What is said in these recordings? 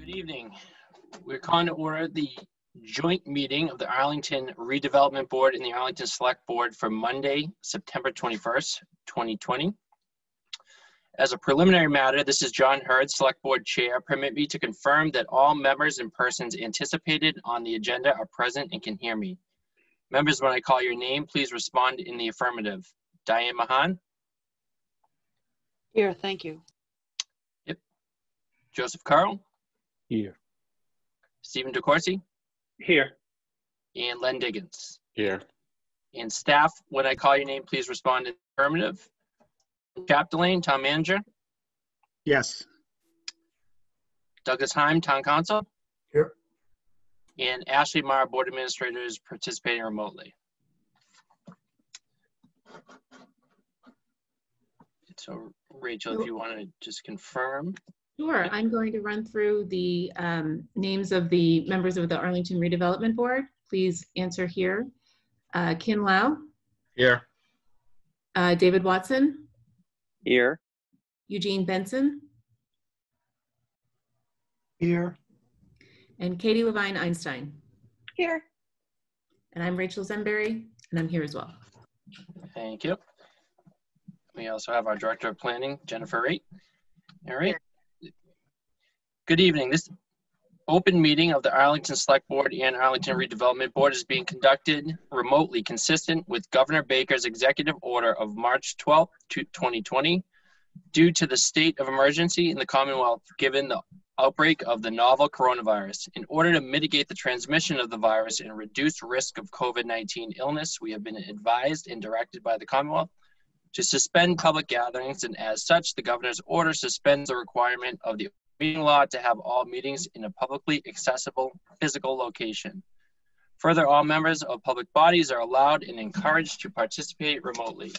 Good evening. We're calling to order the joint meeting of the Arlington Redevelopment Board and the Arlington Select Board for Monday, September 21st, 2020. As a preliminary matter, this is John Hurd, Select Board Chair. Permit me to confirm that all members and persons anticipated on the agenda are present and can hear me. Members, when I call your name, please respond in the affirmative. Diane Mahan, Here, thank you. Yep. Joseph Curro, Here. Stephen DeCourcey, Here. and Len Diggins. Here. And staff, when I call your name, please respond in the affirmative. Chapdelaine, Town Manager. Yes. Douglas Heim, Town Counsel. Here. And Ashley Marr, Board Administrator, is participating remotely. So Rachel, if you want to just confirm. Sure, I'm going to run through the um, names of the members of the Arlington Redevelopment Board. Please answer here. Uh, Kin Lau, Here. uh, David Watson, Here. Eugene Benson, Here. and Katie Levine Einstein. Here. And I'm Rachel Zsembery, and I'm here as well. Thank you. We also have our Director of Planning, Jennifer Raitt. All right. Good evening. This open meeting of the Arlington Select Board and Arlington Redevelopment Board is being conducted remotely, consistent with Governor Baker's executive order of March 12, 2020, due to the state of emergency in the Commonwealth given the outbreak of the novel coronavirus. In order to mitigate the transmission of the virus and reduce risk of COVID-19 illness, we have been advised and directed by the Commonwealth to suspend public gatherings, and as such, the governor's order suspends the requirement of the meeting law to have all meetings in a publicly accessible physical location. Further, all members of public bodies are allowed and encouraged to participate remotely.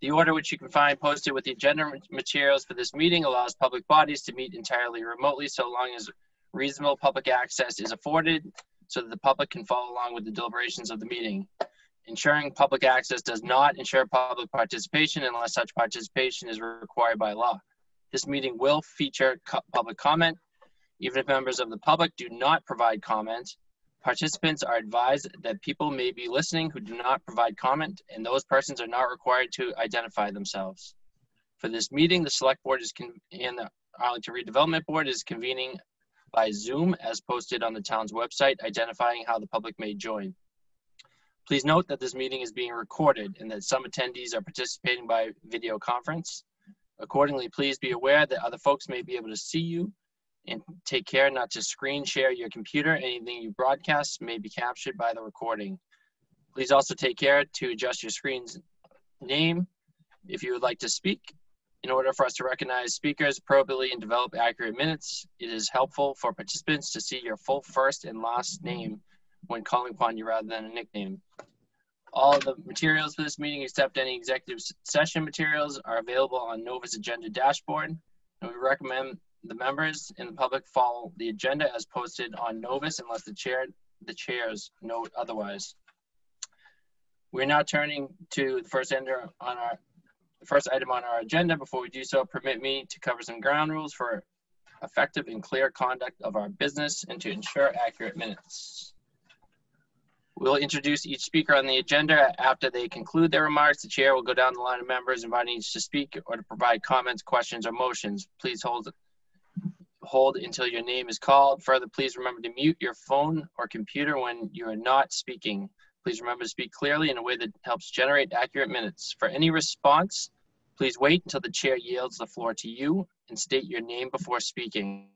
The order, which you can find posted with the agenda materials for this meeting, allows public bodies to meet entirely remotely so long as reasonable public access is afforded so that the public can follow along with the deliberations of the meeting. Ensuring public access does not ensure public participation unless such participation is required by law. This meeting will feature co- public comment. Even if members of the public do not provide comment, participants are advised that people may be listening who do not provide comment, and those persons are not required to identify themselves. For this meeting, the Select Board is and the Arlington Redevelopment Board is convening by Zoom as posted on the town's website, identifying how the public may join. Please note that this meeting is being recorded and that some attendees are participating by video conference. Accordingly, please be aware that other folks may be able to see you and take care not to screen share your computer. Anything you broadcast may be captured by the recording. Please also take care to adjust your screen's name if you would like to speak. In order for us to recognize speakers appropriately and develop accurate minutes, it is helpful for participants to see your full first and last name when calling upon you rather than a nickname. All the materials for this meeting, except any executive session materials, are available on Novus agenda dashboard. And we recommend the members and the public follow the agenda as posted on Novus unless the chair, the chairs note otherwise. We're now turning to the first ender on our, the first item on our agenda. Before we do so, permit me to cover some ground rules for effective and clear conduct of our business and to ensure accurate minutes. We'll introduce each speaker on the agenda. After they conclude their remarks, the chair will go down the line of members inviting each to speak or to provide comments, questions, or motions. Please hold hold until your name is called. Further, please remember to mute your phone or computer when you are not speaking. Please remember to speak clearly in a way that helps generate accurate minutes. For any response, please wait until the chair yields the floor to you and state your name before speaking.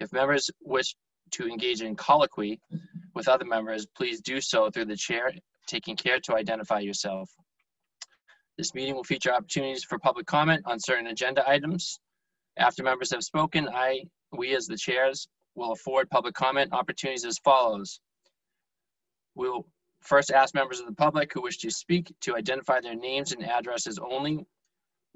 If members wish to engage in colloquy with other members, please do so through the chair, taking care to identify yourself. This meeting will feature opportunities for public comment on certain agenda items. After members have spoken, I, we as the chairs, will afford public comment opportunities as follows. We'll first ask members of the public who wish to speak to identify their names and addresses only.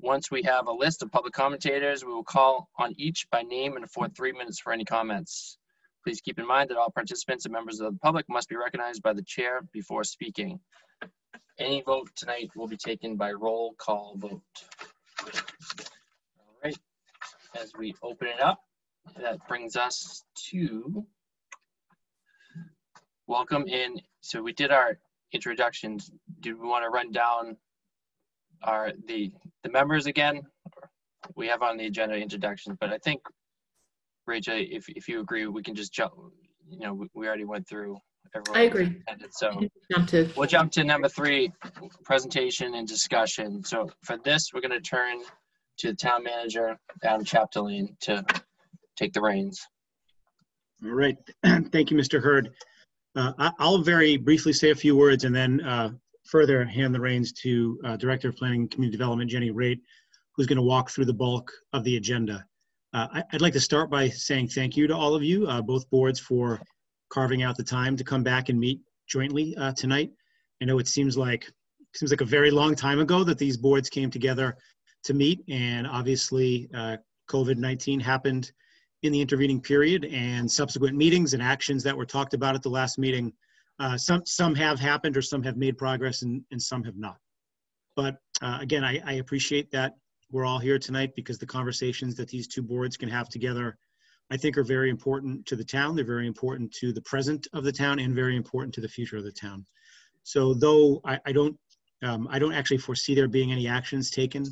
Once we have a list of public commentators, we will call on each by name and afford three minutes for any comments. Please keep in mind that all participants and members of the public must be recognized by the chair before speaking. Any vote tonight will be taken by roll call vote. All right, as we open it up, that brings us to welcome in. So we did our introductions. Do we want to run down our the the members again? We have on the agenda introductions, but I think Rachel, if if you agree, we can just jump. You know, we, we already went through everyone. I agree. attended, So Jump to, we'll jump to number three, presentation and discussion. So for this, we're going to turn to the town manager, Adam Chapdelaine, to take the reins. All right. Thank you, Mr. Hurd. Uh, I- I'll very briefly say a few words and then uh, further hand the reins to uh, Director of Planning and Community Development, Jenny Raitt, who's going to walk through the bulk of the agenda. Uh, I- I'd like to start by saying thank you to all of you, uh, both boards, for carving out the time to come back and meet jointly uh, tonight. I know it seems like seems like a very long time ago that these boards came together to meet, and obviously uh, COVID-19 happened in the intervening period and subsequent meetings and actions that were talked about at the last meeting. Uh, some, some have happened or some have made progress and, and some have not. But uh, again, I, I appreciate that we're all here tonight because the conversations that these two boards can have together, I think are very important to the town. They're very important to the present of the town and very important to the future of the town. So though I, I don't, um, I don't actually foresee there being any actions taken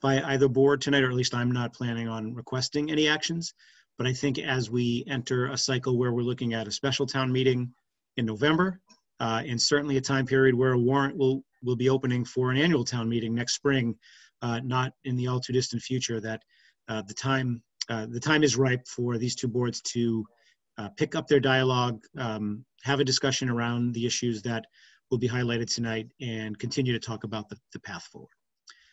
by either board tonight, or at least I'm not planning on requesting any actions. But I think as we enter a cycle where we're looking at a special town meeting in November, uh, and certainly a time period where a warrant will, will be opening for an annual town meeting next spring, not in the all too distant future, that uh, the time, uh, the time is ripe for these two boards to uh, pick up their dialogue, um, have a discussion around the issues that will be highlighted tonight, and continue to talk about the, the path forward.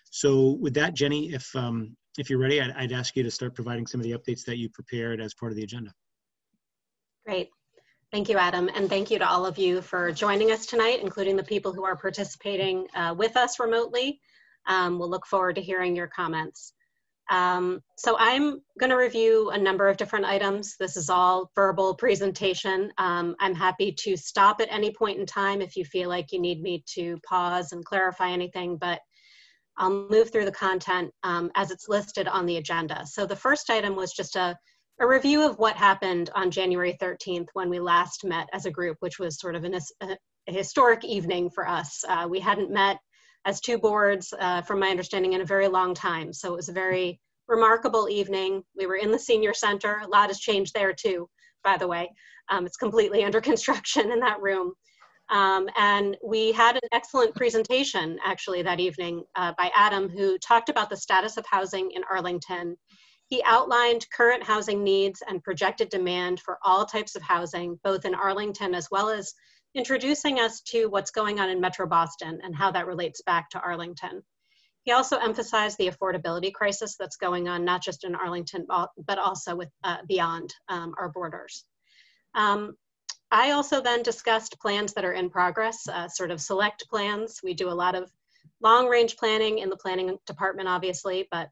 So with that, Jenny, if, um, if you're ready, I'd, I'd ask you to start providing some of the updates that you prepared as part of the agenda. Great. Thank you, Adam. And thank you to all of you for joining us tonight, including the people who are participating uh, with us remotely. Um, we'll look forward to hearing your comments. Um, so I'm going to review a number of different items. This is all verbal presentation. Um, I'm happy to stop at any point in time if you feel like you need me to pause and clarify anything, but I'll move through the content um, as it's listed on the agenda. So the first item was just a, a review of what happened on January 13th when we last met as a group, which was sort of an, a, historic evening for us. Uh, we hadn't met as two boards, uh, from my understanding, in a very long time. So it was a very remarkable evening. We were in the senior center. A lot has changed there too, by the way. Um, it's completely under construction in that room. Um, and we had an excellent presentation actually that evening uh, by Adam, who talked about the status of housing in Arlington. He outlined current housing needs and projected demand for all types of housing, both in Arlington as well as introducing us to what's going on in Metro Boston and how that relates back to Arlington. He also emphasized the affordability crisis that's going on, not just in Arlington, but also with, uh, beyond um, our borders. Um, I also then discussed plans that are in progress, uh, sort of select plans. We do a lot of long range planning in the planning department, obviously, but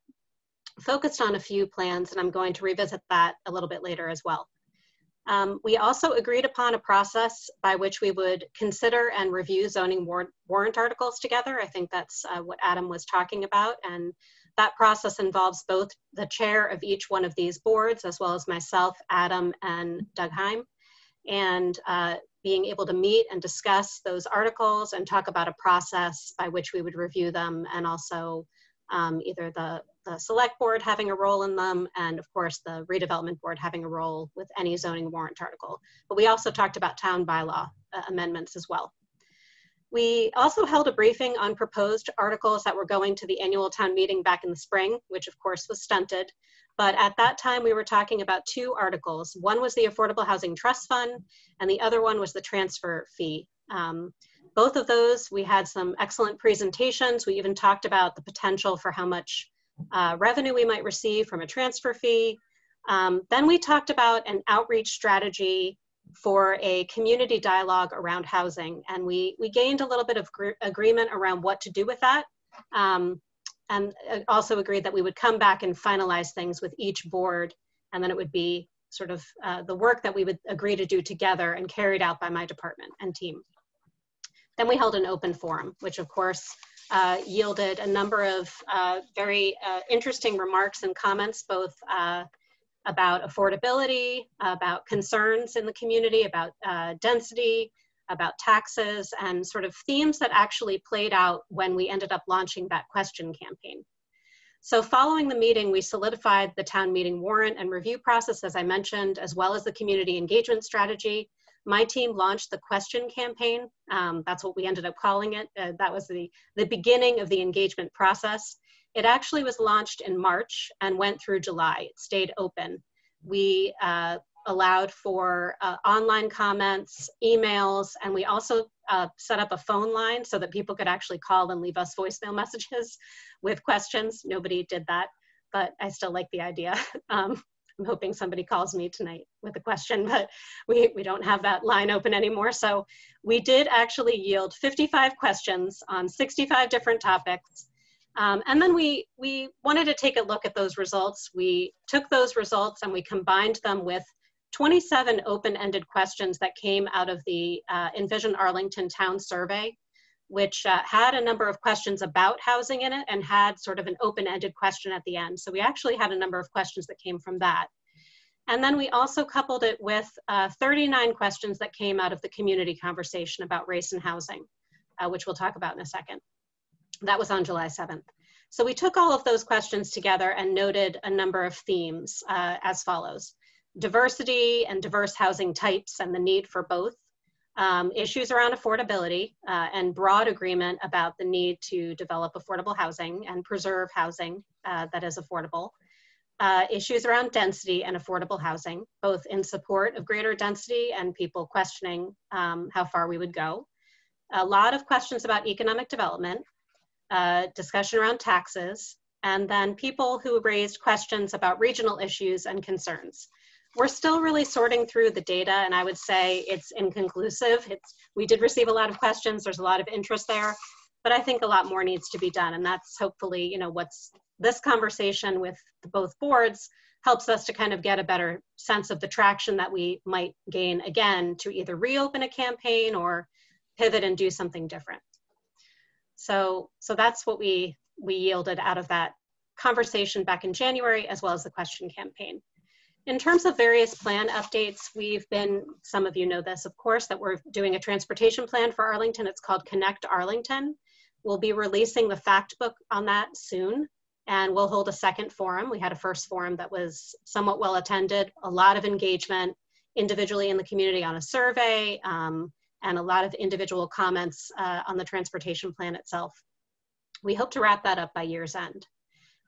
focused on a few plans, and I'm going to revisit that a little bit later as well. Um, we also agreed upon a process by which we would consider and review zoning war warrant articles together. I think that's uh, what Adam was talking about. And that process involves both the chair of each one of these boards, as well as myself, Adam, and Doug Heim, and uh, being able to meet and discuss those articles and talk about a process by which we would review them and also um, either the, the select board having a role in them and of course the redevelopment board having a role with any zoning warrant article. But we also talked about town bylaw uh, amendments as well. We also held a briefing on proposed articles that were going to the annual town meeting back in the spring, which of course was stunted. But at that time, we were talking about two articles. One was the Affordable Housing Trust Fund, and the other one was the transfer fee. Um, both of those, we had some excellent presentations. We even talked about the potential for how much uh, revenue we might receive from a transfer fee. Um, then we talked about an outreach strategy for a community dialogue around housing. And we, we gained a little bit of agreement around what to do with that. Um, and uh, also agreed that we would come back and finalize things with each board. And then it would be sort of uh, the work that we would agree to do together and carried out by my department and team. Then we held an open forum, which of course uh, yielded a number of uh, very uh, interesting remarks and comments, both uh, about affordability, about concerns in the community, about uh, density, about taxes, and sort of themes that actually played out when we ended up launching that question campaign. So following the meeting, we solidified the town meeting warrant and review process, as I mentioned, as well as the community engagement strategy. My team launched the question campaign. Um, that's what we ended up calling it. Uh, that was the, the beginning of the engagement process. It actually was launched in March and went through July. It stayed open. We uh, allowed for uh, online comments, emails, and we also uh, set up a phone line so that people could actually call and leave us voicemail messages with questions. Nobody did that, but I still like the idea. Um, I'm hoping somebody calls me tonight with a question, but we, we don't have that line open anymore. So we did actually yield 55 questions on 65 different topics. Um, and then we, we wanted to take a look at those results. We took those results and we combined them with 27 open-ended questions that came out of the uh, Envision Arlington Town Survey, which uh, had a number of questions about housing in it and had sort of an open-ended question at the end. So we actually had a number of questions that came from that. And then we also coupled it with uh, 39 questions that came out of the community conversation about race and housing, uh, which we'll talk about in a second. That was on July 7th. So we took all of those questions together and noted a number of themes uh, as follows. Diversity and diverse housing types and the need for both. Um, issues around affordability uh, and broad agreement about the need to develop affordable housing and preserve housing uh, that is affordable. Uh, issues around density and affordable housing, both in support of greater density and people questioning um, how far we would go. A lot of questions about economic development, uh, discussion around taxes, and then people who raised questions about regional issues and concerns. We're still really sorting through the data, and I would say it's inconclusive. It's, we did receive a lot of questions, there's a lot of interest there, but I think a lot more needs to be done, and that's hopefully, you know, what's this conversation with both boards helps us to kind of get a better sense of the traction that we might gain again to either reopen a campaign or pivot and do something different. So, so that's what we, we yielded out of that conversation back in January, as well as the question campaign. In terms of various plan updates, we've been, some of you know this, of course, that we're doing a transportation plan for Arlington. It's called Connect Arlington. We'll be releasing the fact book on that soon, and we'll hold a second forum. We had a first forum that was somewhat well attended, a lot of engagement individually in the community on a survey, um, and a lot of individual comments uh, on the transportation plan itself. We hope to wrap that up by year's end.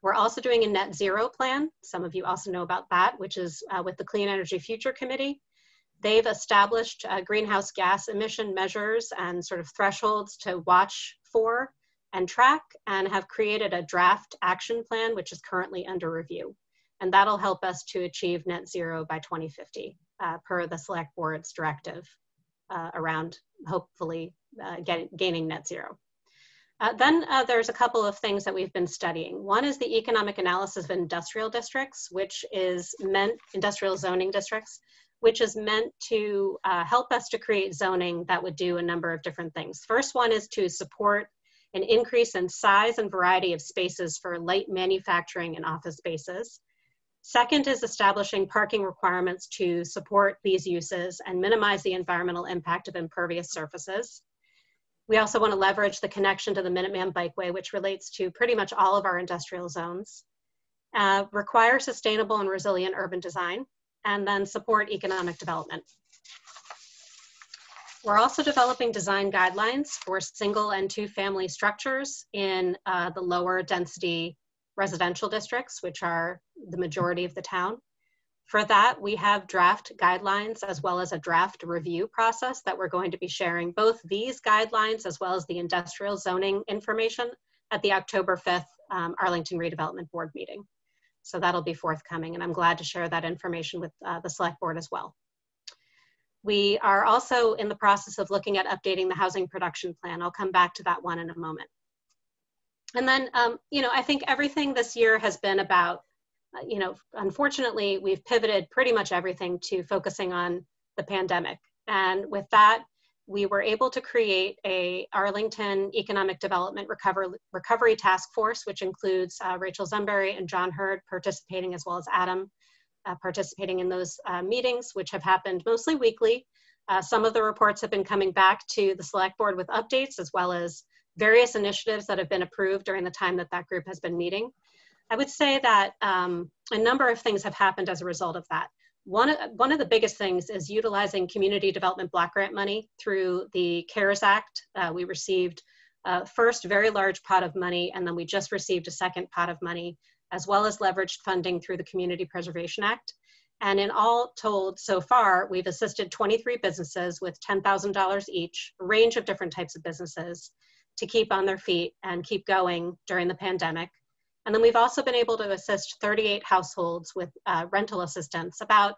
We're also doing a net zero plan. Some of you also know about that, which is uh, with the Clean Energy Future Committee. They've established uh, greenhouse gas emission measures and sort of thresholds to watch for and track and have created a draft action plan, which is currently under review. And that'll help us to achieve net zero by 2050 uh, per the select board's directive uh, around hopefully uh, gaining net zero. Uh, then uh, there's a couple of things that we've been studying. One is the economic analysis of industrial districts, which is meant, industrial zoning districts, which is meant to uh, help us to create zoning that would do a number of different things. First one is to support an increase in size and variety of spaces for light manufacturing and office spaces. Second is establishing parking requirements to support these uses and minimize the environmental impact of impervious surfaces. We also want to leverage the connection to the Minuteman Bikeway, which relates to pretty much all of our industrial zones. Uh, require sustainable and resilient urban design, and then support economic development. We're also developing design guidelines for single and two family structures in uh, the lower density residential districts, which are the majority of the town. For that, we have draft guidelines as well as a draft review process that we're going to be sharing both these guidelines as well as the industrial zoning information at the October 5th um, Arlington Redevelopment Board meeting. So that'll be forthcoming and I'm glad to share that information with uh, the select board as well. We are also in the process of looking at updating the housing production plan. I'll come back to that one in a moment. And then, um, you know, I think everything this year has been about, you know, unfortunately, we've pivoted pretty much everything to focusing on the pandemic. And with that, we were able to create a Arlington Economic Development Recovery, Recovery Task Force, which includes uh, Rachel Zsembery and John Hurd participating as well as Adam. uh, participating in those uh, meetings, which have happened mostly weekly. Uh, some of the reports have been coming back to the select board with updates as well as various initiatives that have been approved during the time that that group has been meeting. I would say that um, a number of things have happened as a result of that. One, one of the biggest things is utilizing community development block grant money through the CARES Act. Uh, we received uh, first very large pot of money, and then we just received a second pot of money, as well as leveraged funding through the Community Preservation Act. And in all told, so far, we've assisted 23 businesses with $10,000 each, a range of different types of businesses, to keep on their feet and keep going during the pandemic. And then we've also been able to assist 38 households with uh, rental assistance, about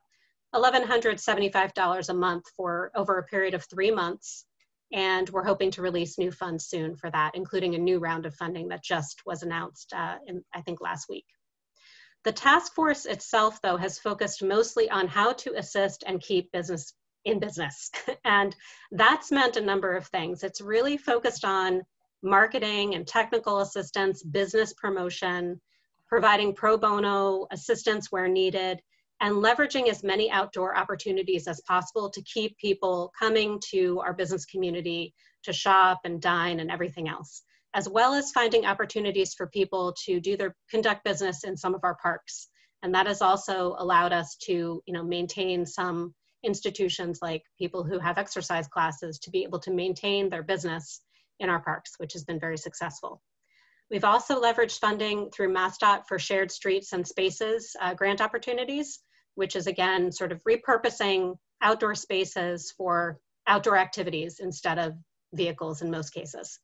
$1,175 a month for over a period of three months. And we're hoping to release new funds soon for that, including a new round of funding that just was announced, uh, in, I think, last week. The task force itself, though, has focused mostly on how to assist and keep business in business. and that's meant a number of things. It's really focused on marketing and technical assistance, business promotion, providing pro bono assistance where needed, and leveraging as many outdoor opportunities as possible to keep people coming to our business community to shop and dine and everything else, as well as finding opportunities for people to do their conduct business in some of our parks. And that has also allowed us to, you know, maintain some institutions like people who have exercise classes to be able to maintain their business in our parks, which has been very successful. We've also leveraged funding through MassDOT for shared streets and spaces uh, grant opportunities, which is again sort of repurposing outdoor spaces for outdoor activities instead of vehicles in most cases.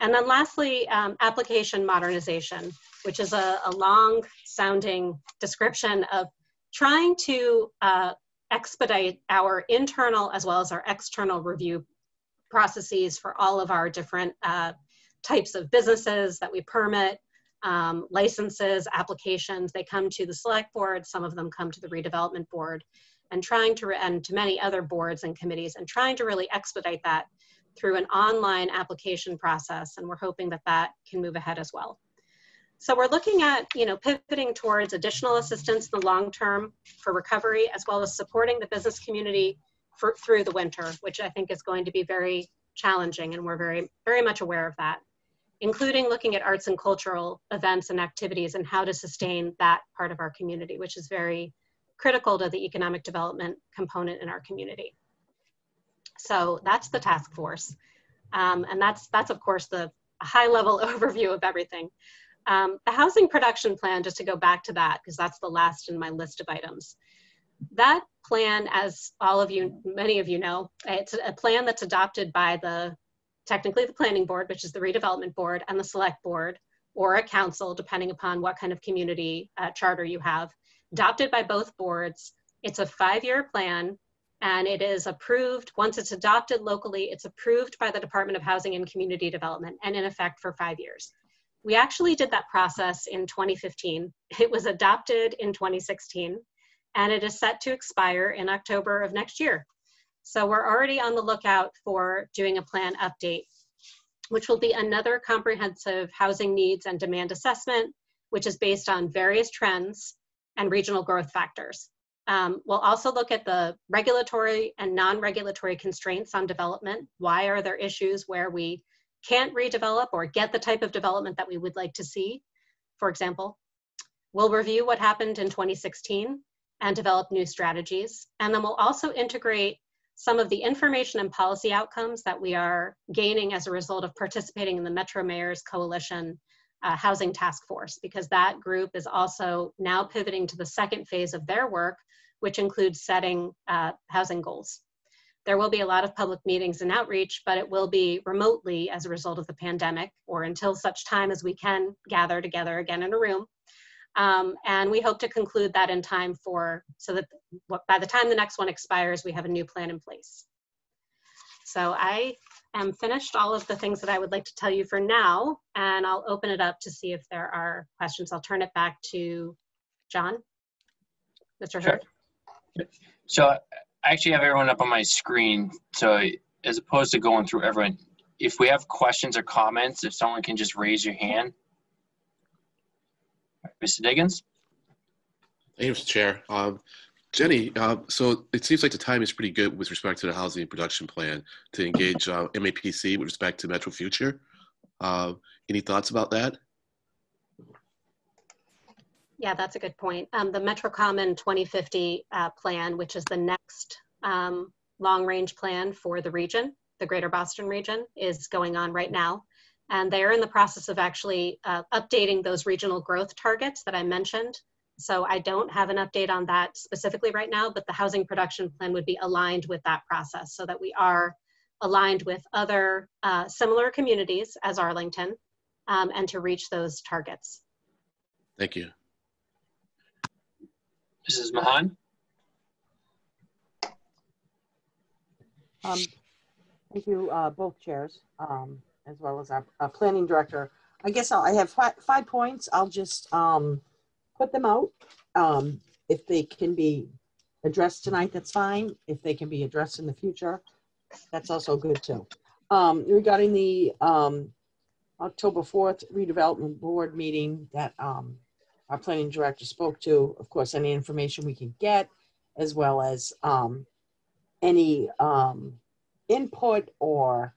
And then lastly, um, application modernization, which is a, a, long sounding description of trying to uh, expedite our internal as well as our external review processes for all of our different uh, types of businesses that we permit, um, licenses, applications. They come to the select board, some of them come to the redevelopment board, and trying to, and to many other boards and committees, and trying to really expedite that through an online application process. And we're hoping that that can move ahead as well. So we're looking at, you know, pivoting towards additional assistance in the long term for recovery, as well as supporting the business community for, through the winter, which I think is going to be very challenging, and we're very, very much aware of that, including looking at arts and cultural events and activities and how to sustain that part of our community, which is very critical to the economic development component in our community. So that's the task force. Um, and that's, that's of course the high level overview of everything. Um, the housing production plan, just to go back to that, because that's the last in my list of items. That plan, as all of you, many of you know, it's a plan that's adopted by the, technically the planning board, which is the redevelopment board and the select board, or a council, depending upon what kind of community uh, charter you have, adopted by both boards. It's a five-year plan and it is approved, once it's adopted locally, it's approved by the Department of Housing and Community Development and in effect for five years. We actually did that process in 2015. It was adopted in 2016, and it is set to expire in October of next year. So we're already on the lookout for doing a plan update, which will be another comprehensive housing needs and demand assessment, which is based on various trends and regional growth factors. Um, we'll also look at the regulatory and non-regulatory constraints on development. Why are there issues where we can't redevelop or get the type of development that we would like to see, for example. We'll review what happened in 2016 and develop new strategies. And then we'll also integrate some of the information and policy outcomes that we are gaining as a result of participating in the Metro Mayors Coalition uh, Housing Task Force, because that group is also now pivoting to the second phase of their work, which includes setting uh, housing goals. There will be a lot of public meetings and outreach, but it will be remotely as a result of the pandemic or until such time as we can gather together again in a room. Um, and we hope to conclude that in time for, so that by the time the next one expires, we have a new plan in place. So I am finished all of the things that I would like to tell you for now, and I'll open it up to see if there are questions. I'll turn it back to John. Mr. Hurd. Sure. So I actually have everyone up on my screen. So as opposed to going through everyone, if we have questions or comments, if someone can just raise your hand. Mr. Diggins? Thank you, Mr. Chair. Um, Jenny, uh, so it seems like the time is pretty good with respect to the housing production plan to engage uh, MAPC with respect to Metro Future. Uh, any thoughts about that? Yeah, that's a good point. Um, the Metro Common 2050 uh, plan, which is the next um, long range plan for the region, the greater Boston region, is going on right now. And they're in the process of actually uh, updating those regional growth targets that I mentioned. So I don't have an update on that specifically right now, but the housing production plan would be aligned with that process so that we are aligned with other uh, similar communities as Arlington um, and to reach those targets. Thank you. Mrs. Mahan? Um, Thank you, uh, both chairs, um, as well as our, our planning director. I guess I'll, I have five, five points. I'll just um, put them out. Um, If they can be addressed tonight, that's fine. If they can be addressed in the future, that's also good too. Um, Regarding the um, October 4th redevelopment board meeting that um, our planning director spoke to, of course, any information we can get, as well as um, any input or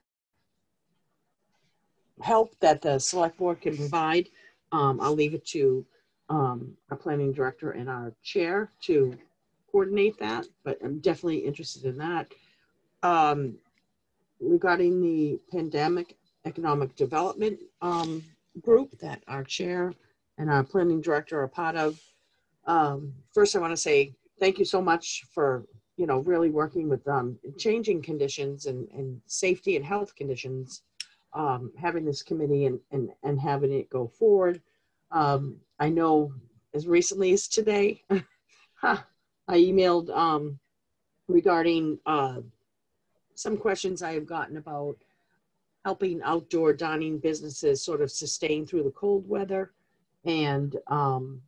help that the select board can provide. Um, I'll leave it to um, our planning director and our chair to coordinate that, but I'm definitely interested in that. Um, regarding the pandemic economic development um, group that our chair and our planning director are part of. Um, first, I want to say thank you so much for you know really working with um, changing conditions and, and safety and health conditions. Um, having this committee and, and and having it go forward. Um, I know as recently as today, I emailed um, regarding uh, some questions I have gotten about helping outdoor dining businesses sort of sustain through the cold weather and um,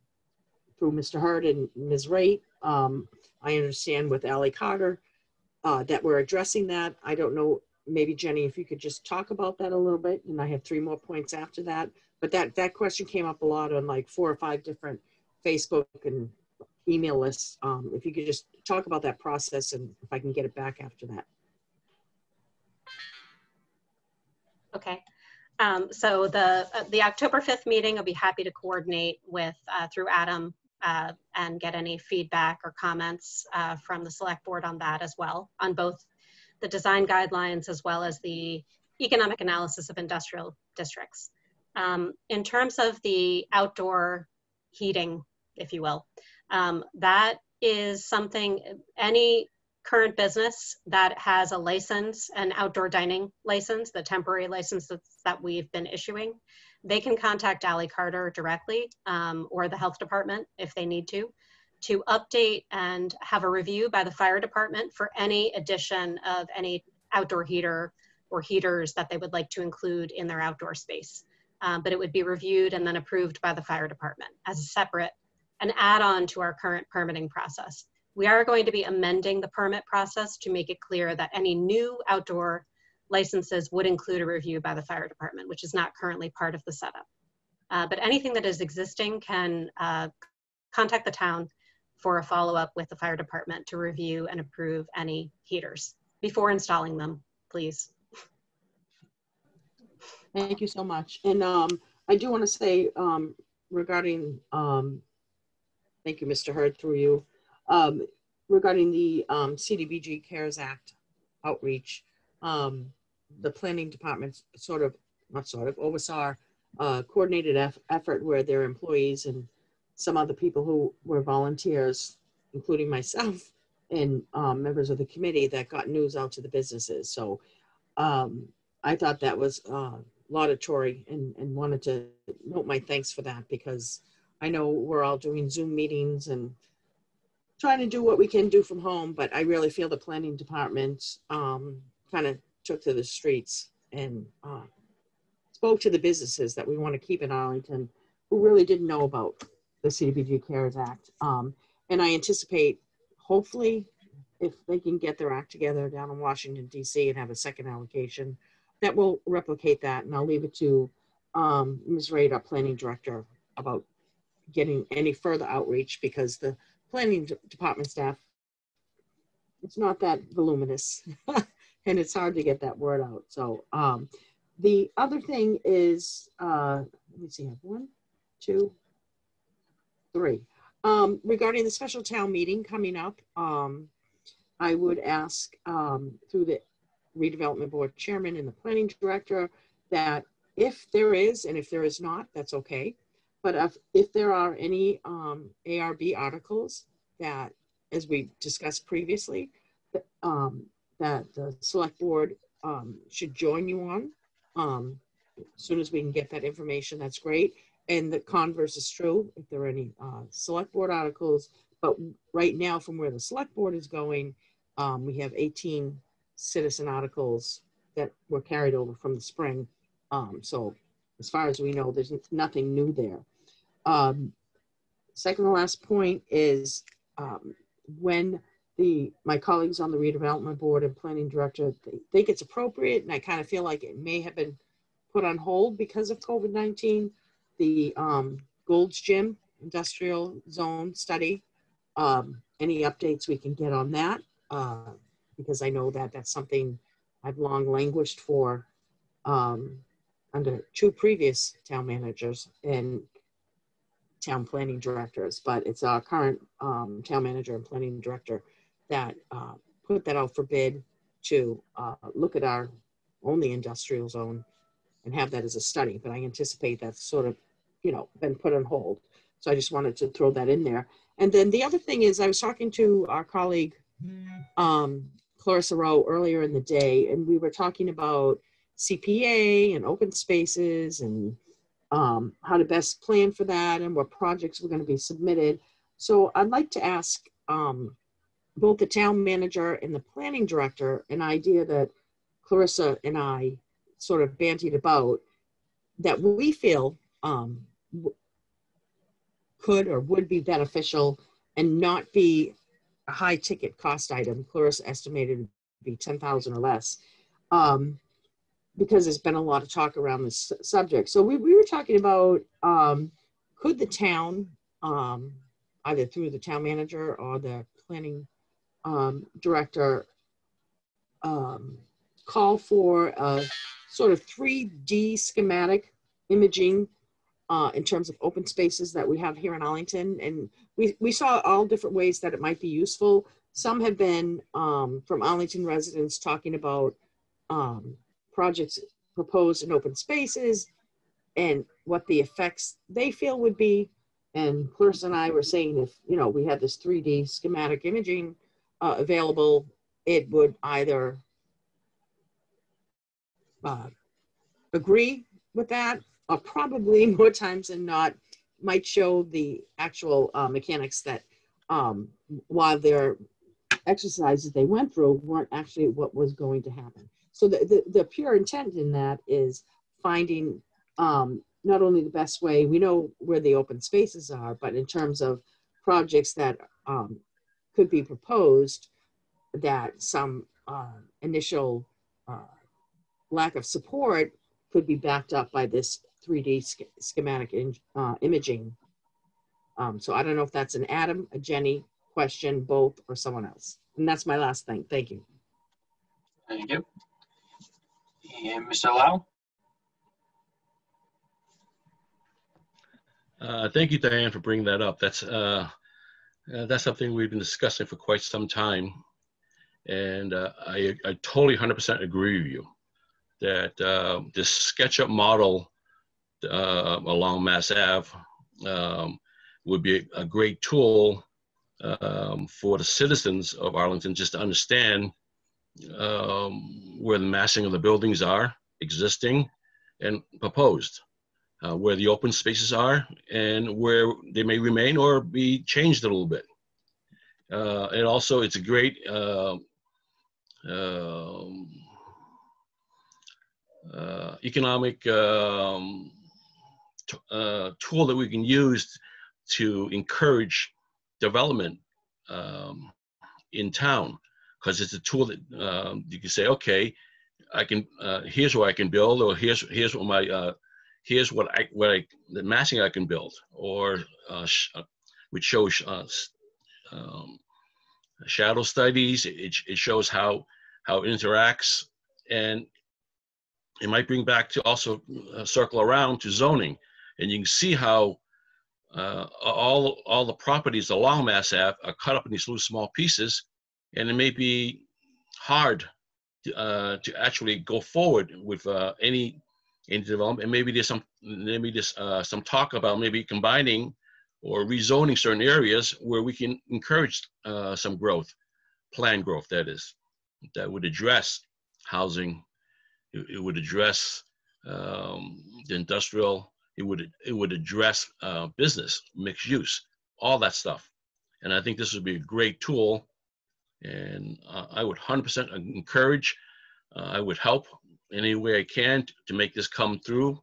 through Mr. Hurd and Ms. Raitt. Um, I understand with Ally Carter uh, that we're addressing that. I don't know, maybe Jenny, if you could just talk about that a little bit, and I have three more points after that. But that that question came up a lot on like four or five different Facebook and email lists. Um, if you could just talk about that process and if I can get it back after that. Okay. Um, so the uh, the October 5th meeting, I'll be happy to coordinate with uh, through Adam uh, and get any feedback or comments uh, from the select board on that as well, on both the design guidelines as well as the economic analysis of industrial districts. Um, in terms of the outdoor heating, if you will, um, that is something any current business that has a license, an outdoor dining license, the temporary license that we've been issuing, they can contact Ally Carter directly um, or the health department if they need to, to update and have a review by the fire department for any addition of any outdoor heater or heaters that they would like to include in their outdoor space. Um, but it would be reviewed and then approved by the fire department as a separate, an add-on to our current permitting process. We are going to be amending the permit process to make it clear that any new outdoor licenses would include a review by the fire department, which is not currently part of the setup. Uh, but anything that is existing can uh, contact the town for a follow-up with the fire department to review and approve any heaters before installing them, please. Thank you so much. And um, I do want to say um, regarding, um, thank you, Mr. Hurd, through you, um, regarding the um, CDBG CARES Act outreach, um, the planning department sort of, not sort of, oversaw a coordinated eff effort where their employees and some other people who were volunteers, including myself and um, members of the committee that got news out to the businesses. So um, I thought that was uh, laudatory and, and wanted to note my thanks for that because I know we're all doing Zoom meetings and trying to do what we can do from home, but I really feel the planning department um, kind of took to the streets and uh, spoke to the businesses that we want to keep in Arlington who really didn't know about the CDBG CARES Act. Um, and I anticipate, hopefully, if they can get their act together down in Washington, D.C. and have a second allocation, that will replicate that. And I'll leave it to um, Ms. Raitt, our planning director, about getting any further outreach because the planning department staff, it's not that voluminous and it's hard to get that word out. So um, the other thing is, uh, let me see, I have one, two, three. Um, regarding the special town meeting coming up, um, I would ask um, through the redevelopment board chairman and the planning director that if there is, and if there is not, that's okay. But if, if there are any um, ARB articles that, as we discussed previously, that, um, that the select board um, should join you on, um, as soon as we can get that information, that's great. And the converse is true, if there are any uh, select board articles. But right now, from where the select board is going, um, we have 18 citizen articles that were carried over from the spring. Um, so as far as we know, there's nothing new there. Um, second to last point is um, when the my colleagues on the redevelopment board and planning director they think it's appropriate, and I kind of feel like it may have been put on hold because of COVID-19. The um, Gold's Gym industrial zone study. Um, any updates we can get on that? Uh, because I know that that's something I've long languished for um, under two previous town managers and town planning directors, but it's our current um, town manager and planning director that uh, put that out for bid to uh, look at our only industrial zone and have that as a study. But I anticipate that's sort of, you know, been put on hold. So I just wanted to throw that in there. And then the other thing is I was talking to our colleague, um, Clarissa Rowe earlier in the day, and we were talking about CPA and open spaces and um, how to best plan for that and what projects were going to be submitted. So I'd like to ask um, both the town manager and the planning director an idea that Clarissa and I sort of bantied about that we feel um, could or would be beneficial and not be a high ticket cost item. Clarissa estimated to be 10,000 or less. Um, because there's been a lot of talk around this subject. So we, we were talking about um, could the town, um, either through the town manager or the planning um, director, um, call for a sort of 3D schematic imaging uh, in terms of open spaces that we have here in Arlington. And we, we saw all different ways that it might be useful. Some have been um, from Arlington residents talking about um, projects proposed in open spaces and what the effects they feel would be. And Clarissa and I were saying if, you know, we had this 3D schematic imaging uh, available, it would either uh, agree with that or probably more times than not might show the actual uh, mechanics that um, while their exercises they went through weren't actually what was going to happen. So the, the, the pure intent in that is finding um, not only the best way, we know where the open spaces are, but in terms of projects that um, could be proposed that some uh, initial uh, lack of support could be backed up by this 3D sch schematic in, uh, imaging. Um, so I don't know if that's an Adam, a Jenny question, both, or someone else. And that's my last thing. Thank you. Thank you. And Mr. Lau? Uh, Thank you, Diane, for bringing that up. That's, uh, uh, that's something we've been discussing for quite some time. And uh, I, I totally 100% agree with you that uh, this SketchUp model uh, along Mass Ave um, would be a great tool um, for the citizens of Arlington just to understand um, where the massing of the buildings are existing and proposed, uh, where the open spaces are and where they may remain or be changed a little bit. Uh, and also, it's a great uh, um, uh, economic um, uh, tool that we can use to encourage development um, in town. Because it's a tool that um, you can say, okay, I can uh, here's where I can build, or here's here's what my uh, here's what I what I the massing I can build, or uh, sh- uh, which shows uh, um, shadow studies. It, it shows how how it interacts, and it might bring back to also uh, circle around to zoning, and you can see how uh, all all the properties along Mass Ave are cut up in these little small pieces, and it may be hard to, uh, to actually go forward with uh, any any development. And maybe there's some maybe there's uh, some talk about maybe combining or rezoning certain areas where we can encourage uh, some growth, planned growth that is, that would address housing, it, it would address um, the industrial, it would it would address uh, business, mixed use, all that stuff. And I think this would be a great tool, and uh, I would 100% encourage. Uh, I would help any way I can t- to make this come through.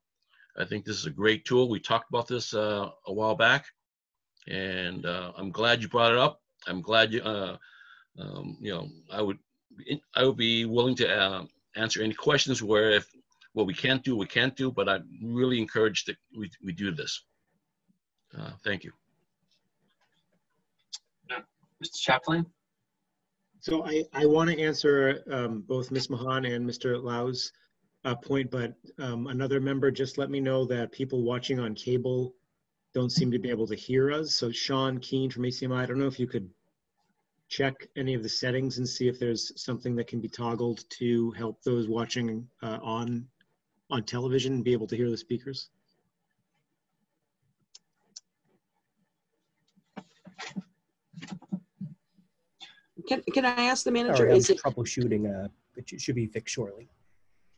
I think this is a great tool. We talked about this uh, a while back, and uh, I'm glad you brought it up. I'm glad you, uh, um, you know, I would, I would be willing to answer any questions where if what we can't do, we can't do. But I really encourage that we we do this. Uh, thank you. Mr. Chapdelaine? So I, I want to answer um, both Ms. Mahon and Mr. Lau's uh, point, but um, another member just let me know that people watching on cable don't seem to be able to hear us. So Sean Keen from ACMI, I don't know if you could check any of the settings and see if there's something that can be toggled to help those watching uh, on on television and be able to hear the speakers. Can, can I ask the manager, Sorry, I'm is it, troubleshooting. Uh, it should be fixed shortly.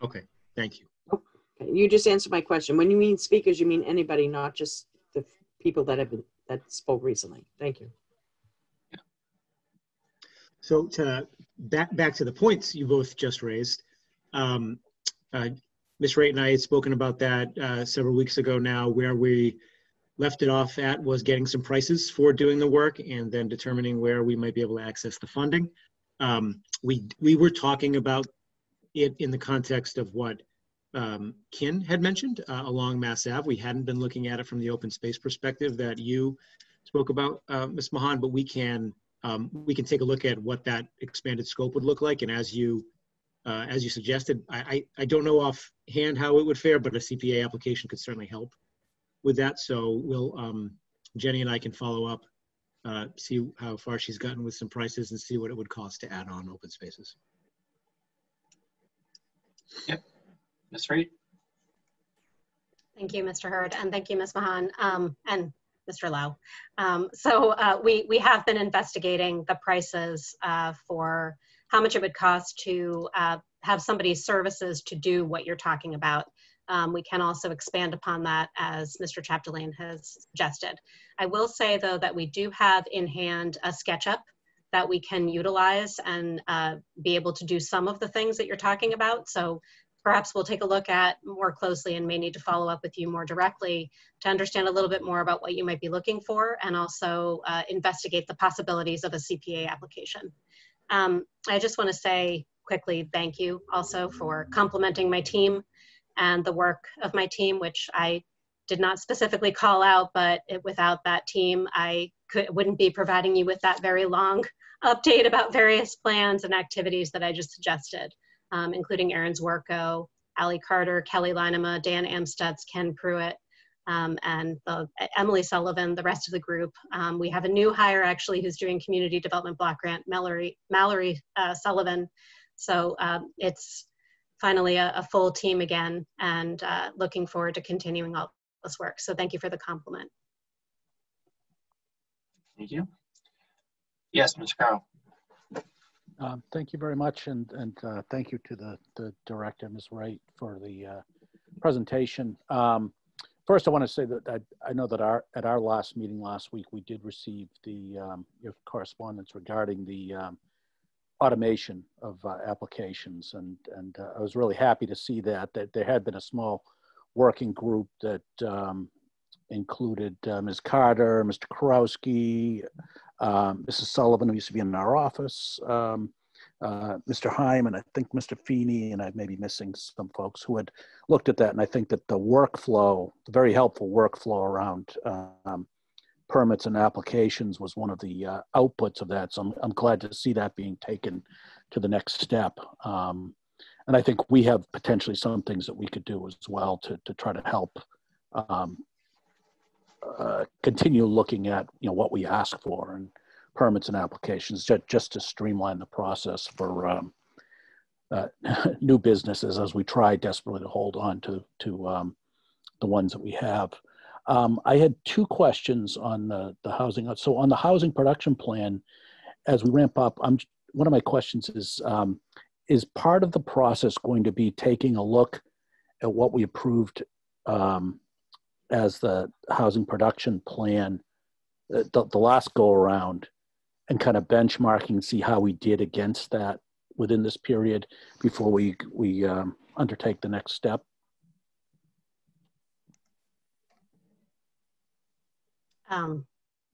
Okay, thank you. Okay. you just answered my question. When you mean speakers, you mean anybody, not just the people that have been, that spoke recently. Thank you. So to back back to the points you both just raised, um, uh, Ms. Raitt and I had spoken about that uh, several weeks ago now, where we left it off at was getting some prices for doing the work and then determining where we might be able to access the funding. Um, we we were talking about it in the context of what um, Kin had mentioned uh, along Mass Ave. We hadn't been looking at it from the open space perspective that you spoke about, uh, Ms. Mahon, but we can um, we can take a look at what that expanded scope would look like. And as you, uh, as you suggested, I, I, I don't know offhand how it would fare, but a CPA application could certainly help with that. So we'll, um, Jenny and I can follow up, uh, see how far she's gotten with some prices and see what it would cost to add on open spaces. Yep, Ms. Raitt? Thank you, Mr. Hurd, and thank you, Ms. Mahon, um, and Mr. Lau. Um, so uh, we, we have been investigating the prices uh, for how much it would cost to uh, have somebody's services to do what you're talking about. Um, we can also expand upon that as Mr. Chapdelaine has suggested. I will say though that we do have in hand a SketchUp that we can utilize and uh, be able to do some of the things that you're talking about. So perhaps we'll take a look at more closely and may need to follow up with you more directly to understand a little bit more about what you might be looking for and also uh, investigate the possibilities of a CPA application. Um, I just want to say quickly thank you also for complimenting my team and the work of my team, which I did not specifically call out, but it, without that team, I could, wouldn't be providing you with that very long update about various plans and activities that I just suggested um, including Erin Zwirko, Ali Carter, Kelly Linema, Dan Amstutz, Ken Pruitt, um, and the, Emily Sullivan, the rest of the group. Um, we have a new hire actually who's doing community development block grant, Mallory, Mallory uh, Sullivan. So um, it's finally a, a, full team again and uh, looking forward to continuing all this work. So thank you for the compliment. Thank you. Yes, Mr. Curro. Um, thank you very much, and and uh, thank you to the the director, Ms. Raitt, for the uh, presentation. Um, first, I want to say that I, I know that our at our last meeting last week, we did receive the um, your correspondence regarding the um, automation of uh, applications, and and uh, I was really happy to see that that there had been a small working group that um, included uh, Ms. Carter, Mr. Kurowski, um, Mrs. Sullivan, who used to be in our office, um, uh, Mr. Heim and I think Mr. Feeney, and I may be missing some folks who had looked at that. And I think that the workflow, the very helpful workflow around um, permits and applications was one of the uh, outputs of that. So I'm, I'm glad to see that being taken to the next step. Um, and I think we have potentially some things that we could do as well to, to try to help um, uh, continue looking at you know what we ask for and permits and applications just, just to streamline the process for um, uh, new businesses as we try desperately to hold on to to um, the ones that we have. Um, I had two questions on the, the housing. So on the housing production plan, as we ramp up, I'm one of my questions is um, is part of the process going to be taking a look at what we approved um, as the housing production plan uh, the, the last go around and kind of benchmarking see how we did against that within this period before we we um, undertake the next step um,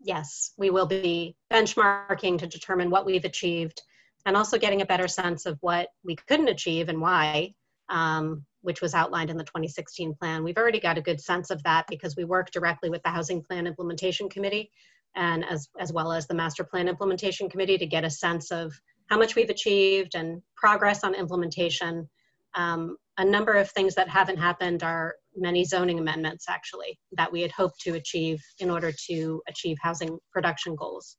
yes we will be benchmarking to determine what we've achieved and also getting a better sense of what we couldn't achieve and why, um, which was outlined in the 2016 plan. We've already got a good sense of that because we work directly with the Housing Plan Implementation Committee and as, as well as the Master Plan Implementation Committee to get a sense of how much we've achieved and progress on implementation. Um, a number of things that haven't happened are many zoning amendments actually that we had hoped to achieve in order to achieve housing production goals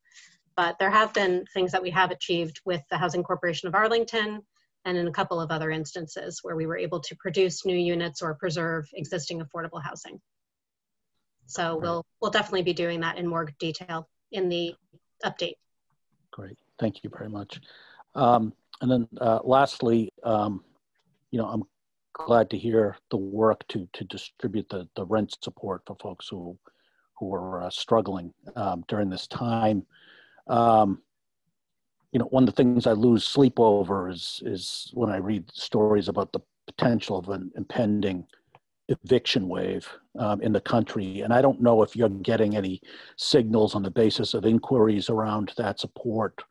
but there have been things that we have achieved with the Housing Corporation of Arlington and in a couple of other instances where we were able to produce new units or preserve existing affordable housing. So we'll we'll definitely be doing that in more detail in the update. Great, thank you very much. Um, and then uh, lastly, um, you know, I'm glad to hear the work to to distribute the the rent support for folks who who are uh, struggling um, during this time. Um, you know, one of the things I lose sleep over is is when I read stories about the potential of an impending eviction wave um, in the country. And I don't know if you're getting any signals on the basis of inquiries around that support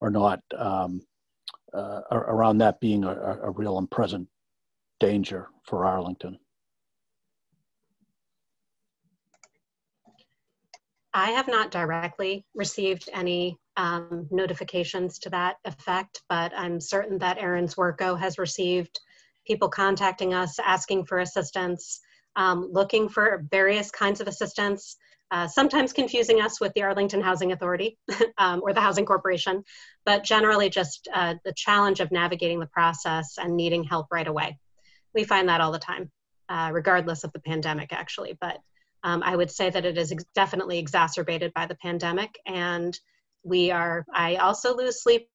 or not, um, uh, around that being a, a, real and present danger for Arlington. I have not directly received any um, notifications to that effect, but I'm certain that Erin Zwirko has received people contacting us asking for assistance, um, looking for various kinds of assistance, uh, sometimes confusing us with the Arlington Housing Authority um, or the Housing Corporation, but generally just uh, the challenge of navigating the process and needing help right away. We find that all the time, uh, regardless of the pandemic, actually. But um, I would say that it is ex- definitely exacerbated by the pandemic. And we are, I also lose sleep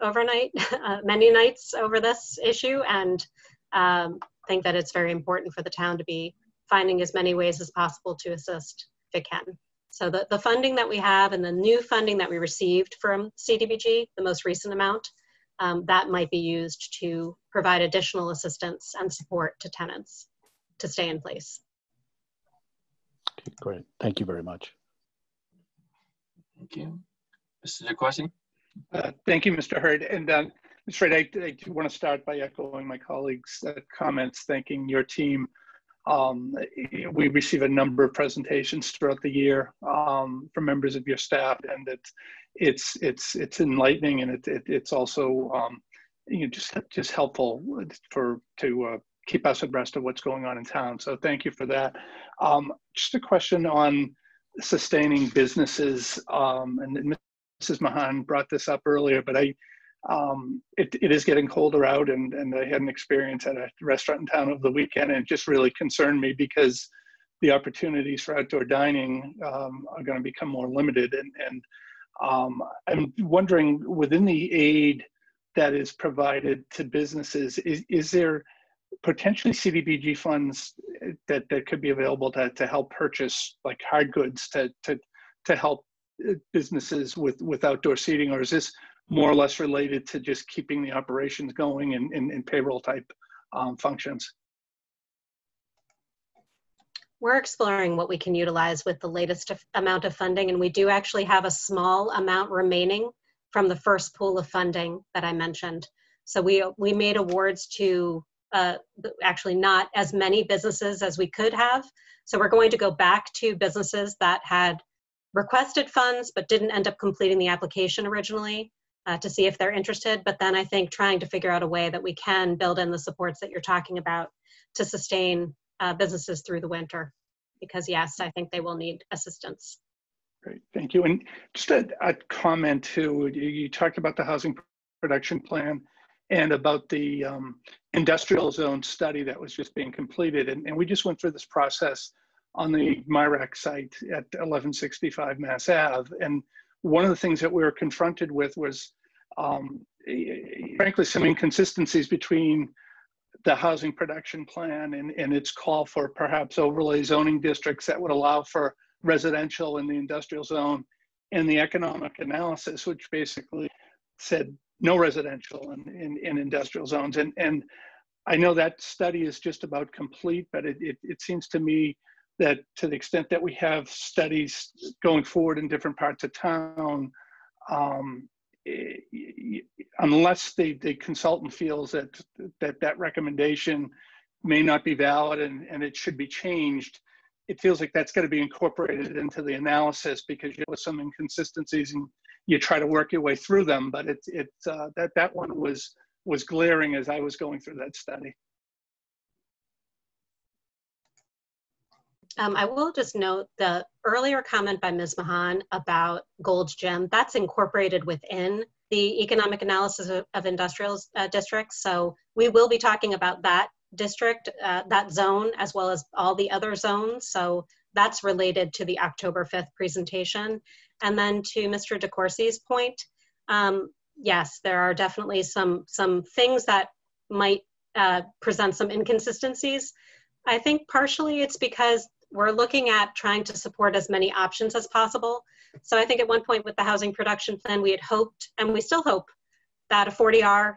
overnight, uh, many nights over this issue, and um, think that it's very important for the town to be finding as many ways as possible to assist if it can. So the, the funding that we have and the new funding that we received from CDBG, the most recent amount, um, that might be used to provide additional assistance and support to tenants to stay in place. Okay, great. Thank you very much. Thank you. Mr. DeCourcey? Uh, thank you, Mr. Hurd. And uh, Hurd, I, I, do want to start by echoing my colleagues' uh, comments, thanking your team. Um, we receive a number of presentations throughout the year um, from members of your staff, and it's it's it's it's enlightening, and it, it it's also um, you know just just helpful for to uh, keep us abreast of what's going on in town. So thank you for that. Um, just a question on sustaining businesses, um, and Mrs. Mahon brought this up earlier, but I, um, it, it is getting colder out, and, and I had an experience at a restaurant in town over the weekend, and it just really concerned me because the opportunities for outdoor dining um, are going to become more limited, and, and um, I'm wondering within the aid that is provided to businesses, is, is there potentially CDBG funds that, that could be available to, to help purchase like hard goods to, to, to help uh, businesses with, with outdoor seating, or is this more or less related to just keeping the operations going and, and, and payroll type um, functions? We're exploring what we can utilize with the latest amount of funding, and we do actually have a small amount remaining from the first pool of funding that I mentioned. So we, we made awards to uh, actually not as many businesses as we could have. So we're going to go back to businesses that had requested funds but didn't end up completing the application originally uh, to see if they're interested. But then I think trying to figure out a way that we can build in the supports that you're talking about to sustain uh, businesses through the winter. Because yes, I think they will need assistance. Great, thank you. And just a, a comment too, you, you, talked about the housing production plan and about the um, industrial zone study that was just being completed. And, and we just went through this process on the Mirak site at 1165 Mass Ave. And one of the things that we were confronted with was, um, frankly, some inconsistencies between the housing production plan and, and its call for perhaps overlay zoning districts that would allow for residential in the industrial zone and the economic analysis, which basically said no residential in, in, in industrial zones. And, and I know that study is just about complete, but it, it, it seems to me that to the extent that we have studies going forward in different parts of town, um, unless the, the consultant feels that, that that recommendation may not be valid and, and it should be changed, it feels like that's going to be incorporated into the analysis because you have some inconsistencies and you try to work your way through them. But it's it's uh, that that one was was glaring as I was going through that study. Um, I will just note the earlier comment by Ms. Mahon about Gold's Gym, that's incorporated within the economic analysis of, of industrial uh, districts. So we will be talking about that district, uh, that zone, as well as all the other zones. So that's related to the October 5th presentation. And then to Mr. DeCourcey's point, um, yes, there are definitely some, some things that might uh, present some inconsistencies. I think partially it's because we're looking at trying to support as many options as possible. So I think at one point with the housing production plan, we had hoped, and we still hope, that a 40R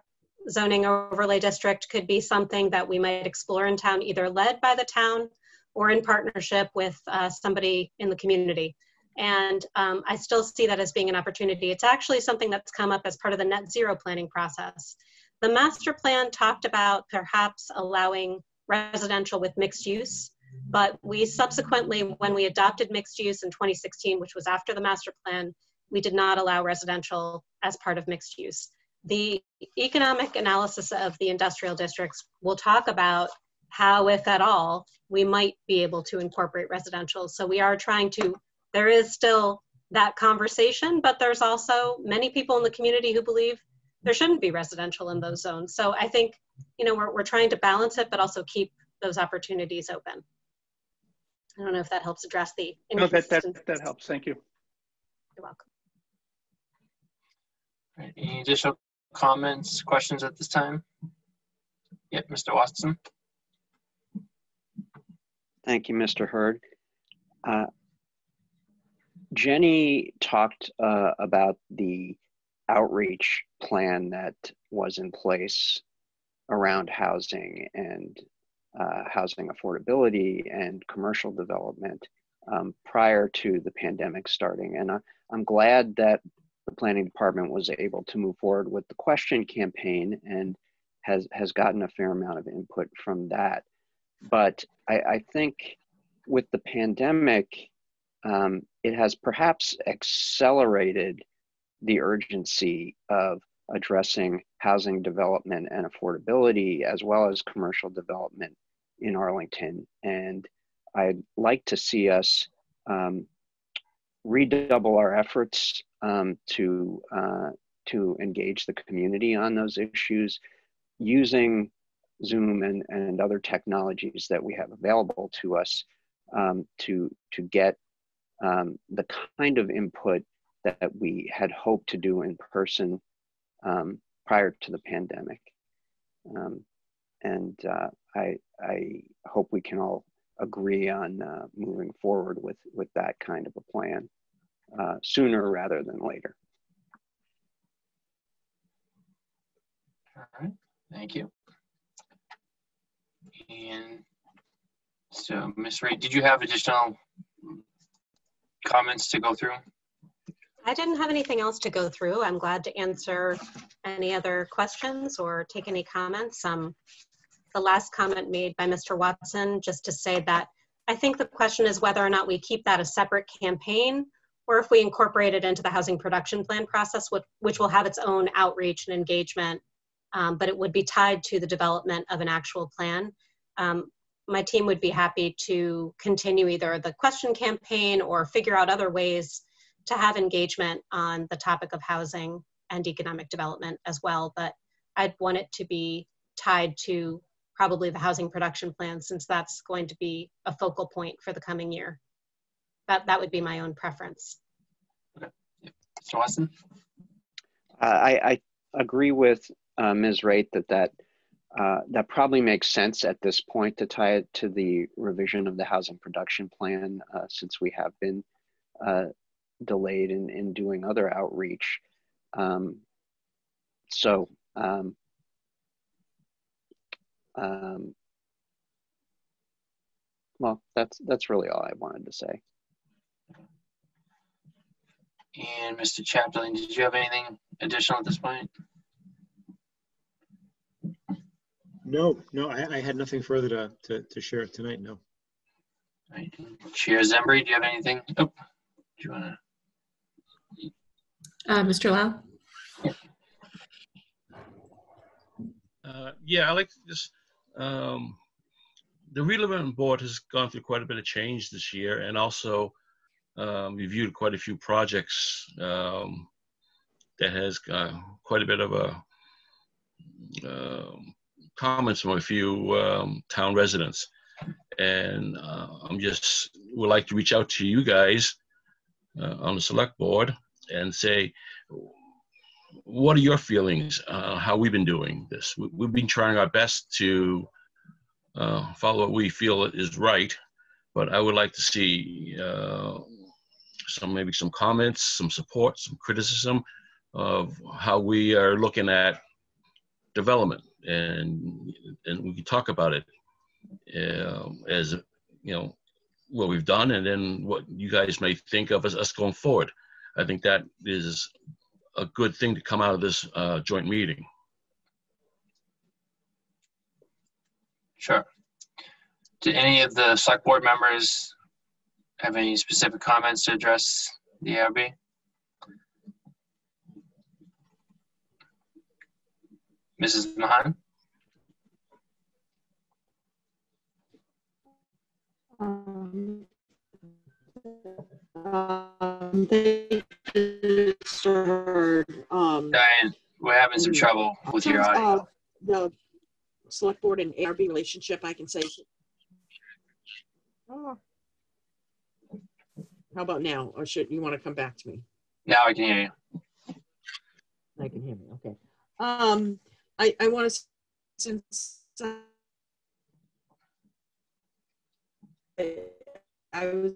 zoning overlay district could be something that we might explore in town, either led by the town or in partnership with uh, somebody in the community. And um, I still see that as being an opportunity. It's actually something that's come up as part of the net zero planning process. The master plan talked about perhaps allowing residential with mixed use but we subsequently, when we adopted mixed use in 2016, which was after the master plan, we did not allow residential as part of mixed use. The economic analysis of the industrial districts will talk about how, if at all, we might be able to incorporate residential. So we are trying to, there is still that conversation, but there's also many people in the community who believe there shouldn't be residential in those zones. So I think, you know, we're, we're trying to balance it, but also keep those opportunities open. I don't know if that helps address the. No, that, that, that helps. Thank you. You're welcome. Right, any additional comments, questions at this time? Yep, Mr. Watson. Thank you, Mr. Hurd. Uh, Jenny talked uh, about the outreach plan that was in place around housing and uh, housing affordability and commercial development um, prior to the pandemic starting. And I, I'm glad that the planning department was able to move forward with the question campaign and has, has gotten a fair amount of input from that. But I, I think with the pandemic, um, it has perhaps accelerated the urgency of addressing housing development and affordability as well as commercial development in Arlington. And I'd like to see us um, redouble our efforts um, to, uh, to engage the community on those issues using Zoom and, and other technologies that we have available to us um, to, to get um, the kind of input that we had hoped to do in person um, prior to the pandemic. Um, and uh, I, I hope we can all agree on uh, moving forward with, with that kind of a plan uh, sooner rather than later. All right, thank you. And so, Ms. Raitt, did you have additional comments to go through? I didn't have anything else to go through. I'm glad to answer any other questions or take any comments. Um, the last comment made by Mr. Watson, just to say that I think the question is whether or not we keep that a separate campaign or if we incorporate it into the housing production plan process, which, which will have its own outreach and engagement, um, but it would be tied to the development of an actual plan. Um, my team would be happy to continue either the question campaign or figure out other ways to have engagement on the topic of housing and economic development as well. But I'd want it to be tied to probably the housing production plan since that's going to be a focal point for the coming year. That, that would be my own preference. Mr. Watson? Uh, I, I agree with uh, Ms. Raitt that that, uh, that probably makes sense at this point to tie it to the revision of the housing production plan uh, since we have been uh, delayed in, in doing other outreach. Um, so, um, um, well, that's that's really all I wanted to say. And Mr. Chapdelaine, did you have anything additional at this point? No, no, I, I had nothing further to, to, to share tonight, no. Right. Chair Zsembery, do you have anything? Oh, do you want to? Uh, Mr. Lau? Uh, yeah, I like this. Um, the redevelopment board has gone through quite a bit of change this year, and also um, reviewed quite a few projects um, that has quite a bit of a um, comments from a few um, town residents, and uh, I'm just would like to reach out to you guys uh, on the select board and say, what are your feelings? Uh, how we've been doing this? We, we've been trying our best to uh, follow what we feel is right, but I would like to see uh, some maybe some comments, some support, some criticism of how we are looking at development, and and we can talk about it uh, as you know what we've done, and then what you guys may think of as us going forward. I think that is a good thing to come out of this uh, joint meeting. Sure. Do any of the select board members have any specific comments to address the ARB? Mrs. Mahon? Um, um, they just heard, um, Diane, we're having some trouble with your audio. of The select board and ARB relationship, I can say. Oh. How about now? Or should you want to come back to me? Now I can hear you. I can hear me, okay. Um, I, I want to, since I I was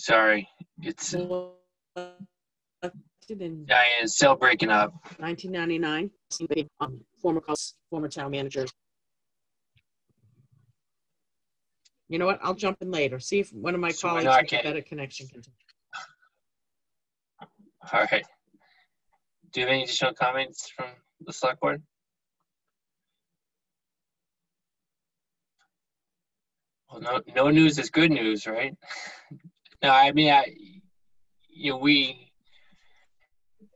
Sorry, it's elected in Diane, it's still breaking up. 1999, um, former, former town manager. You know what? I'll jump in later. See if one of my So colleagues not with a better connection can. All right. Do you have any additional comments from the select board? Well, no, no news is good news, right? No, I mean, I, you know, we,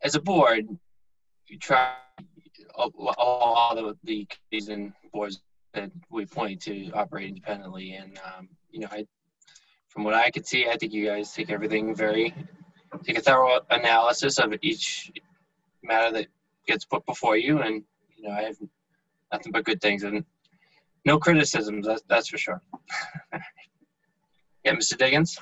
as a board, you try, all, the, the and boards that we point to operate independently. And, um, you know, I, from what I could see, I think you guys take everything very, take a thorough analysis of each matter that gets put before you. And, you know, I have nothing but good things and no criticisms, that's, that's for sure. yeah, Mr. Diggins?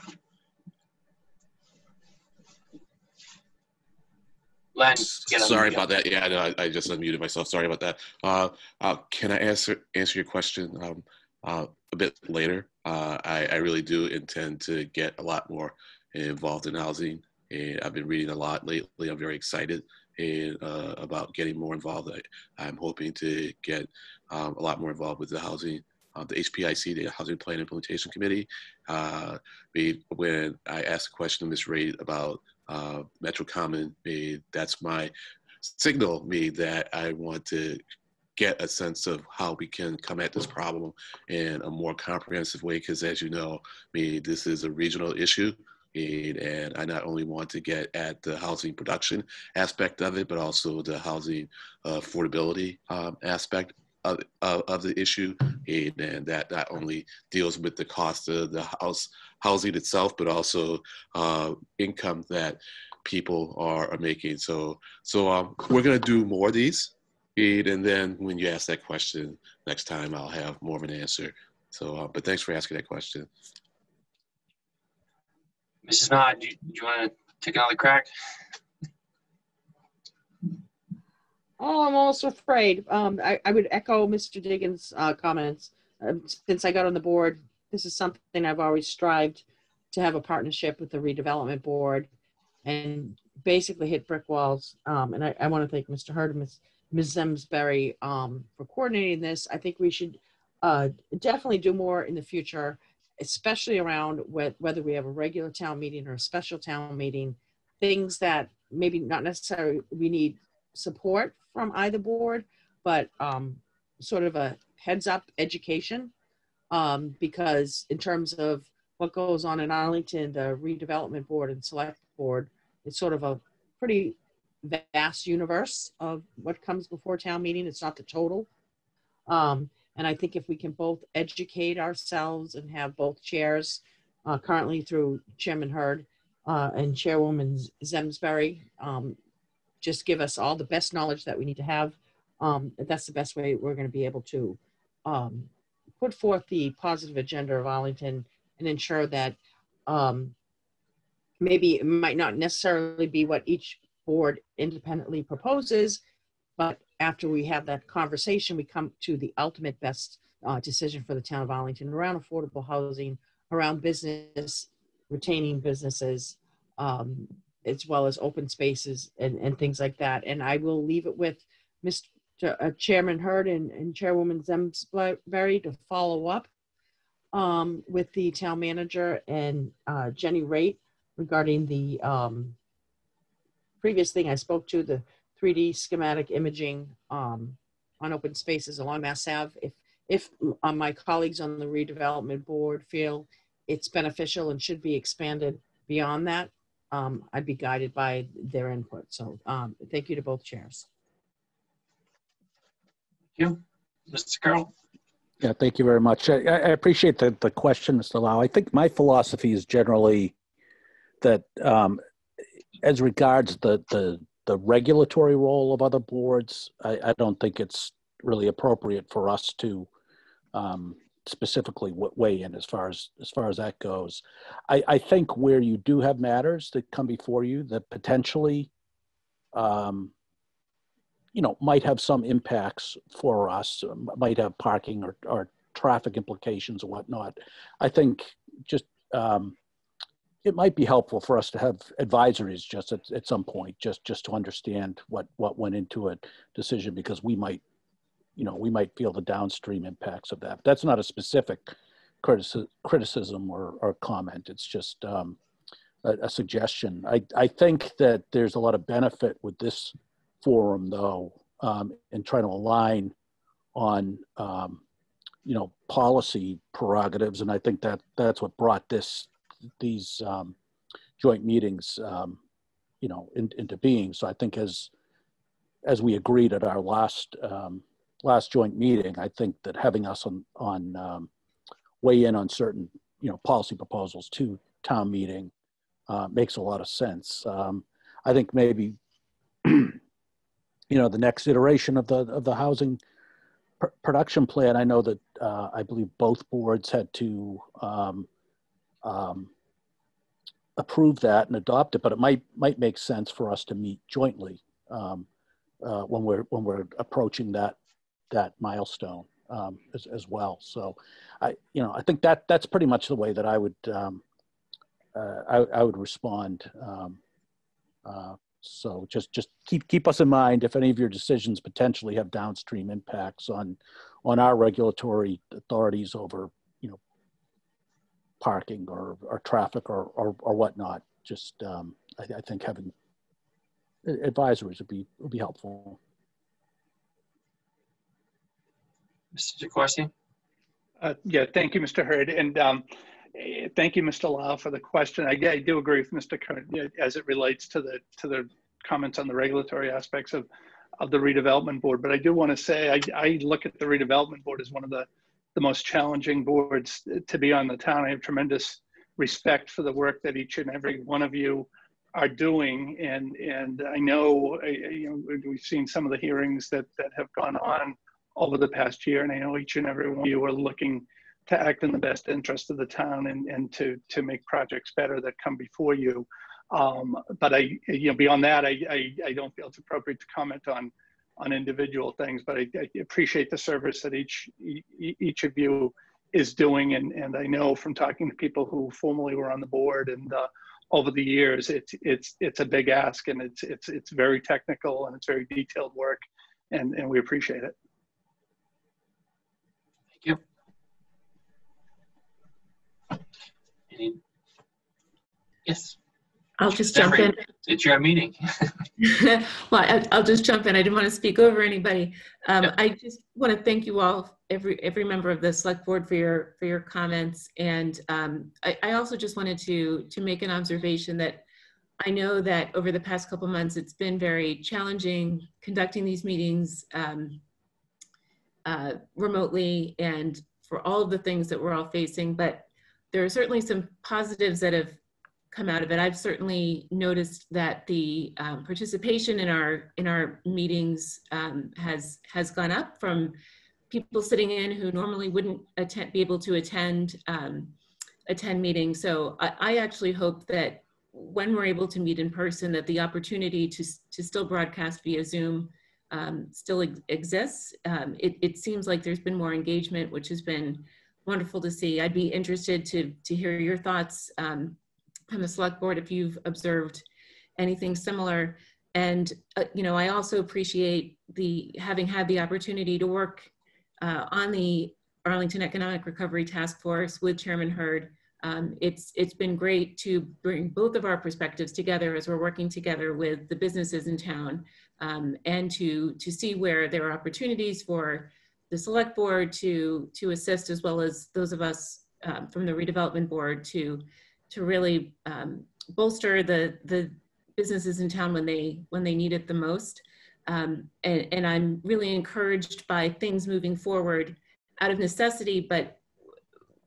Len, get Sorry about that. Yeah, no, I, I just unmuted myself. Sorry about that. Uh, uh, can I answer answer your question um, uh, a bit later? Uh, I, I really do intend to get a lot more involved in housing, and I've been reading a lot lately. I'm very excited and, uh, about getting more involved. I, I'm hoping to get um, a lot more involved with the housing uh, the HPIC, the Housing Plan Implementation Committee. Uh, when I asked a question to Ms. Raitt about uh, MetroCommon, that's my signal me that I want to get a sense of how we can come at this problem in a more comprehensive way. Because as you know, me this is a regional issue. And I not only want to get at the housing production aspect of it, but also the housing uh, affordability um, aspect of, of, the issue. And that not only deals with the cost of the house housing itself, but also uh, income that people are, are making. So, so um, we're to do more of these. And then when you ask that question next time, I'll have more of an answer. So, uh, but thanks for asking that question. Mrs. Nod, do you, you want to take another crack? Oh, I'm almost afraid. Um, I, I would echo Mr. Diggins' uh, comments. Um, since I got on the board, this is something I've always strived to have a partnership with the redevelopment board and basically hit brick walls. Um, and I, I want to thank Mr. Hurd and Ms. Ms. Zsembery um, for coordinating this. I think we should uh, definitely do more in the future, especially around wh- whether we have a regular town meeting or a special town meeting, things that maybe not necessarily we need support from either board, but um, sort of a heads up education. Um, because in terms of what goes on in Arlington, the redevelopment board and select board, it's sort of a pretty vast universe of what comes before town meeting. It's not the total. Um, and I think if we can both educate ourselves and have both chairs, uh, currently through Chairman Hurd uh, and Chairwoman Zsembery, um, just give us all the best knowledge that we need to have. Um, that's the best way we're going to be able to um, put forth the positive agenda of Arlington and ensure that um, maybe it might not necessarily be what each board independently proposes, but after we have that conversation, we come to the ultimate best uh, decision for the town of Arlington around affordable housing, around business, retaining businesses, um, as well as open spaces and, and things like that. And I will leave it with Mr. Uh, Chairman Hurd and, and Chairwoman Zsembery to follow up um, with the town manager and uh, Jenny Raitt regarding the um, previous thing I spoke to, the 3D schematic imaging um, on open spaces along Mass Ave. If, if uh, my colleagues on the redevelopment board feel it's beneficial and should be expanded beyond that, um, I'd be guided by their input. So um, thank you to both chairs. Thank you. Mr. Curro. Yeah, thank you very much. I, I appreciate the, the question, Mr. Lau. I think my philosophy is generally that um, as regards the, the, the regulatory role of other boards, I, I don't think it's really appropriate for us to um, specifically what weigh in as far as as far as that goes. I, I think where you do have matters that come before you that potentially, um, you know, might have some impacts for us, might have parking or, or traffic implications or whatnot. I think just um, it might be helpful for us to have advisories just at, at some point, just just to understand what what went into a decision, because we might, you know, we might feel the downstream impacts of that. But that's not a specific criticism, criticism or, or comment. It's just um, a, a suggestion. I I think that there's a lot of benefit with this forum, though, um, in trying to align on um, you know policy prerogatives, and I think that that's what brought this these um, joint meetings, um, you know, in, into being. So I think as as we agreed at our last um, last joint meeting, I think that having us on on um, weigh in on certain you know policy proposals to town meeting uh, makes a lot of sense. Um, I think maybe you know the next iteration of the of the housing pr production plan. I know that uh, I believe both boards had to um, um, approve that and adopt it, but it might might make sense for us to meet jointly um, uh, when we're when we're approaching that that milestone um, as, as well. So, I you know I think that that's pretty much the way that I would um, uh, I, I, would respond. Um, uh, so just just keep keep us in mind if any of your decisions potentially have downstream impacts on on our regulatory authorities over, you know, parking or, or traffic or, or, or whatnot. Just, um, I, I think having advisories would be, would be helpful. Mr. DeCourcey? Uh, yeah, thank you, Mr. Hurd. And um, thank you, Mr. Lau, for the question. I, I do agree with Mr. Kern as it relates to the to the comments on the regulatory aspects of of the redevelopment board. But I do want to say I, I look at the redevelopment board as one of the the most challenging boards to be on the town. I have tremendous respect for the work that each and every one of you are doing, and and I know you know we've seen some of the hearings that that have gone on over the past year, and I know each and every one of you are looking to act in the best interest of the town and, and to, to make projects better that come before you. Um, but I, you know, beyond that, I, I, I, don't feel it's appropriate to comment on, on individual things, but I, I appreciate the service that each, each of you is doing. And, and I know from talking to people who formerly were on the board and uh, over the years, it's, it's, it's a big ask and it's, it's, it's very technical and it's very detailed work and, and we appreciate it. Any? Yes. I'll just jump in. It's your meeting. well, I, will just jump in. I didn't want to speak over anybody. Um, yep. I just want to thank you all, every every member of the select board for your for your comments, and um, I, I, also just wanted to to make an observation that I know that over the past couple months it's been very challenging conducting these meetings um, uh, remotely and for all of the things that we're all facing, but there are certainly some positives that have come out of it. I've certainly noticed that the um, participation in our in our meetings um, has has gone up from people sitting in who normally wouldn't attend, be able to attend um, attend meetings. So I, I, actually hope that when we're able to meet in person, that the opportunity to to still broadcast via Zoom um, still ex exists. Um, it, it seems like there's been more engagement, which has been wonderful to see. I'd be interested to, to hear your thoughts um, on the select board if you've observed anything similar. And, uh, you know, I also appreciate the having had the opportunity to work uh, on the Arlington Economic Recovery Task Force with Chairman Hurd. Um, it's, it's been great to bring both of our perspectives together as we're working together with the businesses in town um, and to, to see where there are opportunities for the select board to to assist as well as those of us um, from the redevelopment board to to really um, bolster the the businesses in town when they when they need it the most. Um, and, and I'm really encouraged by things moving forward out of necessity but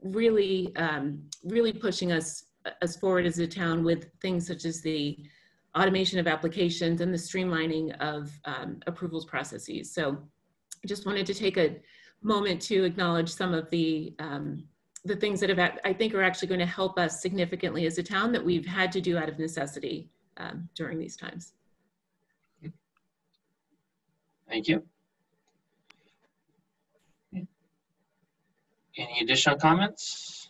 really um, really pushing us us forward as a town with things such as the automation of applications and the streamlining of um, approvals processes. So I just wanted to take a moment to acknowledge some of the um, the things that have I think are actually going to help us significantly as a town that we've had to do out of necessity um, during these times. Thank you. Any additional comments?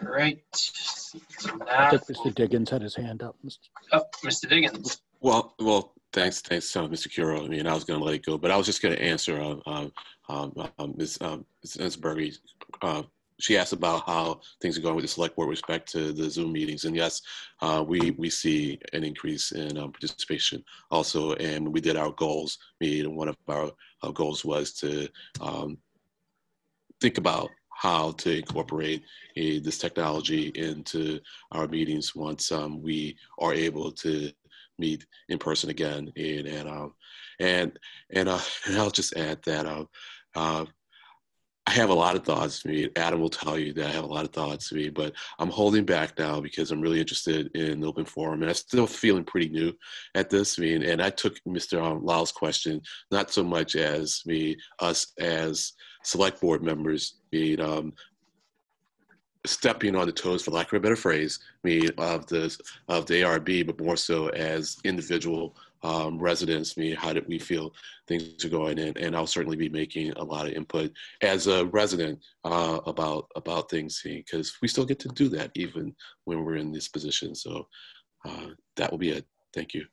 All right. So I think Mr. Diggins had his hand up. Oh, Mr. Diggins. Well, well, thanks, thanks, uh, Mr. Curro. I mean, I was going to let it go, but I was just going to answer uh, um, um, um, Ms. Um, Ms. Uh, she asked about how things are going with the select board with respect to the Zoom meetings, and yes, uh, we we see an increase in um, participation also. And when we did our goals meeting, one of our, our goals was to um, think about how to incorporate a, this technology into our meetings once um, we are able to meet in person again. And and um, and and, uh, and I'll just add that um, uh, I have a lot of thoughts me. Adam will tell you that I have a lot of thoughts me, but I'm holding back now because I'm really interested in open forum, and I'm still feeling pretty new at this. I mean, and I took Mr. Um, question not so much as me, us as select board members, being um, stepping on the toes, for lack of a better phrase, mean, of the of the ARB, but more so as individual um, residents. Mean, how did we feel things are going? And, and I'll certainly be making a lot of input as a resident uh, about about things because we still get to do that even when we're in this position. So uh, that will be it. Thank you.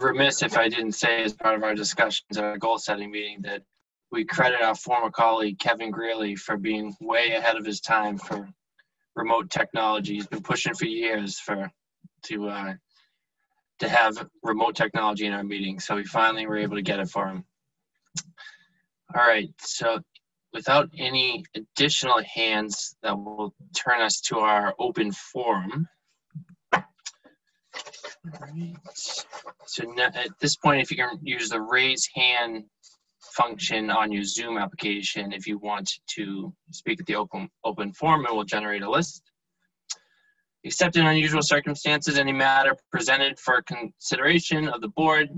remiss if I didn't say as part of our discussions at our goal setting meeting that we credit our former colleague Kevin Greeley for being way ahead of his time for remote technology. He's been pushing for years for to uh, to have remote technology in our meetings. So we finally were able to get it for him. All right, so without any additional hands, that will turn us to our open forum. All right. So now, at this point, if you can use the raise hand function on your Zoom application, if you want to speak at the open, open forum, it will generate a list. Except in unusual circumstances, any matter presented for consideration of the board,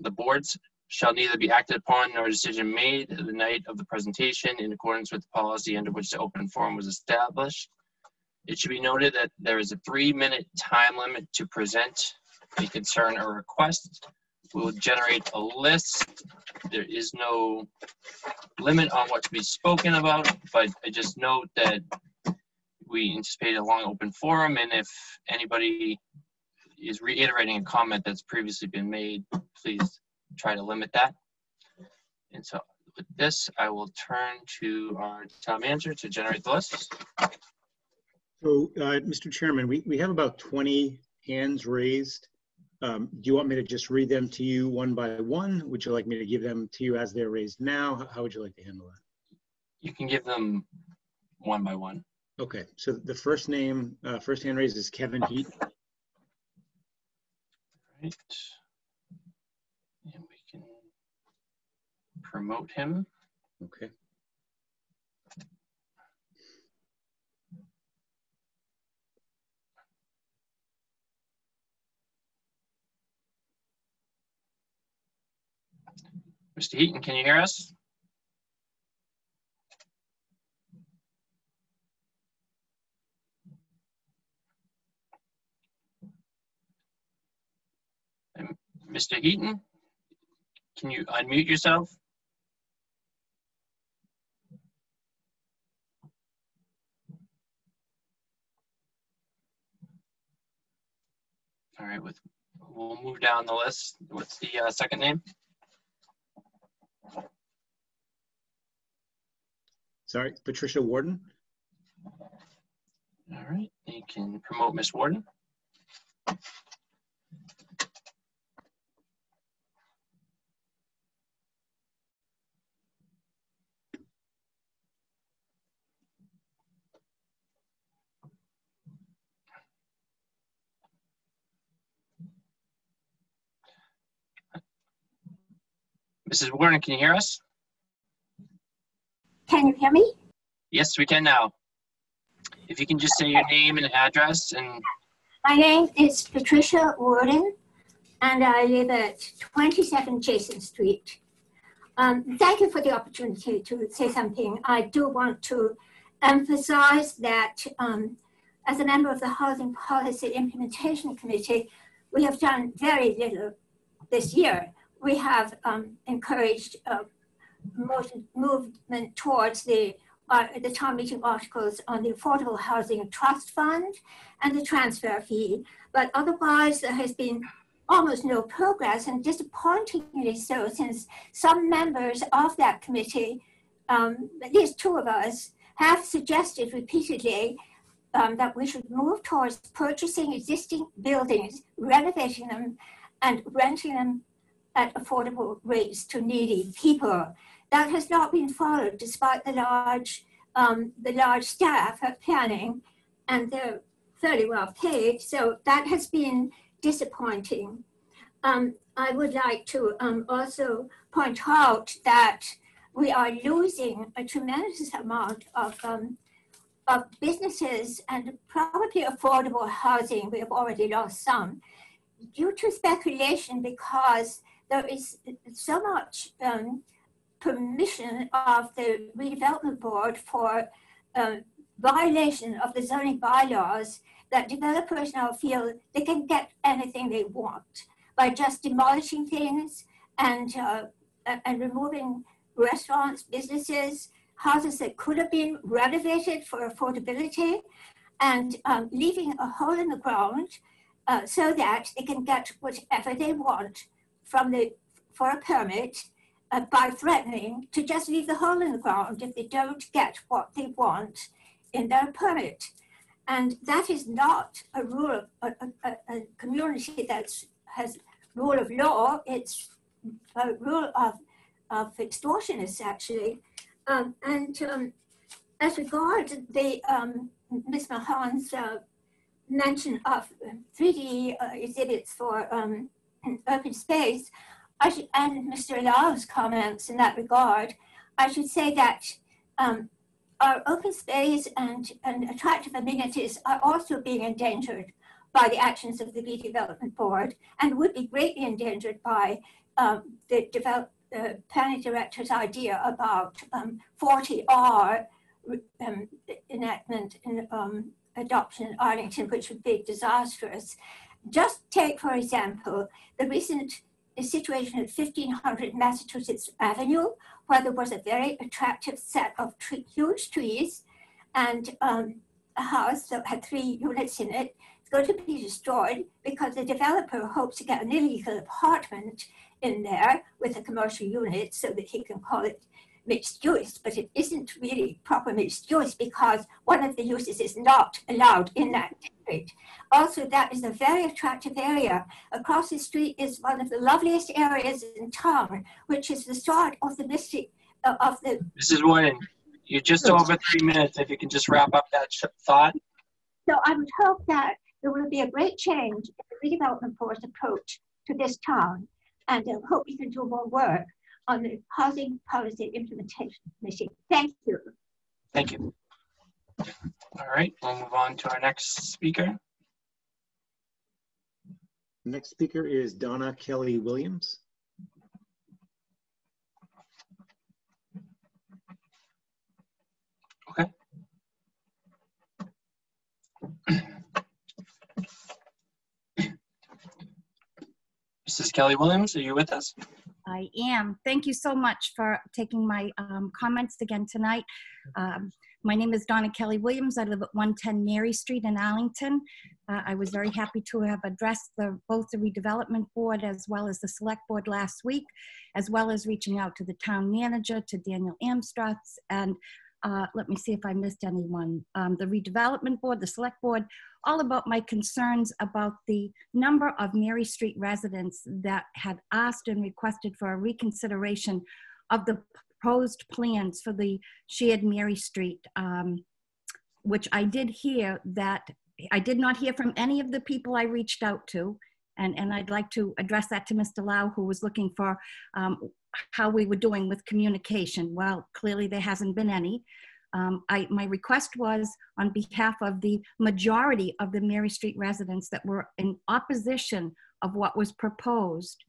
the boards shall neither be acted upon nor decision made the night of the presentation in accordance with the policy under which the open forum was established. It should be noted that there is a three-minute time limit to present a concern or request. Will generate a list. There is no limit on what to be spoken about, but I just note that we anticipate a long open forum, and if anybody is reiterating a comment that's previously been made, please try to limit that. And so with this, I will turn to our town manager to generate the list. So, uh, Mr. Chairman, we, we have about 20 hands raised. Um, do you want me to just read them to you one by one? Would you like me to give them to you as they're raised now? How- would you like to handle that? You can give them one by one. Okay, so the first name, uh, first hand raised is Kevin Heat. Right. And we can promote him. Okay. Mr. Heaton, can you hear us? Mr. Heaton, can you unmute yourself? All right, with, we'll move down the list. What's the uh, second name? Sorry, Patricia Worden. All right, you can promote Miss Worden. Mrs. Worden, can you hear us? Can you hear me? Yes, we can now. If you can just say your name and address and My name is Patricia Worden, and I live at 27 Jason Street. Um, thank you for the opportunity to say something. I do want to emphasize that um, as a member of the Housing Policy Implementation Committee, we have done very little this year. We have um, encouraged uh, motion, movement towards the uh, the town meeting articles on the Affordable Housing Trust Fund and the transfer fee. But otherwise, there has been almost no progress, and disappointingly so, since some members of that committee, um, at least two of us, have suggested repeatedly um, that we should move towards purchasing existing buildings, renovating them, and renting them at affordable rates to needy people. That has not been followed despite the large, um, the large staff at planning and they're fairly well paid. So that has been disappointing. Um, I would like to um, also point out that we are losing a tremendous amount of, um, of businesses and probably affordable housing. We have already lost some due to speculation because there is so much um, permission of the redevelopment board for uh, violation of the zoning bylaws that developers now feel they can get anything they want by just demolishing things and uh, and removing restaurants, businesses, houses that could have been renovated for affordability, and um, leaving a hole in the ground uh, so that they can get whatever they want from the for a permit uh, by threatening to just leave the hole in the ground if they don't get what they want in their permit. And that is not a rule of a, a, a community that has rule of law. It's a rule of, of extortionists, actually. Um, and um, as regards the um, Ms. Mahon's uh, mention of 3D uh, exhibits for um, open space, I should, and Mr. Lau's comments in that regard, I should say that um, our open space and, and attractive amenities are also being endangered by the actions of the redevelopment board and would be greatly endangered by um, the develop, planning director's idea about um, 40R um, enactment and um, adoption in Arlington, which would be disastrous. Just take, for example, the recent situation at 1500 Massachusetts Avenue, where there was a very attractive set of tree, huge trees and um, a house that had three units in it. It's going to be destroyed because the developer hopes to get an illegal apartment in there with a commercial unit so that he can call it mixed use, but it isn't really proper mixed use because one of the uses is not allowed in that district. Also, that is a very attractive area. Across the street is one of the loveliest areas in town, which is the start of the mystic uh, of the. Mrs. Worden, you're just over three minutes. If you can just wrap up that thought. So I would hope that there will be a great change in the redevelopment board's approach to this town, and I hope we can do more work on the Housing Policy Implementation Committee. Thank you. Thank you. All right, we'll move on to our next speaker. Next speaker is Donna Kelly Williams. Okay. Mrs. Kelly Williams, are you with us? I am. Thank you so much for taking my um, comments again tonight. Um, my name is Donna Kelly Williams. I live at 110 Mary Street in Arlington. Uh, I was very happy to have addressed the, both the redevelopment board as well as the select board last week, as well as reaching out to the town manager, to Daniel Amstutz, and uh, let me see if I missed anyone. Um, the redevelopment board, the select board, all about my concerns about the number of Mary Street residents that had asked and requested for a reconsideration of the proposed plans for the shared Mary Street, um, which I did hear that I did not hear from any of the people I reached out to. And, and I'd like to address that to Mr. Lau, who was looking for um, how we were doing with communication. Well, clearly there hasn't been any. Um, I, my request was on behalf of the majority of the Mary Street residents that were in opposition of what was proposed,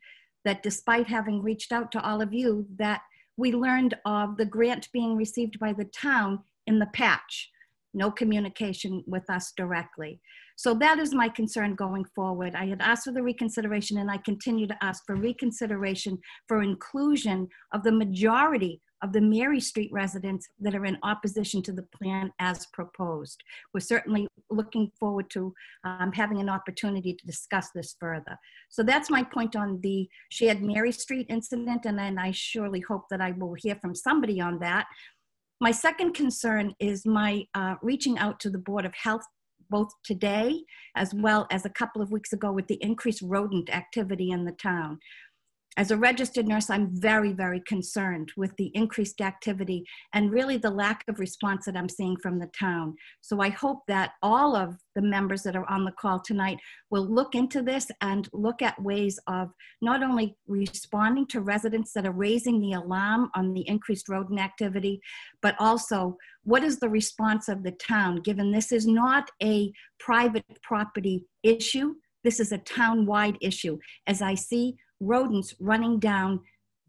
that despite having reached out to all of you, that we learned of the grant being received by the town in the patch. No communication with us directly. So that is my concern going forward. I had asked for the reconsideration and I continue to ask for reconsideration for inclusion of the majority of the Mary Street residents that are in opposition to the plan as proposed. We're certainly looking forward to um, having an opportunity to discuss this further. So that's my point on the shared Mary Street incident, and then I surely hope that I will hear from somebody on that. My second concern is my uh, reaching out to the Board of Health both today as well as a couple of weeks ago with the increased rodent activity in the town. As a registered nurse, I'm very, very concerned with the increased activity and really the lack of response that I'm seeing from the town. So I hope that all of the members that are on the call tonight will look into this and look at ways of not only responding to residents that are raising the alarm on the increased rodent activity, but also what is the response of the town, given this is not a private property issue, this is a town-wide issue. As I see rodents running down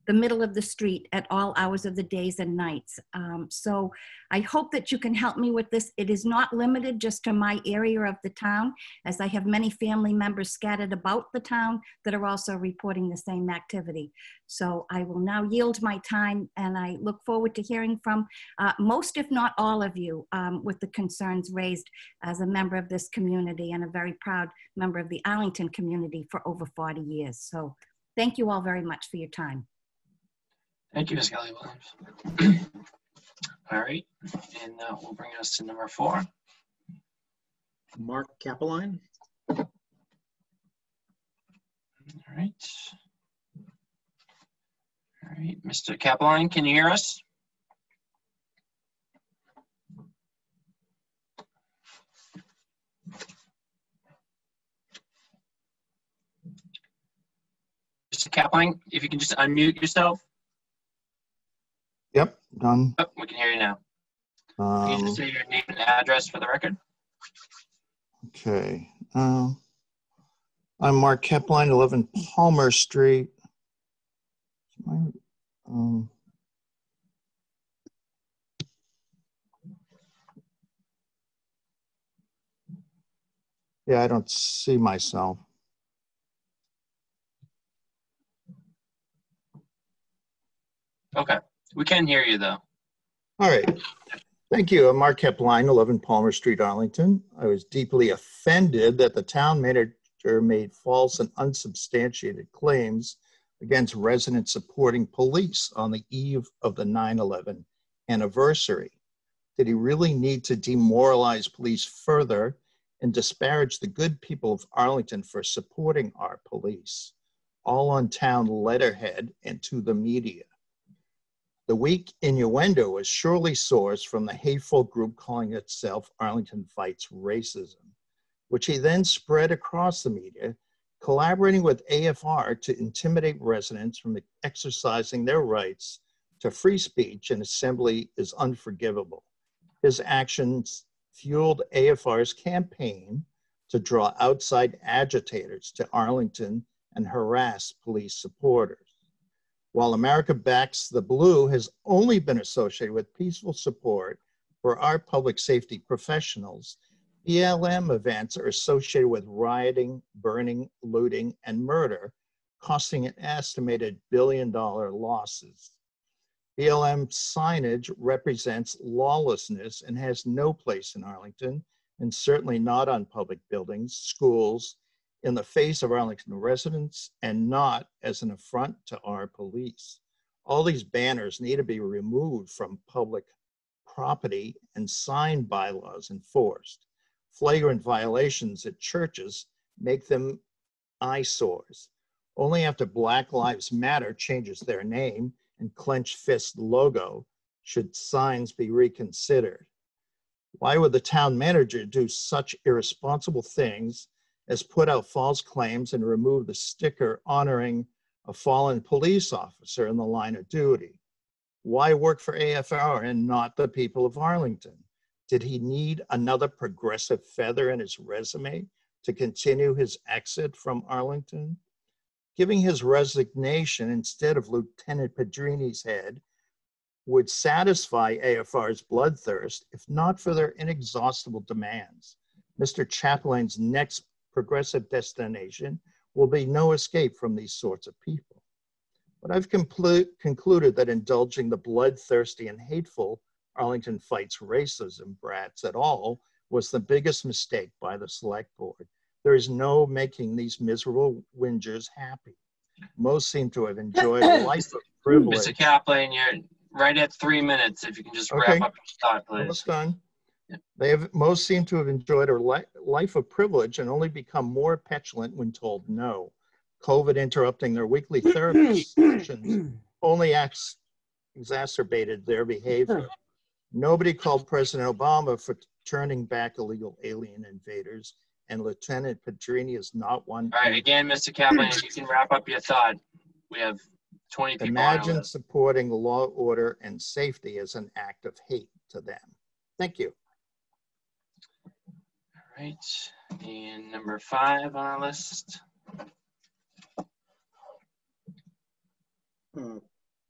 the middle of the street at all hours of the days and nights. Um, so I hope that you can help me with this. It is not limited just to my area of the town, as I have many family members scattered about the town that are also reporting the same activity. So I will now yield my time and I look forward to hearing from uh, most, if not all of you, um, with the concerns raised as a member of this community and a very proud member of the Arlington community for over 40 years. So thank you all very much for your time. Thank you, Ms. Kelly Williams. All right, and uh, that will bring us to number four. Mark Kaepplein. All right. All right, Mr. Kaepplein, can you hear us? Mr. Kaepplein, if you can just unmute yourself. Yep, done. Oh, we can hear you now. Can you Um, just say your name and address for the record? okay. Um, I'm Mark Kaepplein, 11 Palmer Street. My, um, yeah, I don't see myself. Okay, we can hear you though. All right. Thank you. I'm Mark Kaepplein, 11 Palmer Street, Arlington. I was deeply offended that the town manager made false and unsubstantiated claims against residents supporting police on the eve of the 9/11 anniversary. Did he really need to demoralize police further and disparage the good people of Arlington for supporting our police, all on town letterhead and to the media? The weak innuendo was surely sourced from the hateful group calling itself Arlington Fights Racism, which he then spread across the media, collaborating with AFR to intimidate residents from exercising their rights to free speech and assembly is unforgivable. His actions fueled AFR's campaign to draw outside agitators to Arlington and harass police supporters. While America Backs the Blue has only been associated with peaceful support for our public safety professionals, BLM events are associated with rioting, burning, looting, and murder, costing an estimated billion dollar losses. BLM signage represents lawlessness and has no place in Arlington, and certainly not on public buildings, schools, in the face of Arlington residents and not as an affront to our police. All these banners need to be removed from public property and sign bylaws enforced. Flagrant violations at churches make them eyesores. Only after Black Lives Matter changes their name and clenched fist logo should signs be reconsidered. Why would the town manager do such irresponsible things as put out false claims and removed the sticker honoring a fallen police officer in the line of duty? Why work for AFR and not the people of Arlington? Did he need another progressive feather in his resume to continue his exit from Arlington? Giving his resignation instead of Lieutenant Pedrini's head would satisfy AFR's bloodthirst if not for their inexhaustible demands. Mr. Chapdelaine's next progressive destination will be no escape from these sorts of people. But I've conclu- concluded that indulging the bloodthirsty and hateful Arlington Fights Racism brats at all was the biggest mistake by the select board. There is no making these miserable whingers happy. Most seem to have enjoyed a life of privilege. Mr. Kaplan, you're right at three minutes. If you can just Okay. wrap up your thought, Almost done. They have, most seem to have enjoyed a li- life of privilege and only become more petulant when told no. COVID interrupting their weekly therapy sessions only acts, exacerbated their behavior. Nobody called President Obama for turning back illegal alien invaders, and Lieutenant Pedrini is not one. All right, again, Mr. Kaplan, if you can wrap up your thought. We have 20 people Imagine supporting law, order, and safety as an act of hate to them. Thank you. All right, and number five on our list. Uh,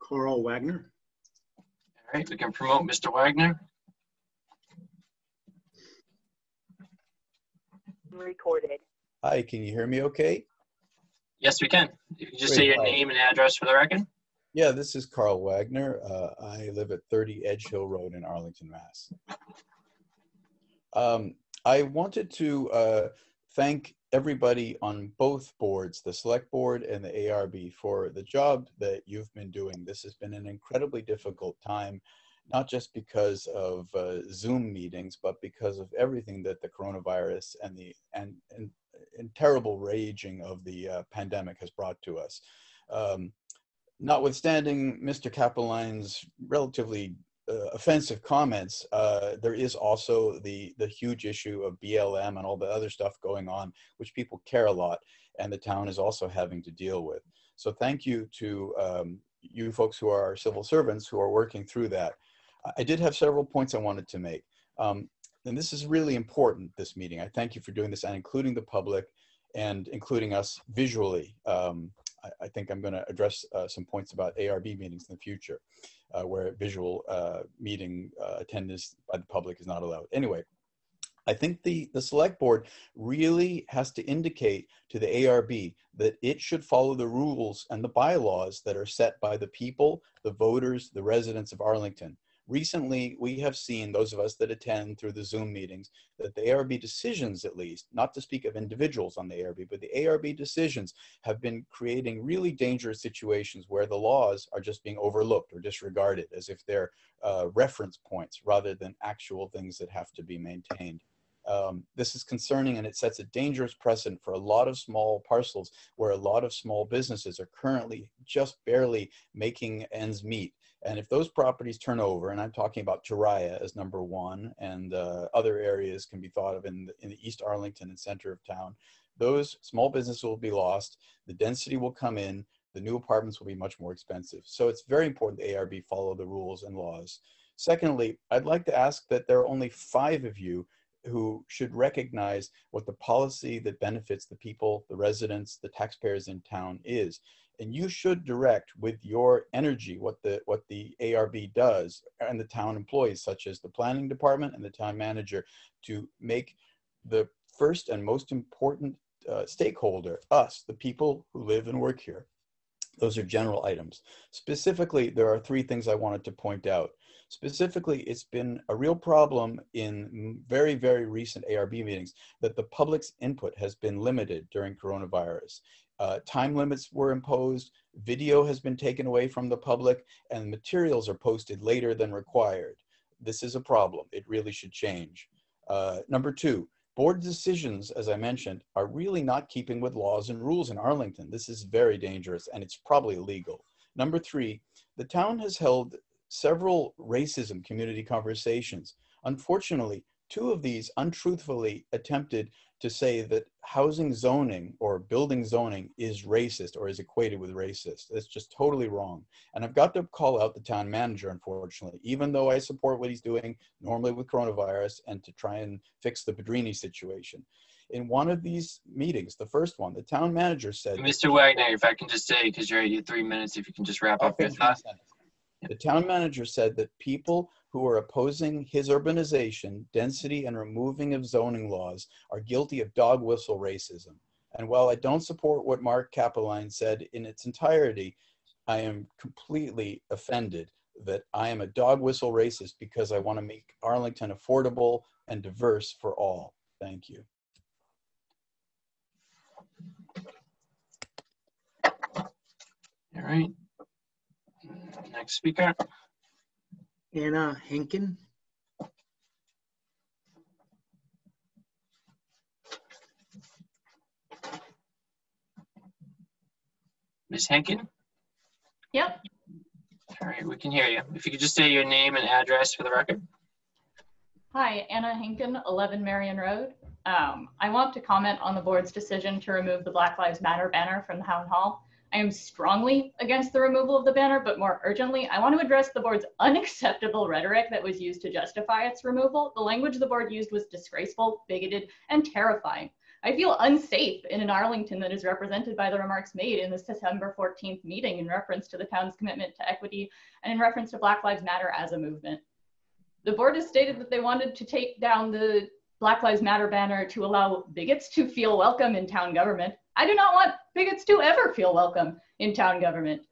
Carl Wagner. All right, we can promote Mr. Wagner. Recorded. Hi, can you hear me okay? Yes, we can. You can just Great, say your hi. name and address for the record. Yeah, this is Carl Wagner. Uh, I live at 30 Edge Hill Road in Arlington, Mass. Um, I wanted to uh, thank everybody on both boards, the Select Board and the ARB, for the job that you've been doing. This has been an incredibly difficult time, not just because of uh, Zoom meetings, but because of everything that the coronavirus and the and, and, and terrible raging of the uh, pandemic has brought to us. Um, notwithstanding Mr. Kaepplein's relatively uh, offensive comments, uh, there is also the the huge issue of BLM and all the other stuff going on, which people care a lot, and the town is also having to deal with. So thank you to um, you folks who are civil servants who are working through that. I did have several points I wanted to make. Um, and this is really important, this meeting. I thank you for doing this and including the public and including us visually. Um, I, think I'm going to address uh, some points about ARB meetings in the future, uh, where visual uh, meeting attendance by the public is not allowed. Anyway, I think the, the select board really has to indicate to the ARB that it should follow the rules and the bylaws that are set by the people, the voters, the residents of Arlington. Recently, we have seen, those of us that attend through the Zoom meetings, that the ARB decisions, at least, not to speak of individuals on the ARB, but the ARB decisions have been creating really dangerous situations where the laws are just being overlooked or disregarded as if they're uh, reference points rather than actual things that have to be maintained. Um, this is concerning and it sets a dangerous precedent for a lot of small parcels where a lot of small businesses are currently just barely making ends meet. And if those properties turn over, and I'm talking about Toraya as number one, and uh, other areas can be thought of in the, in the East Arlington and center of town, those small businesses will be lost. The density will come in. The new apartments will be much more expensive. So it's very important the ARB follow the rules and laws. Secondly, I'd like to ask that there are only five of you who should recognize what the policy that benefits the people, the residents, the taxpayers in town is. And you should direct with your energy what the what the ARB does and the town employees, such as the planning department and the town manager, to make the first and most important uh, stakeholder, us, the people who live and work here. Those are general items. Specifically, there are three things I wanted to point out. Specifically, it's been a real problem in very, very recent ARB meetings that the public's input has been limited during coronavirus. Uh, time limits were imposed, video has been taken away from the public, and materials are posted later than required. This is a problem. It really should change. Uh, number two, board decisions, as I mentioned, are really not keeping with laws and rules in Arlington. This is very dangerous and it's probably illegal. Number three, the town has held several racism community conversations. Unfortunately, two of these untruthfully attempted to say that housing zoning or building zoning is racist or is equated with racist. That's just totally wrong. And I've got to call out the town manager, unfortunately, even though I support what he's doing normally with coronavirus and to try and fix the Pedrini situation. In one of these meetings, the first one, the town manager said, Mr. Wagner, if I can just say, because you're at your three minutes, if you can just wrap up your finish my thought. sentence. The town manager said that people who are opposing his urbanization, density, and removing of zoning laws are guilty of dog whistle racism. And while I don't support what Mark Kaepplein said in its entirety, I am completely offended that I am a dog whistle racist because I want to make Arlington affordable and diverse for all. Thank you. All right. Next speaker. Anna Henkin. Ms. Henkin? Yep. All right, we can hear you. If you could just say your name and address for the record. Hi, Anna Hinken, 11 Marion Road. Um, I want to comment on the board's decision to remove the Black Lives Matter banner from the town hall. I am strongly against the removal of the banner, but more urgently, I want to address the board's unacceptable rhetoric that was used to justify its removal. The language the board used was disgraceful, bigoted, and terrifying. I feel unsafe in an Arlington that is represented by the remarks made in the September 14th meeting in reference to the town's commitment to equity and in reference to Black Lives Matter as a movement. The board has stated that they wanted to take down the Black Lives Matter banner to allow bigots to feel welcome in town government. I do not want bigots to ever feel welcome in town government.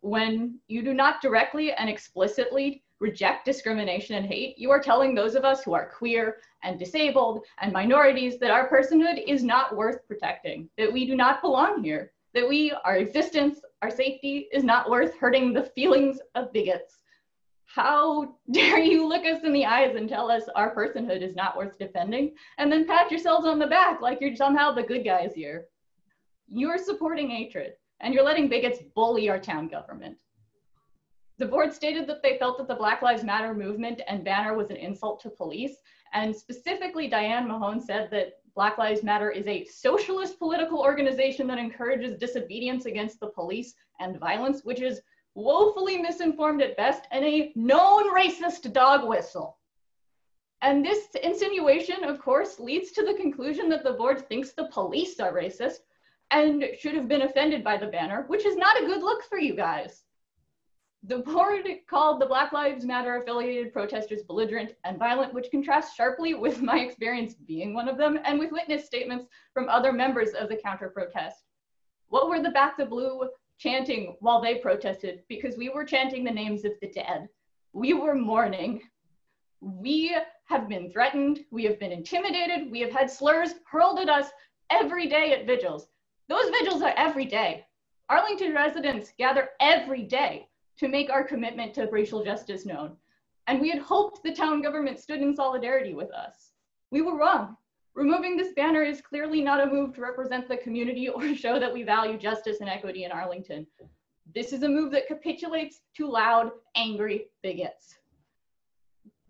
When you do not directly and explicitly reject discrimination and hate, you are telling those of us who are queer and disabled and minorities that our personhood is not worth protecting, that we do not belong here, that we, our existence, our safety is not worth hurting the feelings of bigots. How dare you look us in the eyes and tell us our personhood is not worth defending and then pat yourselves on the back like you're somehow the good guys here? You're supporting hatred and you're letting bigots bully our town government. The board stated that they felt that the Black Lives Matter movement and banner was an insult to police. And specifically, Diane Mahon said that Black Lives Matter is a socialist political organization that encourages disobedience against the police and violence, which is woefully misinformed at best and a known racist dog whistle. And this insinuation, of course, leads to the conclusion that the board thinks the police are racist and should have been offended by the banner, which is not a good look for you guys. The board called the Black Lives Matter affiliated protesters belligerent and violent, which contrasts sharply with my experience being one of them and with witness statements from other members of the counter protest. What were the Back the Blue chanting while they protested? Because we were chanting the names of the dead. We were mourning. We have been threatened. We have been intimidated. We have had slurs hurled at us every day at vigils. Those vigils are every day. Arlington residents gather every day to make our commitment to racial justice known. And we had hoped the town government stood in solidarity with us. We were wrong. Removing this banner is clearly not a move to represent the community or show that we value justice and equity in Arlington. This is a move that capitulates to loud, angry bigots.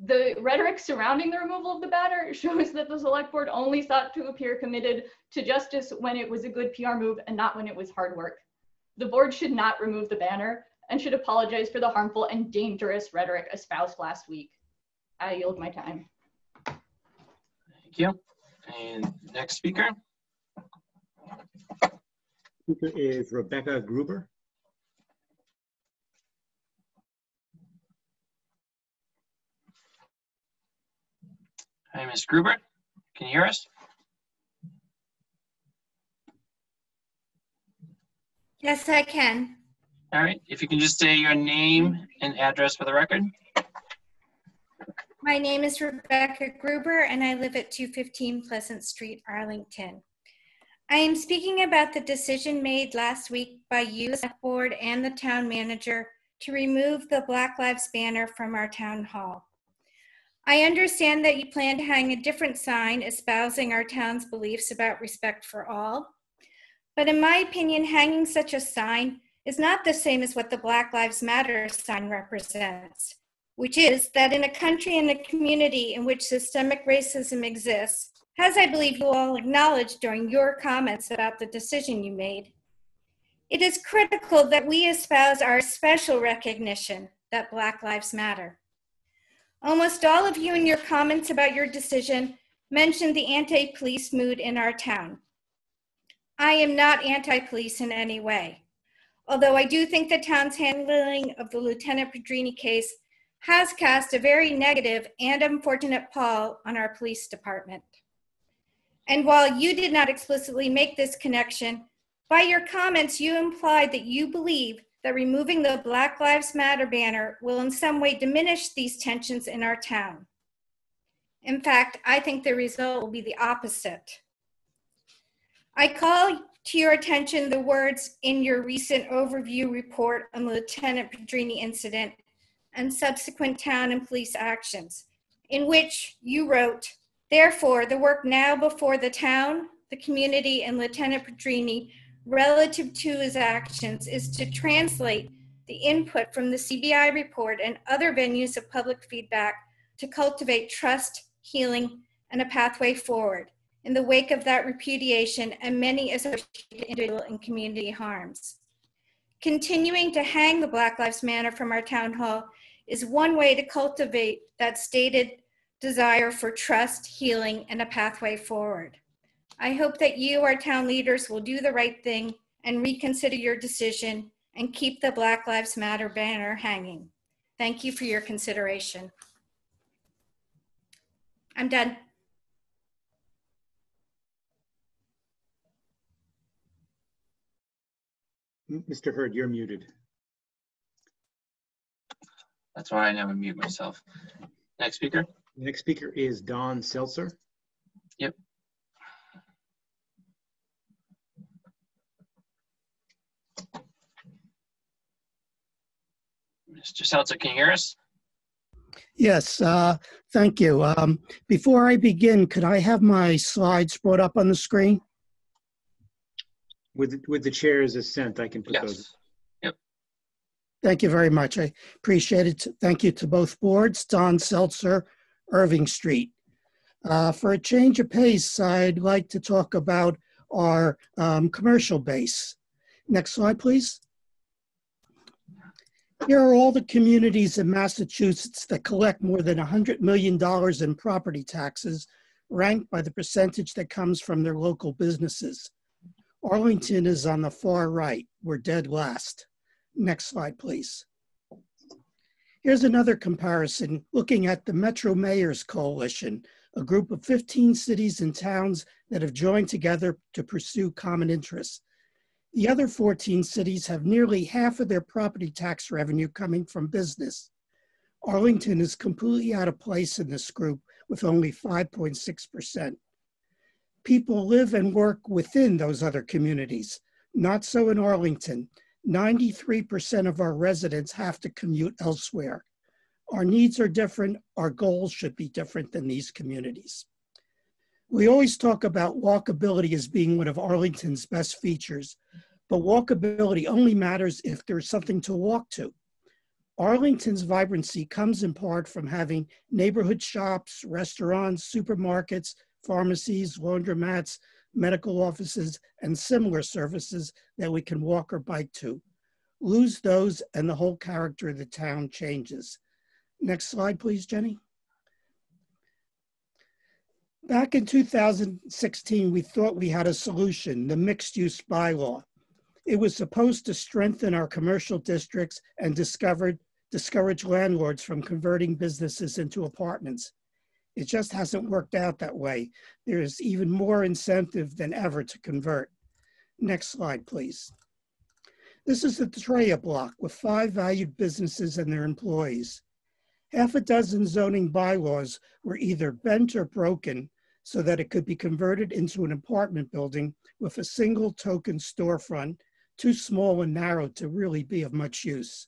The rhetoric surrounding the removal of the banner shows that the select board only sought to appear committed to justice when it was a good PR move and not when it was hard work. The board should not remove the banner and should apologize for the harmful and dangerous rhetoric espoused last week. I yield my time. Thank you. And next speaker. Speaker is Rebecca Gruber. Hi, Ms. Gruber. Can you hear us? Yes, I can. All right, if you can just say your name and address for the record. My name is Rebecca Gruber and I live at 215 Pleasant Street, Arlington. I am speaking about the decision made last week by you, the board, and the town manager to remove the Black Lives banner from our town hall. I understand that you plan to hang a different sign espousing our town's beliefs about respect for all. But in my opinion, hanging such a sign is not the same as what the Black Lives Matter sign represents, which is that in a country and a community in which systemic racism exists, as I believe you all acknowledged during your comments about the decision you made, it is critical that we espouse our special recognition that Black Lives Matter. Almost all of you in your comments about your decision mentioned the anti police mood in our town. I am not anti police in any way although I do think the town's handling of the Lieutenant Pedrini case has cast a very negative and unfortunate pall on our police department. And while you did not explicitly make this connection, by your comments, you implied that you believe that removing the Black Lives Matter banner will in some way diminish these tensions in our town. In fact, I think the result will be the opposite. I call to your attention the words in your recent overview report on the Lieutenant Pedrini incident and subsequent town and police actions, in which you wrote, Therefore, the work now before the town, the community, and Lieutenant Pedrini relative to his actions is to translate the input from the CBI report and other venues of public feedback to cultivate trust, healing, and a pathway forward in the wake of that repudiation and many associated individual and community harms. Continuing to hang the Black Lives Matter from our town hall is one way to cultivate that stated desire for trust, healing, and a pathway forward. I hope that you, our town leaders, will do the right thing and reconsider your decision and keep the Black Lives Matter banner hanging. Thank you for your consideration. I'm done. Mr. Hurd, you're muted. That's why I never mute myself. Next speaker. Next speaker is Don Seltzer. Yep. Mr. Seltzer, can you hear us? Yes, uh, thank you. Um, before I begin, could I have my slides brought up on the screen? With, with the chair's assent, I can put those. Yep. Thank you very much. I appreciate it. Thank you to both boards, Don Seltzer, Irving Street. Uh, for a change of pace, I'd like to talk about our um, commercial base. Next slide, please. Here are all the communities in Massachusetts that collect more than $100 million in property taxes, ranked by the percentage that comes from their local businesses. Arlington is on the far right. We're dead last. Next slide, please. Here's another comparison looking at the Metro Mayors Coalition, a group of 15 cities and towns that have joined together to pursue common interests. The other 14 cities have nearly half of their property tax revenue coming from business. Arlington is completely out of place in this group with only 5.6%. People live and work within those other communities. Not so in Arlington. 93% of our residents have to commute elsewhere. Our needs are different. Our goals should be different than these communities. We always talk about walkability as being one of Arlington's best features, but walkability only matters if there's something to walk to. Arlington's vibrancy comes in part from having neighborhood shops, restaurants, supermarkets, pharmacies, laundromats, medical offices, and similar services that we can walk or bike to. Lose those and the whole character of the town changes. Next slide, please, Jenny. Back in 2016, we thought we had a solution, the mixed use bylaw. It was supposed to strengthen our commercial districts and discourage landlords from converting businesses into apartments. It just hasn't worked out that way. There is even more incentive than ever to convert. Next slide, please. This is the Toraya block with five valued businesses and their employees. Half a dozen zoning bylaws were either bent or broken so that it could be converted into an apartment building with a single token storefront, too small and narrow to really be of much use.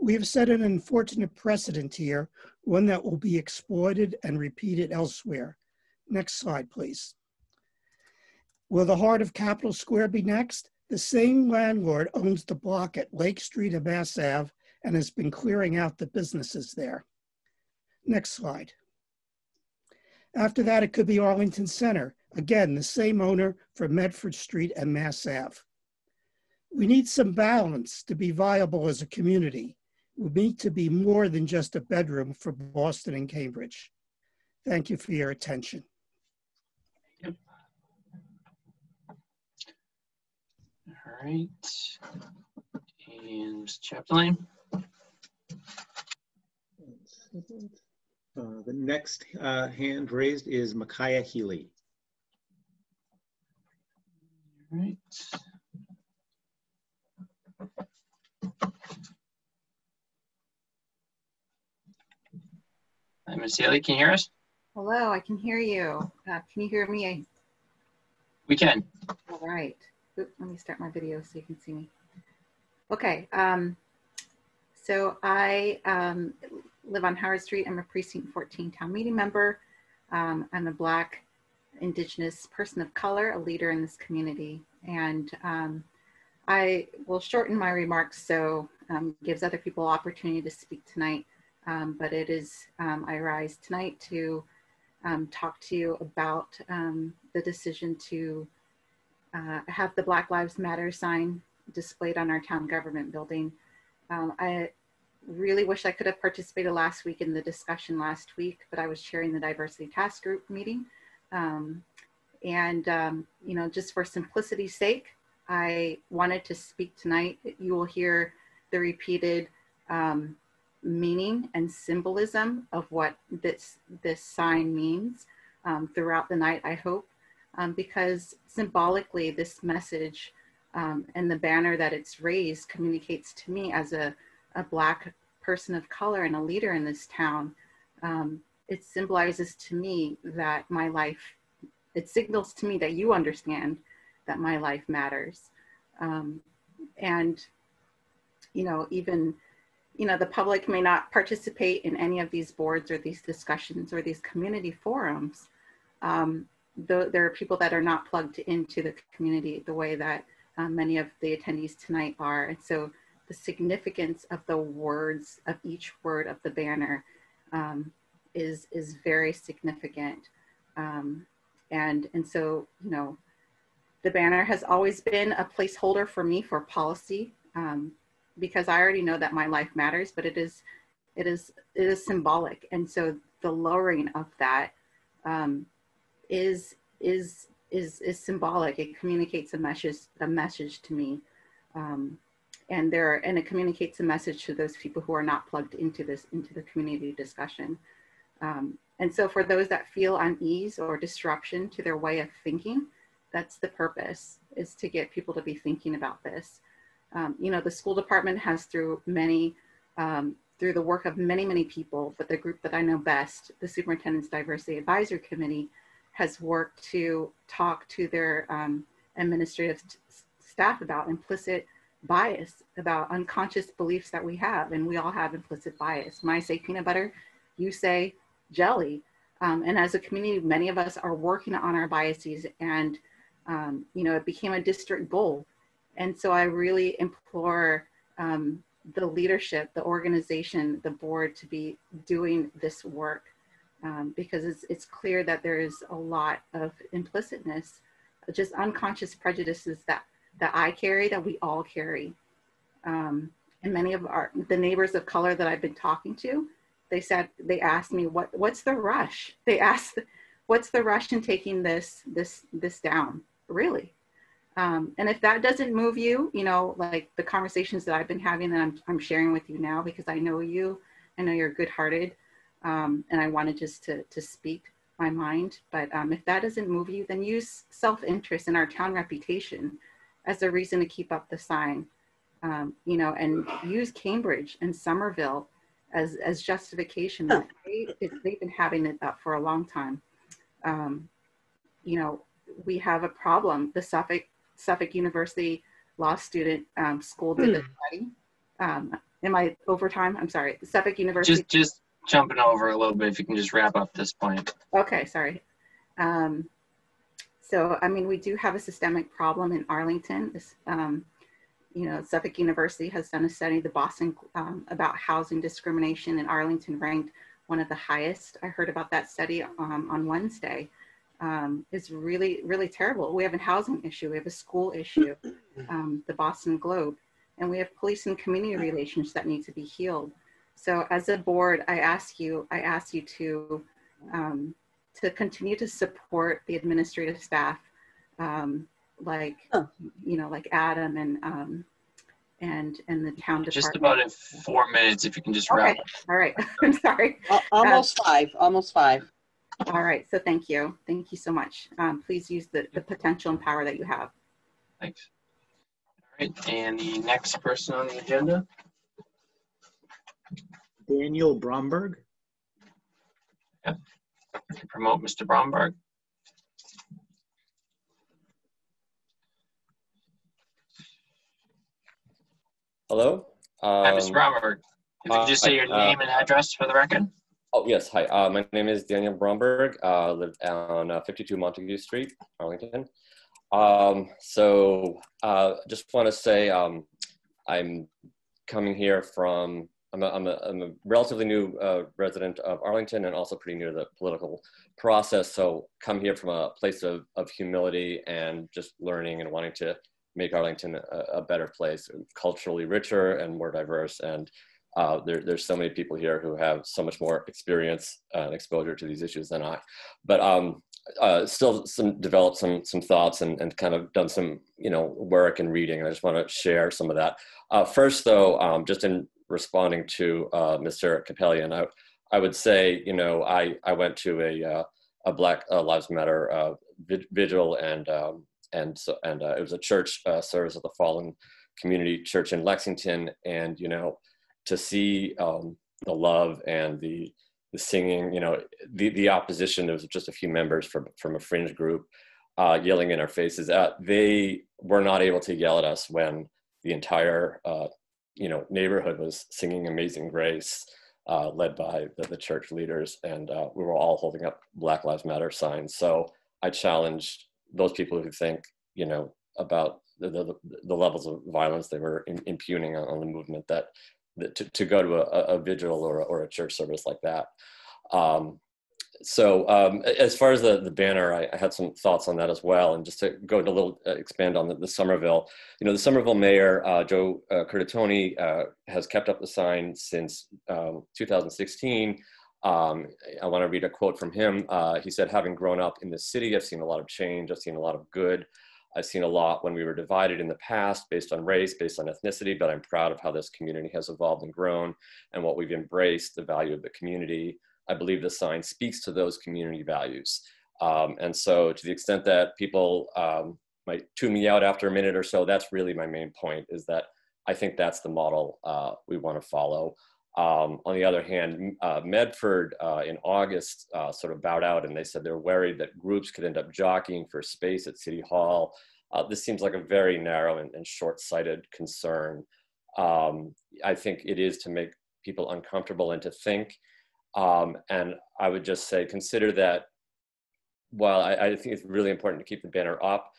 We have set an unfortunate precedent here, one that will be exploited and repeated elsewhere. Next slide, please. Will the heart of Capitol Square be next? The same landlord owns the block at Lake Street and Mass Ave and has been clearing out the businesses there. Next slide. After that, it could be Arlington Center. Again, the same owner for Medford Street and Mass Ave. We need some balance to be viable as a community. We need to be more than just a bedroom for Boston and Cambridge. Thank you for your attention. Yep. All right. And Mr. Chapdelaine. Uh, the next uh, hand raised is Micaiah Healy. All right. Hi, Ms. Haley, can you hear us? Hello, I can hear you. Uh, can you hear me? We can. All right. Oop, let me start my video so you can see me. Okay. Um, so I um, live on Howard Street. I'm a precinct 14 town meeting member. Um, I'm a Black Indigenous person of color, a leader in this community. And um, I will shorten my remarks so um, gives other people opportunity to speak tonight. Um, but it is, um, I rise tonight to um, talk to you about the decision to uh, have the Black Lives Matter sign displayed on our town government building. I really wish I could have participated last week in the discussion last week, but I was chairing the diversity task group meeting. Um, And, um, you know, just for simplicity's sake, I wanted to speak tonight. You will hear the repeated um, meaning and symbolism of what this, this sign means um, throughout the night, I hope, um, because symbolically this message um, and the banner that it's raised communicates to me as a, a Black person of color and a leader in this town. Um, it symbolizes to me that my life, it signals to me that you understand that my life matters. Um, and, you know, even, you know, the public may not participate in any of these boards or these discussions or these community forums. Um, though there are people that are not plugged into the community the way that um, many of the attendees tonight are. And so the significance of the words of each word of the banner um, is is very significant. Um, and and so you know, the banner has always been a placeholder for me for policy um, because I already know that my life matters, but it is it is it is symbolic, and so the lowering of that um, is is is is symbolic. It communicates a message a message to me. Um, and there and it communicates a message to those people who are not plugged into this into the community discussion. Um, and so for those that feel unease or disruption to their way of thinking that's the purpose is to get people to be thinking about this. Um, you know the school department has through many um, through the work of many many people but the group that i know best the superintendent's diversity advisory committee has worked to talk to their um, administrative staff about implicit bias about unconscious beliefs that we have, and we all have implicit bias. I say peanut butter, you say jelly. Um, and as a community, many of us are working on our biases, and um, you know, it became a district goal. And so I really implore um, the leadership, the organization, the board to be doing this work um, because it's, it's clear that there is a lot of implicitness, just unconscious prejudices that that I carry, that we all carry. Um, and many of our the neighbors of color that I've been talking to, they said they asked me what what's the rush? They asked, what's the rush in taking this this this down? Really? Um, and if that doesn't move you, you know, like the conversations that I've been having that I'm, I'm sharing with you now because I know you, I know you're good-hearted, um, and I wanted just to to speak my mind. But um, if that doesn't move you, then use self-interest in our town reputation as a reason to keep up the sign, um, you know, and use Cambridge and Somerville as, as justification. They, they've been having it up for a long time. Um, you know, we have a problem. The Suffolk, Suffolk University law student um, school did a study. Um, am I over time? I'm sorry. The Suffolk University. Just, just jumping over a little bit, if you can just wrap up this point. Okay, sorry. Um, so, I mean, we do have a systemic problem in Arlington. Um, you know, Suffolk University has done a study, the Boston, um, about housing discrimination in Arlington ranked one of the highest. I heard about that study um, on Wednesday. Um, it's really, really terrible. We have a housing issue, we have a school issue, um, the Boston Globe, and we have police and community relations that need to be healed. So as a board, I ask you, I ask you to um, to continue to support the administrative staff, um, like oh. you know, like Adam and um, and and the town department. Just about in four minutes, if you can just wrap. Okay. All right. I'm sorry. Almost uh, five. Almost five. All right. So thank you. Thank you so much. Um, please use the, the potential and power that you have. Thanks. All right. And the next person on the agenda. Daniel Bromberg. Yeah promote Mr. Bromberg. Hello. Um, Hi, Mr. Bromberg. If you could just say your uh, name and address for the record. Oh, yes. Hi. Uh, my name is Daniel Bromberg. I uh, live on uh, 52 Montague Street, Arlington. Um, so uh, just want to say um, I'm coming here from I'm a, I'm a, I'm a relatively new uh, resident of Arlington and also pretty new to the political process. So come here from a place of, of humility and just learning and wanting to make Arlington a, a better place, culturally richer and more diverse. And uh, there, there's so many people here who have so much more experience and exposure to these issues than I. But um, uh, still some developed some some thoughts and, and kind of done some you know work and reading. and I just want to share some of that. Uh, first, though, um, just in responding to uh, Mr. Kaepplein, I, I would say you know I I went to a uh, a Black uh, Lives Matter uh, vigil and um, and so and it was a church service at the Follen Community Church in Lexington, and you know to see um, the love and the the singing, you know, the, the opposition, there was just a few members from, from a fringe group uh, yelling in our faces. Uh, they were not able to yell at us when the entire, uh, you know, neighborhood was singing Amazing Grace, uh, led by the, the, church leaders. And uh, we were all holding up Black Lives Matter signs. So I challenge those people who think, you know, about the, the, the levels of violence they were in, impugning on, on the movement that to, to go to a, a vigil or, or a church service like that. Um, so um, as far as the, the banner, I, I, had some thoughts on that as well. And just to go a little, uh, expand on the, the, Somerville, you know, the Somerville mayor, uh, Joe uh, Curtatone, uh, has kept up the sign since um, 2016. Um, I want to read a quote from him. Uh, he said, having grown up in this city, I've seen a lot of change. I've seen a lot of good. I've seen a lot when we were divided in the past based on race, based on ethnicity, but I'm proud of how this community has evolved and grown and what we've embraced, the value of the community. I believe the sign speaks to those community values. Um, and so to the extent that people um, might tune me out after a minute or so, that's really my main point is that I think that's the model uh, we want to follow. Um, on the other hand, uh, Medford uh, in August uh, sort of bowed out and they said they're worried that groups could end up jockeying for space at City Hall. Uh, this seems like a very narrow and, and short-sighted concern. Um, I think it is to make people uncomfortable and to think. Um, and I would just say, consider that while I, I think it's really important to keep the banner up,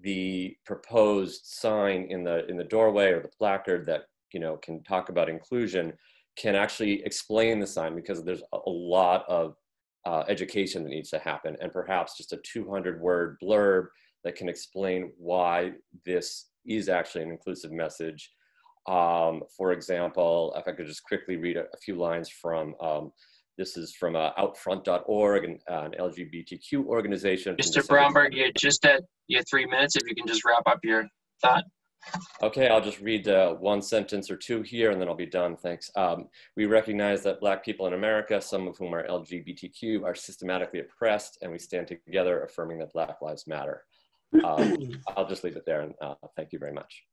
the proposed sign in the in the doorway or the placard that you know can talk about inclusion can actually explain the sign because there's a lot of uh, education that needs to happen and perhaps just a 200 word blurb that can explain why this is actually an inclusive message. Um, for example, if I could just quickly read a, a few lines from, um, this is from uh, outfront.org, an, uh, an LGBTQ organization. Mr. Bromberg, you're just at your three minutes. If you can just wrap up your thought. Okay, I'll just read uh, one sentence or two here and then I'll be done. Thanks. Um, we recognize that Black people in America, some of whom are LGBTQ, are systematically oppressed, and we stand together affirming that Black Lives Matter. Um, I'll just leave it there and uh, thank you very much.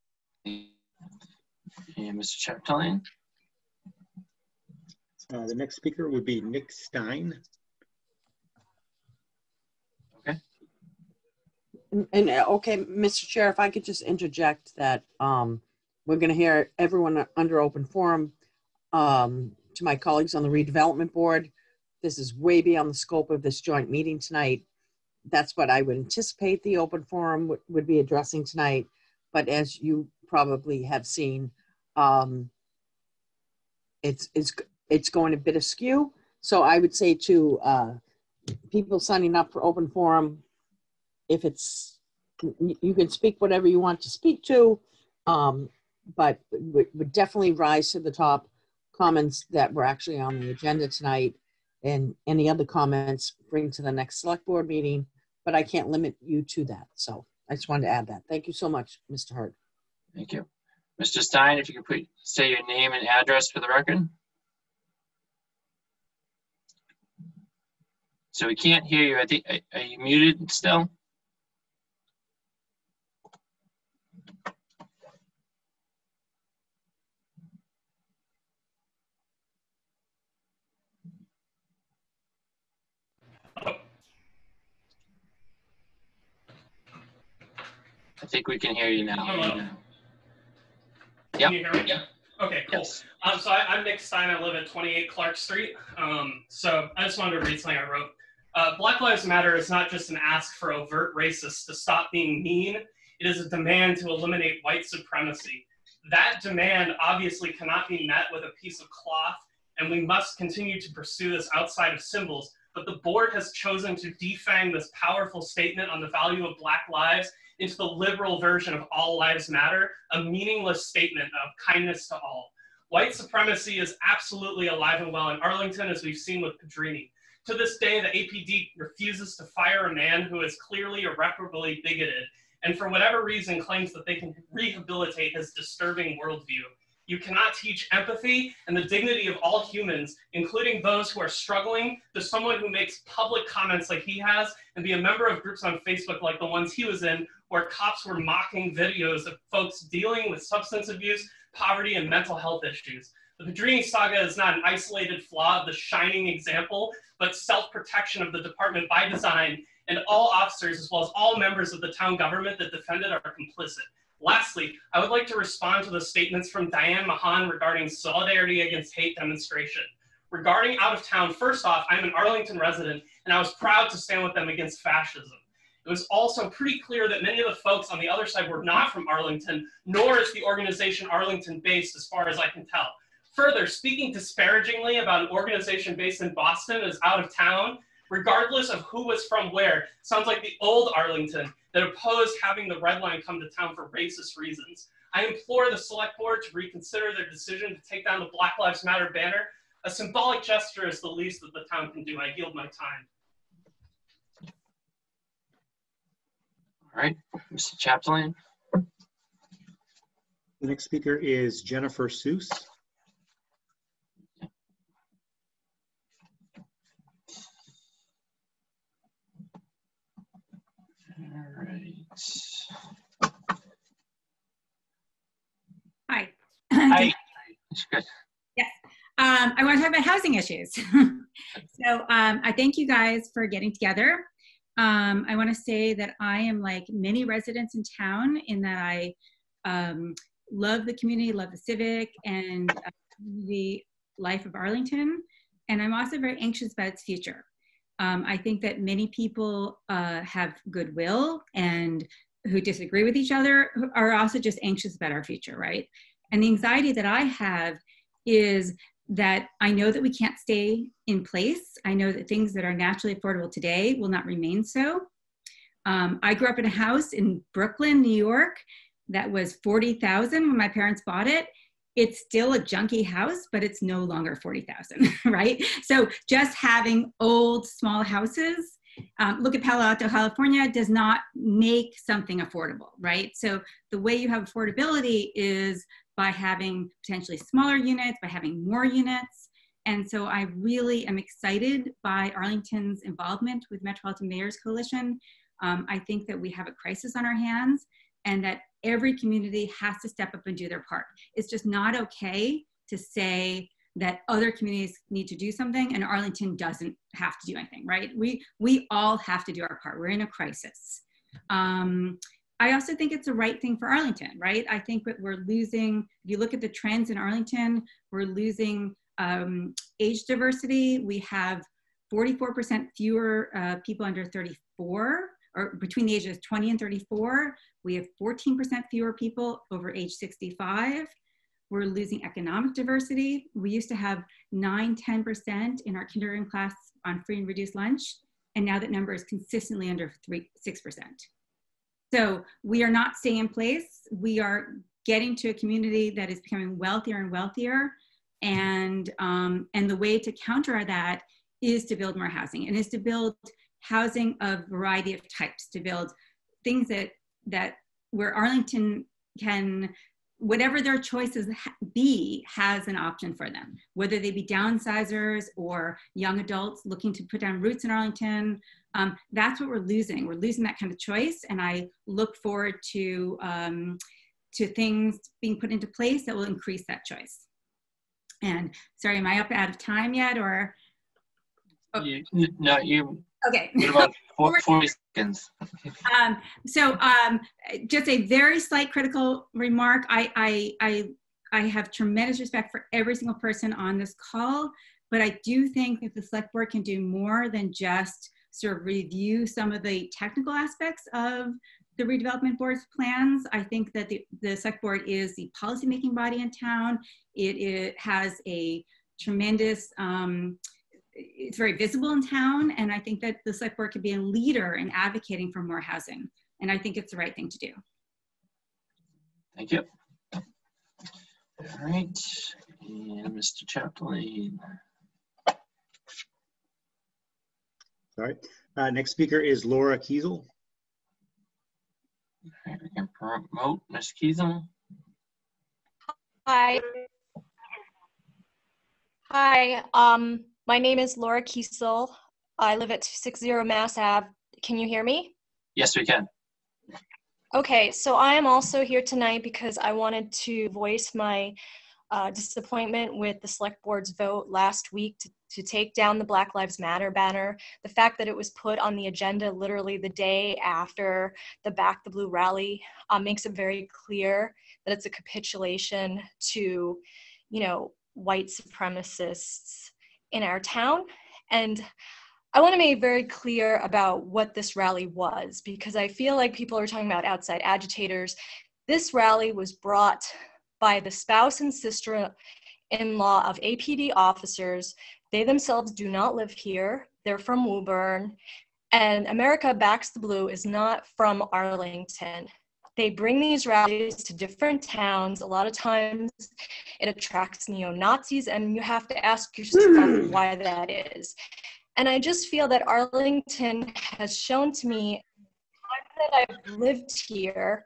And Mr. Chapdelaine. Uh, the next speaker would be Nick Stein. Okay. And, uh, okay, Mr. Chair, if I could just interject that um, we're going to hear everyone under open forum. Um, to my colleagues on the redevelopment board, this is way beyond the scope of this joint meeting tonight. That's what I would anticipate the open forum would be addressing tonight. But as you probably have seen, um, it's it's it's going a bit askew. So I would say to uh, people signing up for open forum, if it's you can speak whatever you want to speak to, um, but would, would definitely rise to the top comments that were actually on the agenda tonight and any other comments bring to the next select board meeting, but I can't limit you to that. So I just wanted to add that. Thank you so much, Mr. Hurd. Thank you. Mr. Stein, if you could put, say your name and address for the record. So we can't hear you. I think, are you muted still? I think we can hear you now. Hello. Yep. Can you hear me? Yeah. Okay, cool. Yes. Um, so I, am Nick Stein. I live at 28 Clark Street. Um, so I just wanted to read something I wrote. Uh, Black Lives Matter is not just an ask for overt racists to stop being mean. It is a demand to eliminate white supremacy. That demand obviously cannot be met with a piece of cloth, and we must continue to pursue this outside of symbols. But the board has chosen to defang this powerful statement on the value of Black lives into the liberal version of all lives matter, a meaningless statement of kindness to all. White supremacy is absolutely alive and well in Arlington, as we've seen with Pedrini. To this day, the APD refuses to fire a man who is clearly irreparably bigoted and for whatever reason claims that they can rehabilitate his disturbing worldview. You cannot teach empathy and the dignity of all humans, including those who are struggling, to someone who makes public comments like he has and be a member of groups on Facebook like the ones he was in, where cops were mocking videos of folks dealing with substance abuse, poverty, and mental health issues. The Pedrini saga is not an isolated flaw of the shining example, but self-protection of the department by design, and all officers, as well as all members of the town government that defended are complicit. Lastly, I would like to respond to the statements from Diane Mahon regarding solidarity against hate demonstration. Regarding out of town, first off, I'm an Arlington resident, and I was proud to stand with them against fascism. It was also pretty clear that many of the folks on the other side were not from Arlington, nor is the organization Arlington based, as far as I can tell. Further, speaking disparagingly about an organization based in Boston as out of town, regardless of who was from where, sounds like the old Arlington that opposed having the Red Line come to town for racist reasons. I implore the select board to reconsider their decision to take down the Black Lives Matter banner. A symbolic gesture is the least that the town can do. I yield my time. All right, Mr. Chapdelaine. The next speaker is Jennifer Susse. Hi. Hi. Yes. Um, I want to talk about housing issues. so um, I thank you guys for getting together. Um, I want to say that I am like many residents in town in that I um, love the community, love the civic, and uh, the life of Arlington. And I'm also very anxious about its future. Um, I think that many people uh, have goodwill and who disagree with each other are also just anxious about our future, right? And the anxiety that I have is that I know that we can't stay in place. I know that things that are naturally affordable today will not remain so. Um, I grew up in a house in Brooklyn, New York, that was 40,000 when my parents bought it. It's still a junky house, but it's no longer 40,000, right? So just having old small houses, um, look at Palo Alto, California, does not make something affordable, right? So the way you have affordability is by having potentially smaller units, by having more units. And so I really am excited by Arlington's involvement with Metropolitan Mayors Coalition. Um, I think that we have a crisis on our hands and that every community has to step up and do their part. It's just not okay to say that other communities need to do something and Arlington doesn't have to do anything, right? We, we all have to do our part. We're in a crisis. Um, I also think it's the right thing for Arlington, right? I think that we're losing, if you look at the trends in Arlington, we're losing um, age diversity. We have 44% fewer uh, people under 34 or between the ages of 20 and 34. We have 14% fewer people over age 65. We're losing economic diversity. We used to have 9, 10% in our kindergarten class on free and reduced lunch, and now that number is consistently under 3, 6%. So we are not staying in place. We are getting to a community that is becoming wealthier and wealthier. And, um, and the way to counter that is to build more housing and is to build housing of variety of types, to build things that, that where Arlington can, whatever their choices be, has an option for them, whether they be downsizers or young adults looking to put down roots in Arlington, um, that's what we're losing. We're losing that kind of choice. And I look forward to, um, to things being put into place that will increase that choice. And sorry, am I up out of time yet or? Oh. You, no, you. Okay. about 40 seconds. um, so um, just a very slight critical remark. I, I, I, I have tremendous respect for every single person on this call, but I do think that the select board can do more than just sort of review some of the technical aspects of the redevelopment board's plans. I think that the, the select board is the policymaking body in town. It, it has a tremendous, um, it's very visible in town. And I think that the select board could be a leader in advocating for more housing. And I think it's the right thing to do. Thank you. All right, and Mr. Chapdelaine. All right. Uh, next speaker is Laura Kiesel. We can promote Ms. Kiesel. Hi. Hi, um, my name is Laura Kiesel. I live at 260 Mass Ave. Can you hear me? Yes, we can. Okay, so I am also here tonight because I wanted to voice my uh, disappointment with the select board's vote last week to, to take down the Black Lives Matter banner. The fact that it was put on the agenda literally the day after the Back the Blue rally uh, makes it very clear that it's a capitulation to, you know, white supremacists in our town. And I want to make very clear about what this rally was because I feel like people are talking about outside agitators. This rally was brought by the spouse and sister in law of APD officers. They themselves do not live here, they're from Woburn. And America Backs the Blue is not from Arlington. They bring these rallies to different towns. A lot of times it attracts neo Nazis, and you have to ask yourself hmm. why that is. And I just feel that Arlington has shown to me that I've lived here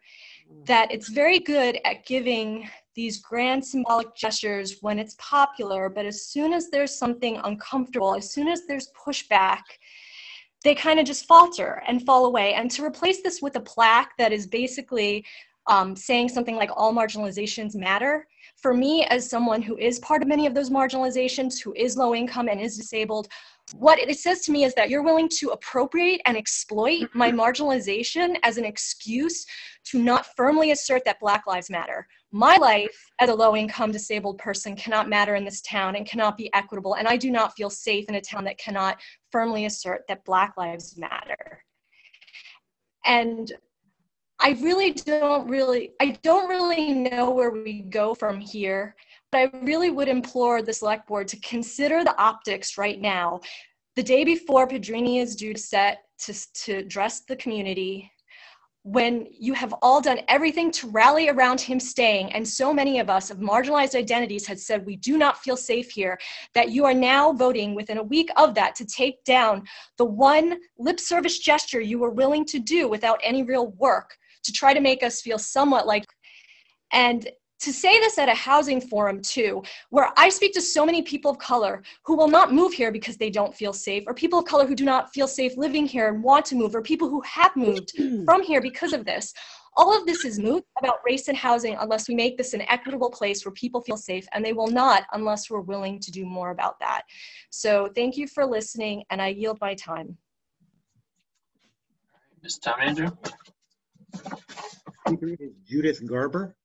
that it's very good at giving these grand symbolic gestures when it's popular, but as soon as there's something uncomfortable, as soon as there's pushback, they kind of just falter and fall away. And to replace this with a plaque that is basically um, saying something like all marginalizations matter, for me, as someone who is part of many of those marginalizations, who is low income and is disabled, what it says to me is that you're willing to appropriate and exploit mm-hmm. my marginalization as an excuse to not firmly assert that Black Lives Matter. My life as a low income disabled person cannot matter in this town and cannot be equitable, and I do not feel safe in a town that cannot firmly assert that Black Lives Matter. And I really don't really, I don't really know where we go from here, I really would implore the select board to consider the optics right now. The day before Pedrini is due to set to, to address the community, when you have all done everything to rally around him staying, and so many of us of marginalized identities had said we do not feel safe here, that you are now voting within a week of that to take down the one lip service gesture you were willing to do without any real work to try to make us feel somewhat like and to say this at a housing forum too where i speak to so many people of color who will not move here because they don't feel safe or people of color who do not feel safe living here and want to move or people who have moved from here because of this all of this is moot about race and housing unless we make this an equitable place where people feel safe and they will not unless we're willing to do more about that so thank you for listening and i yield my time Ms. Town Manager? Speaker Judith Garber.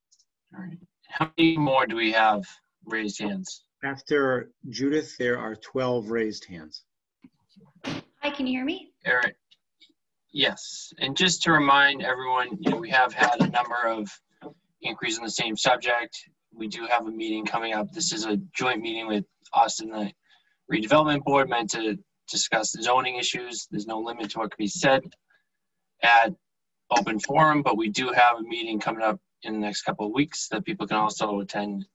All right. How many more do we have raised hands? After Judith, there are 12 raised hands. Hi, can you hear me? Eric? Yes. And just to remind everyone, you know, we have had a number of inquiries on the same subject. We do have a meeting coming up. This is a joint meeting with Austin, the redevelopment board meant to discuss the zoning issues. There's no limit to what can be said at open forum, but we do have a meeting coming up in the next couple of weeks that people can also attend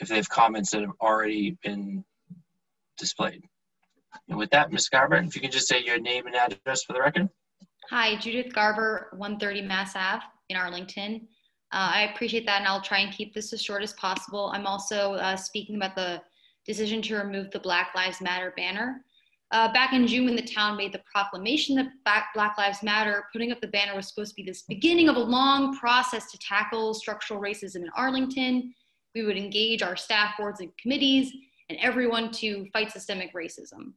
if they have comments that have already been displayed. And with that, Ms. Garber, if you can just say your name and address for the record. Hi, Judith Garber, 130 Mass Ave in Arlington. Uh, I appreciate that, and I'll try and keep this as short as possible. I'm also uh, speaking about the decision to remove the Black Lives Matter banner. Uh, back in June, when the town made the proclamation that Black Lives Matter, putting up the banner was supposed to be this beginning of a long process to tackle structural racism in Arlington. We would engage our staff boards and committees and everyone to fight systemic racism.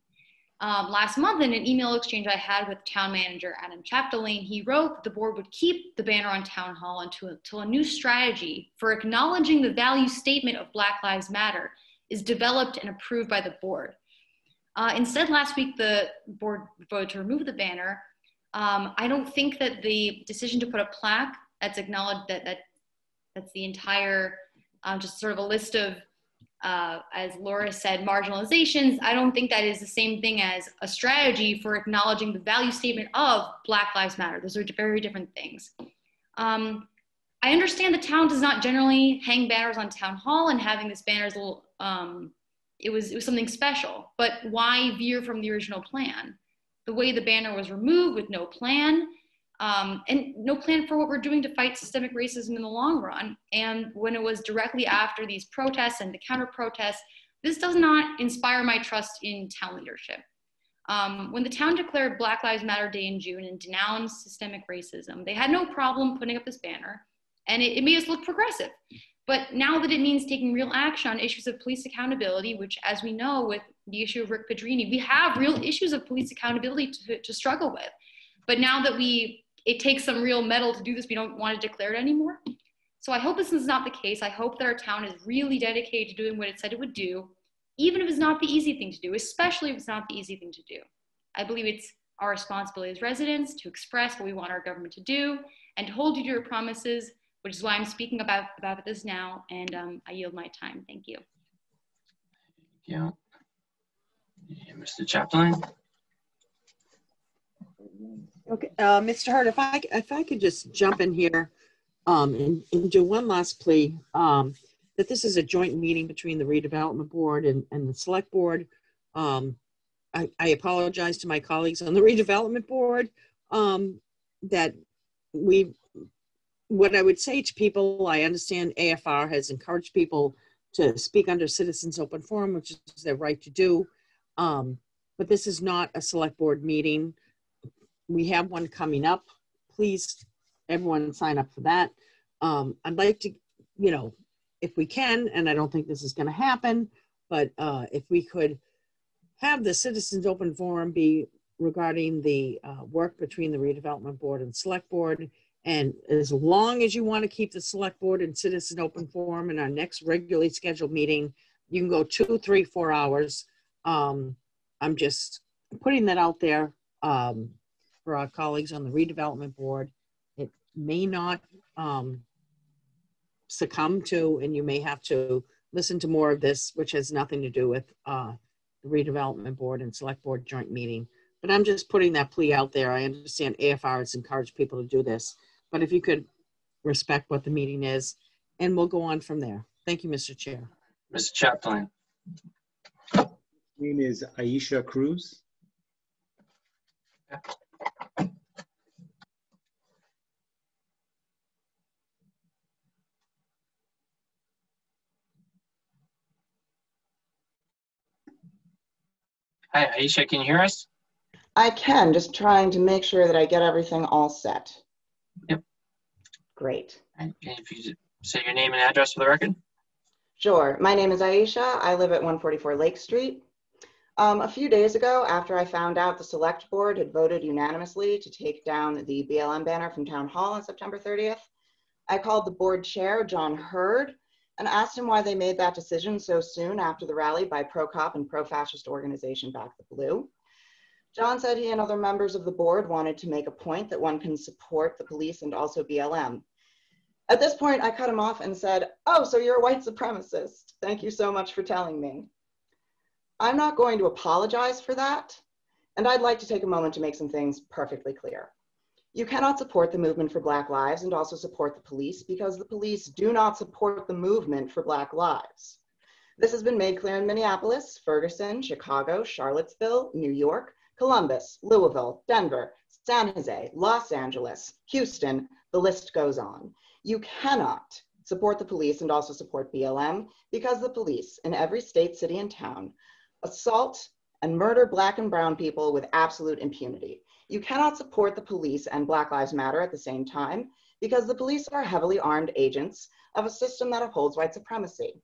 Um, last month, in an email exchange I had with town manager Adam Chapdelaine, he wrote that the board would keep the banner on town hall until, until a new strategy for acknowledging the value statement of Black Lives Matter is developed and approved by the board. Uh, instead, last week the board voted to remove the banner. Um, I don't think that the decision to put a plaque that's acknowledged that, that that's the entire, um, just sort of a list of, uh, as Laura said, marginalizations. I don't think that is the same thing as a strategy for acknowledging the value statement of Black Lives Matter. Those are very different things. Um, I understand the town does not generally hang banners on town hall, and having this banner is a little um, it was it was something special. But why veer from the original plan? the way the banner was removed with no plan, um, and no plan for what we're doing to fight systemic racism in the long run. And when it was directly after these protests and the counter protests, this does not inspire my trust in town leadership. Um, when the town declared Black Lives Matter Day in June and denounced systemic racism, they had no problem putting up this banner, and it, it made us look progressive. But now that it means taking real action on issues of police accountability, which, as we know, with the issue of Rick Pedrini, we have real issues of police accountability to, to struggle with. But now that we, it takes some real mettle to do this, we don't want to declare it anymore. So I hope this is not the case. I hope that our town is really dedicated to doing what it said it would do, even if it's not the easy thing to do, especially if it's not the easy thing to do. I believe it's our responsibility as residents to express what we want our government to do and to hold you to your promises which is why I'm speaking about, about this now, and um, I yield my time. Thank you. Yeah. yeah Mr. Chapdelaine. Okay, uh, Mr. Hurd, if I, if I could just jump in here um, and, and do one last plea, um, that this is a joint meeting between the redevelopment board and, and the select board. Um, I, I apologize to my colleagues on the redevelopment board um, that we what I would say to people, I understand AFR has encouraged people to speak under Citizens Open Forum, which is their right to do. Um, but this is not a select board meeting. We have one coming up. Please, everyone sign up for that. Um, I'd like to, you know, if we can, and I don't think this is going to happen, but uh, if we could have the Citizens Open Forum be regarding the uh, work between the redevelopment board and select board and as long as you want to keep the select board and citizen open forum in our next regularly scheduled meeting, you can go two, three, four hours. Um, I'm just putting that out there um, for our colleagues on the redevelopment board. It may not um, succumb to, and you may have to listen to more of this, which has nothing to do with uh, the redevelopment board and select board joint meeting. But I'm just putting that plea out there. I understand AFR has encouraged people to do this. But if you could respect what the meeting is, and we'll go on from there. Thank you, Mr. Chair. Mr. Chapdelaine. Name is Aisha Cruz. Hi, Aisha, can you hear us? I can, just trying to make sure that I get everything all set. Great. And if you say your name and address for the record. Sure. My name is Aisha. I live at 144 Lake Street. Um, a few days ago, after I found out the select board had voted unanimously to take down the BLM banner from Town Hall on September 30th, I called the board chair, John Hurd, and asked him why they made that decision so soon after the rally by pro-cop and pro-fascist organization Back the Blue. John said he and other members of the board wanted to make a point that one can support the police and also BLM. At this point, I cut him off and said, Oh, so you're a white supremacist. Thank you so much for telling me. I'm not going to apologize for that. And I'd like to take a moment to make some things perfectly clear. You cannot support the movement for Black Lives and also support the police because the police do not support the movement for Black Lives. This has been made clear in Minneapolis, Ferguson, Chicago, Charlottesville, New York, Columbus, Louisville, Denver, San Jose, Los Angeles, Houston, the list goes on. You cannot support the police and also support BLM because the police in every state, city, and town assault and murder Black and Brown people with absolute impunity. You cannot support the police and Black Lives Matter at the same time because the police are heavily armed agents of a system that upholds white supremacy.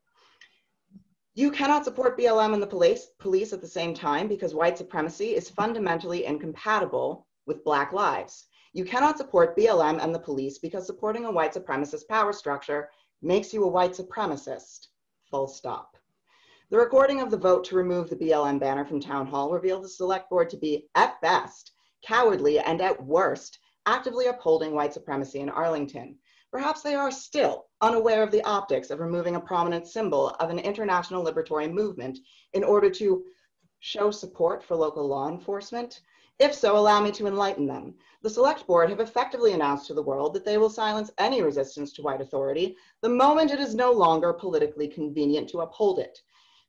You cannot support BLM and the police, police at the same time because white supremacy is fundamentally incompatible with Black lives. You cannot support BLM and the police because supporting a white supremacist power structure makes you a white supremacist. Full stop. The recording of the vote to remove the BLM banner from Town Hall revealed the select board to be, at best, cowardly and at worst, actively upholding white supremacy in Arlington. Perhaps they are still unaware of the optics of removing a prominent symbol of an international liberatory movement in order to show support for local law enforcement? If so, allow me to enlighten them. The Select Board have effectively announced to the world that they will silence any resistance to white authority the moment it is no longer politically convenient to uphold it.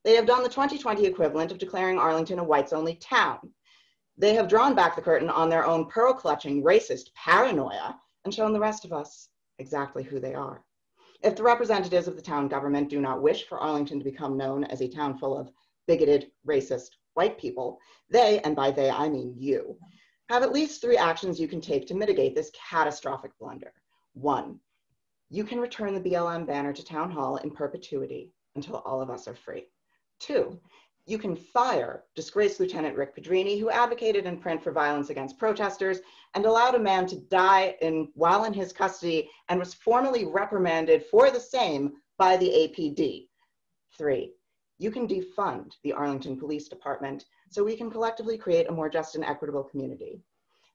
They have done the 2020 equivalent of declaring Arlington a whites only town. They have drawn back the curtain on their own pearl clutching racist paranoia and shown the rest of us exactly who they are. If the representatives of the town government do not wish for Arlington to become known as a town full of bigoted, racist white people, they, and by they I mean you, have at least three actions you can take to mitigate this catastrophic blunder. One, you can return the BLM banner to Town Hall in perpetuity until all of us are free. Two, you can fire disgraced Lieutenant Rick Pedrini, who advocated in print for violence against protesters and allowed a man to die in, while in his custody and was formally reprimanded for the same by the APD. Three, you can defund the Arlington Police Department so we can collectively create a more just and equitable community.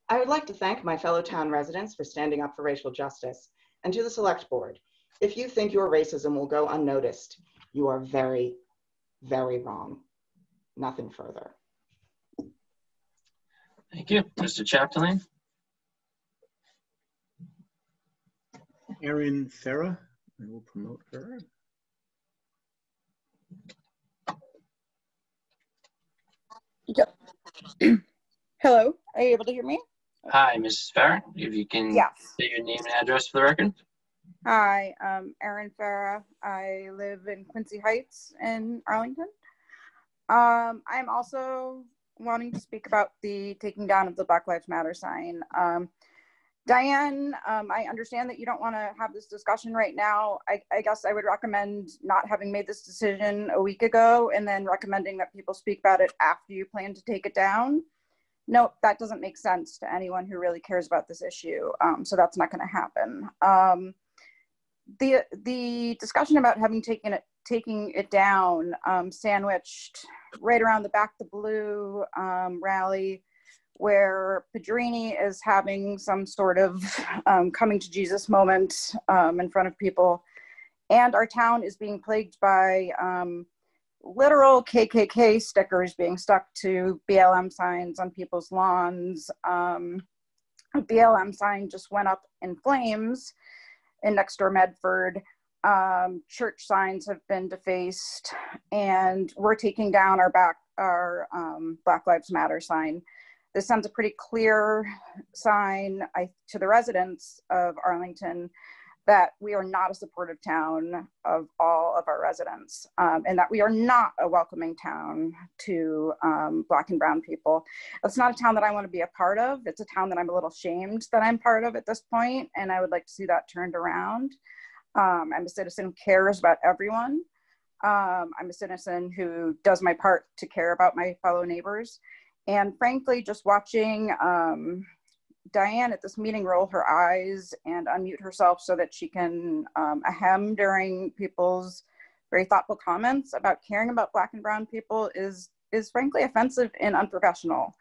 I would like to thank my fellow town residents for standing up for racial justice and to the select board. If you think your racism will go unnoticed, you are very, very wrong. Nothing further. Thank you. Mr. Chapdelaine? Erin Farah, I will promote her. Yep. Hello, are you able to hear me? Hi, Mrs. Farah. If you can Yes. say your name and address for the record. Hi, um, Erin Farah. I live in Quincy Heights in Arlington. Um, I'm also wanting to speak about the taking down of the Black Lives Matter sign. Um, Diane, um, I understand that you don't want to have this discussion right now. I, I guess I would recommend not having made this decision a week ago and then recommending that people speak about it after you plan to take it down. No, that doesn't make sense to anyone who really cares about this issue. Um, so that's not going to happen. Um, the the discussion about having taken it taking it down um, sandwiched right around the back the blue um, rally where Pedrini is having some sort of um, coming to Jesus moment um, in front of people. And our town is being plagued by um, literal KKK stickers being stuck to BLM signs on people's lawns. Um, a BLM sign just went up in flames in next door Medford. Um, church signs have been defaced, and we're taking down our back our um, Black Lives Matter sign. This sends a pretty clear sign I, to the residents of Arlington that we are not a supportive town of all of our residents um, and that we are not a welcoming town to um, Black and Brown people. It's not a town that I want to be a part of. It's a town that I'm a little shamed that I'm part of at this point, and I would like to see that turned around. Um, I'm a citizen who cares about everyone. Um, I'm a citizen who does my part to care about my fellow neighbors. And frankly, just watching um, Diane at this meeting roll her eyes and unmute herself so that she can um, ahem during people's very thoughtful comments about caring about Black and Brown people is is frankly offensive and unprofessional,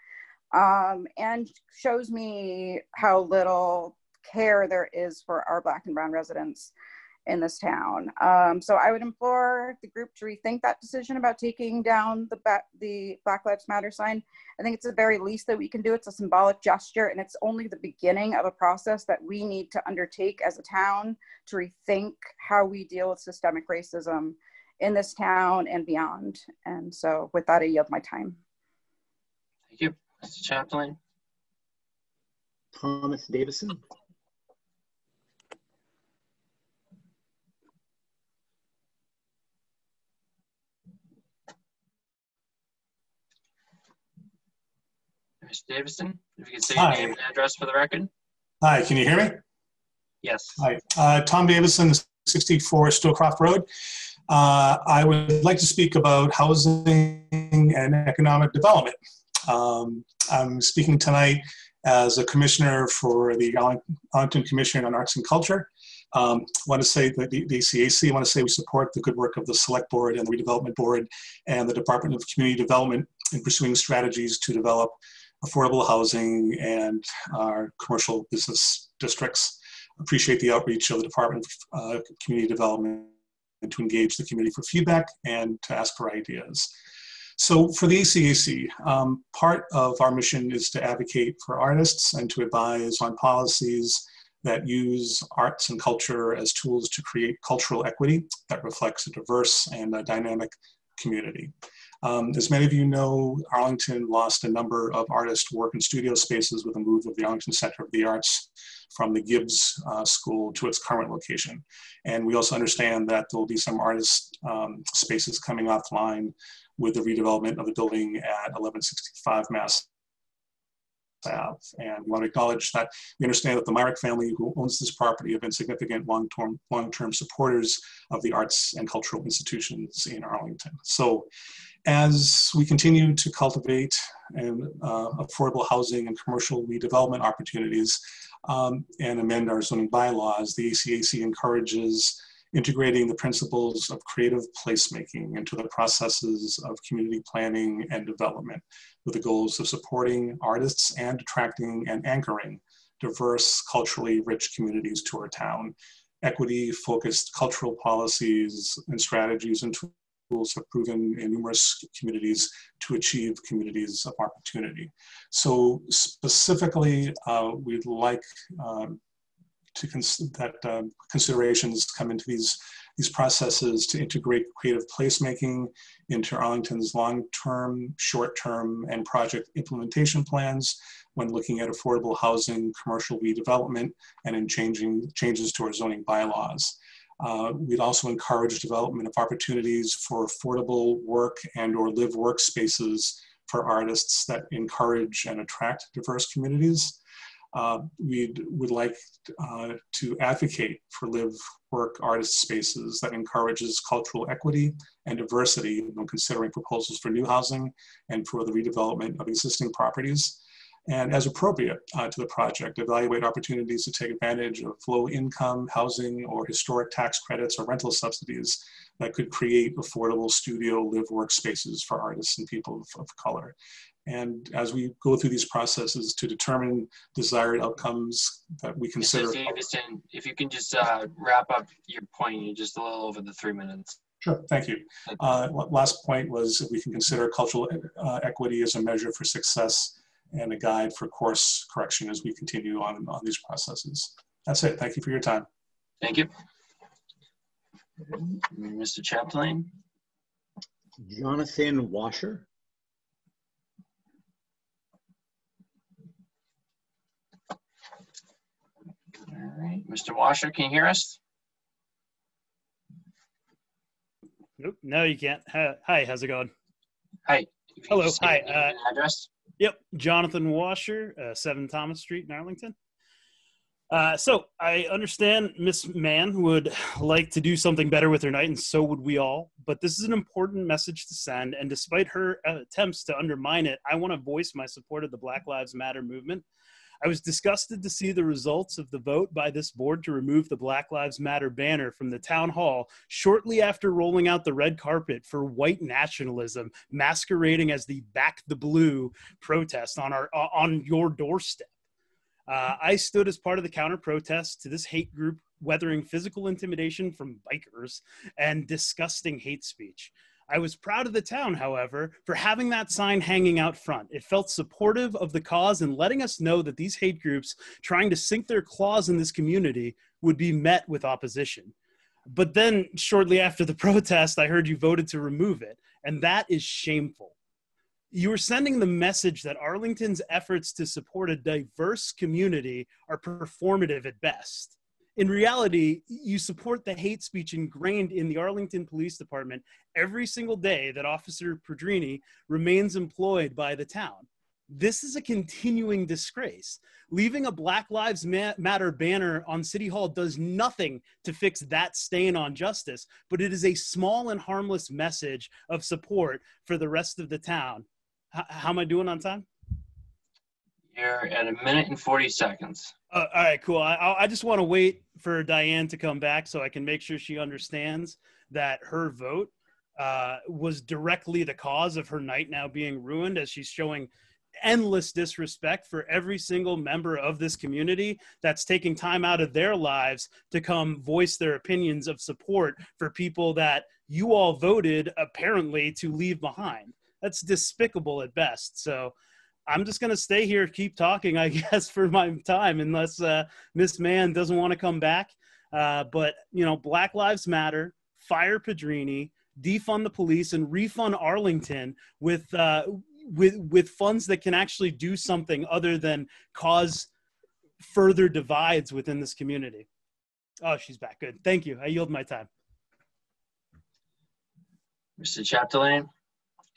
um, and shows me how little care there is for our Black and Brown residents in this town. Um, so I would implore the group to rethink that decision about taking down the ba- the Black Lives Matter sign. I think it's the very least that we can do. It's a symbolic gesture, and it's only the beginning of a process that we need to undertake as a town to rethink how we deal with systemic racism in this town and beyond. And so, with that, I yield my time. Thank you. Mr. Chapdelaine? Thomas Davison. Mr. Davison, if you could say your Hi. name and address for the record. Hi, can you hear me? Yes. Hi, uh, Tom Davison, 64 Stillcroft Road. Uh, I would like to speak about housing and economic development. Um, I'm speaking tonight as a commissioner for the Arlington Commission on Arts and Culture. Um, I want to say that the, the CAC, I want to say we support the good work of the Select Board and the Redevelopment Board and the Department of Community Development in pursuing strategies to develop affordable housing and our commercial business districts. Appreciate the outreach of the Department of uh, Community Development and to engage the community for feedback and to ask for ideas. So for the ACAC, um, part of our mission is to advocate for artists and to advise on policies that use arts and culture as tools to create cultural equity that reflects a diverse and a dynamic community. Um, as many of you know, Arlington lost a number of artist work and studio spaces with the move of the Arlington Center of the Arts from the Gibbs uh, School to its current location. And we also understand that there will be some artist um, spaces coming offline with the redevelopment of the building at 1165 Mass Ave. And we want to acknowledge that we understand that the Mirak family who owns this property have been significant long-term long-term supporters of the arts and cultural institutions in Arlington. So as we continue to cultivate and uh, affordable housing and commercial redevelopment opportunities um, and amend our zoning bylaws, the ACAC encourages integrating the principles of creative placemaking into the processes of community planning and development with the goals of supporting artists and attracting and anchoring diverse, culturally rich communities to our town. Equity focused cultural policies and strategies and tools have proven in numerous communities to achieve communities of opportunity. So specifically, uh, we'd like um, to cons that um, considerations come into these these processes to integrate creative placemaking into Arlington's long-term, short-term, and project implementation plans when looking at affordable housing, commercial redevelopment, and in changing changes to our zoning bylaws. Uh, we'd also encourage development of opportunities for affordable work and or live workspaces for artists that encourage and attract diverse communities. Uh, we would like uh, to advocate for live work artist spaces that encourages cultural equity and diversity when considering proposals for new housing and for the redevelopment of existing properties. And as appropriate uh, to the project, evaluate opportunities to take advantage of low income housing or historic tax credits or rental subsidies that could create affordable studio live work spaces for artists and people of, of color. And as we go through these processes to determine desired outcomes that we consider. Davison, if you can just uh, wrap up your point, you're just a little over the three minutes. Sure, thank you. Uh, last point was if we can consider cultural uh, equity as a measure for success and a guide for course correction as we continue on, on these processes. That's it. Thank you for your time. Thank you. Mr. Chapdelaine. Jonathan Washer. All right, Mr. Washer, can you hear us? Nope, no, you can't. Hi, how's it going? Hi. Hello, hi. Uh, address? Yep, Jonathan Washer, uh, 7 Thomas Street in Arlington. Uh, so I understand Miss Mann would like to do something better with her night, and so would we all. But this is an important message to send, and despite her attempts to undermine it, I want to voice my support of the Black Lives Matter movement. I was disgusted to see the results of the vote by this board to remove the Black Lives Matter banner from the town hall shortly after rolling out the red carpet for white nationalism masquerading as the Back the Blue protest on our on your doorstep. Uh, I stood as part of the counter protest to this hate group weathering physical intimidation from bikers and disgusting hate speech. I was proud of the town, however, for having that sign hanging out front. It felt supportive of the cause and letting us know that these hate groups trying to sink their claws in this community would be met with opposition. But then, shortly after the protest, I heard you voted to remove it, and that is shameful. You are sending the message that Arlington's efforts to support a diverse community are performative at best in reality, you support the hate speech ingrained in the Arlington Police Department every single day that Officer Pedrini remains employed by the town. This is a continuing disgrace. Leaving a Black Lives Matter banner on City Hall does nothing to fix that stain on justice, but it is a small and harmless message of support for the rest of the town. H- how am I doing on time? You're at a minute and 40 seconds. Uh, all right, cool. I, I just want to wait for Diane to come back so I can make sure she understands that her vote uh, was directly the cause of her night now being ruined as she's showing endless disrespect for every single member of this community that's taking time out of their lives to come voice their opinions of support for people that you all voted apparently to leave behind. That's despicable at best. So I'm just going to stay here, keep talking, I guess, for my time, unless uh, Miss Mann doesn't want to come back. Uh, but, you know, Black Lives Matter, fire Pedrini, defund the police and refund Arlington with uh, with with funds that can actually do something other than cause further divides within this community. Oh, she's back. Good. Thank you. I yield my time. Mr. Chapdelaine,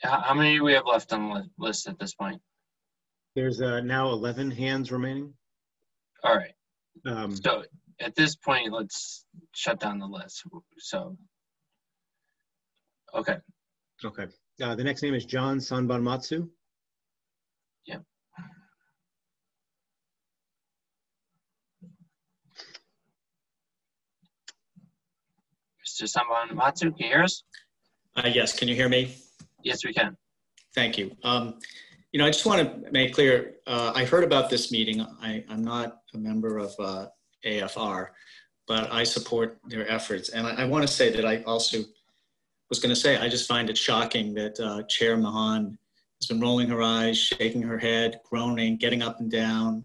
how many do we have left on the list at this point? There's uh, now 11 hands remaining. All right. Um, So at this point, let's shut down the list. So, okay. okay. Uh, the next name is John Sanbonmatsu. Yep. Mr. Matsu, can you hear us? Uh, yes, can you hear me? Yes, we can. Thank you. Um, you know, I just want to make clear, uh, I heard about this meeting. I, I'm not a member of uh, AFR, but I support their efforts. And I, I want to say that I also was going to say, I just find it shocking that uh, Chair Mahon has been rolling her eyes, shaking her head, groaning, getting up and down.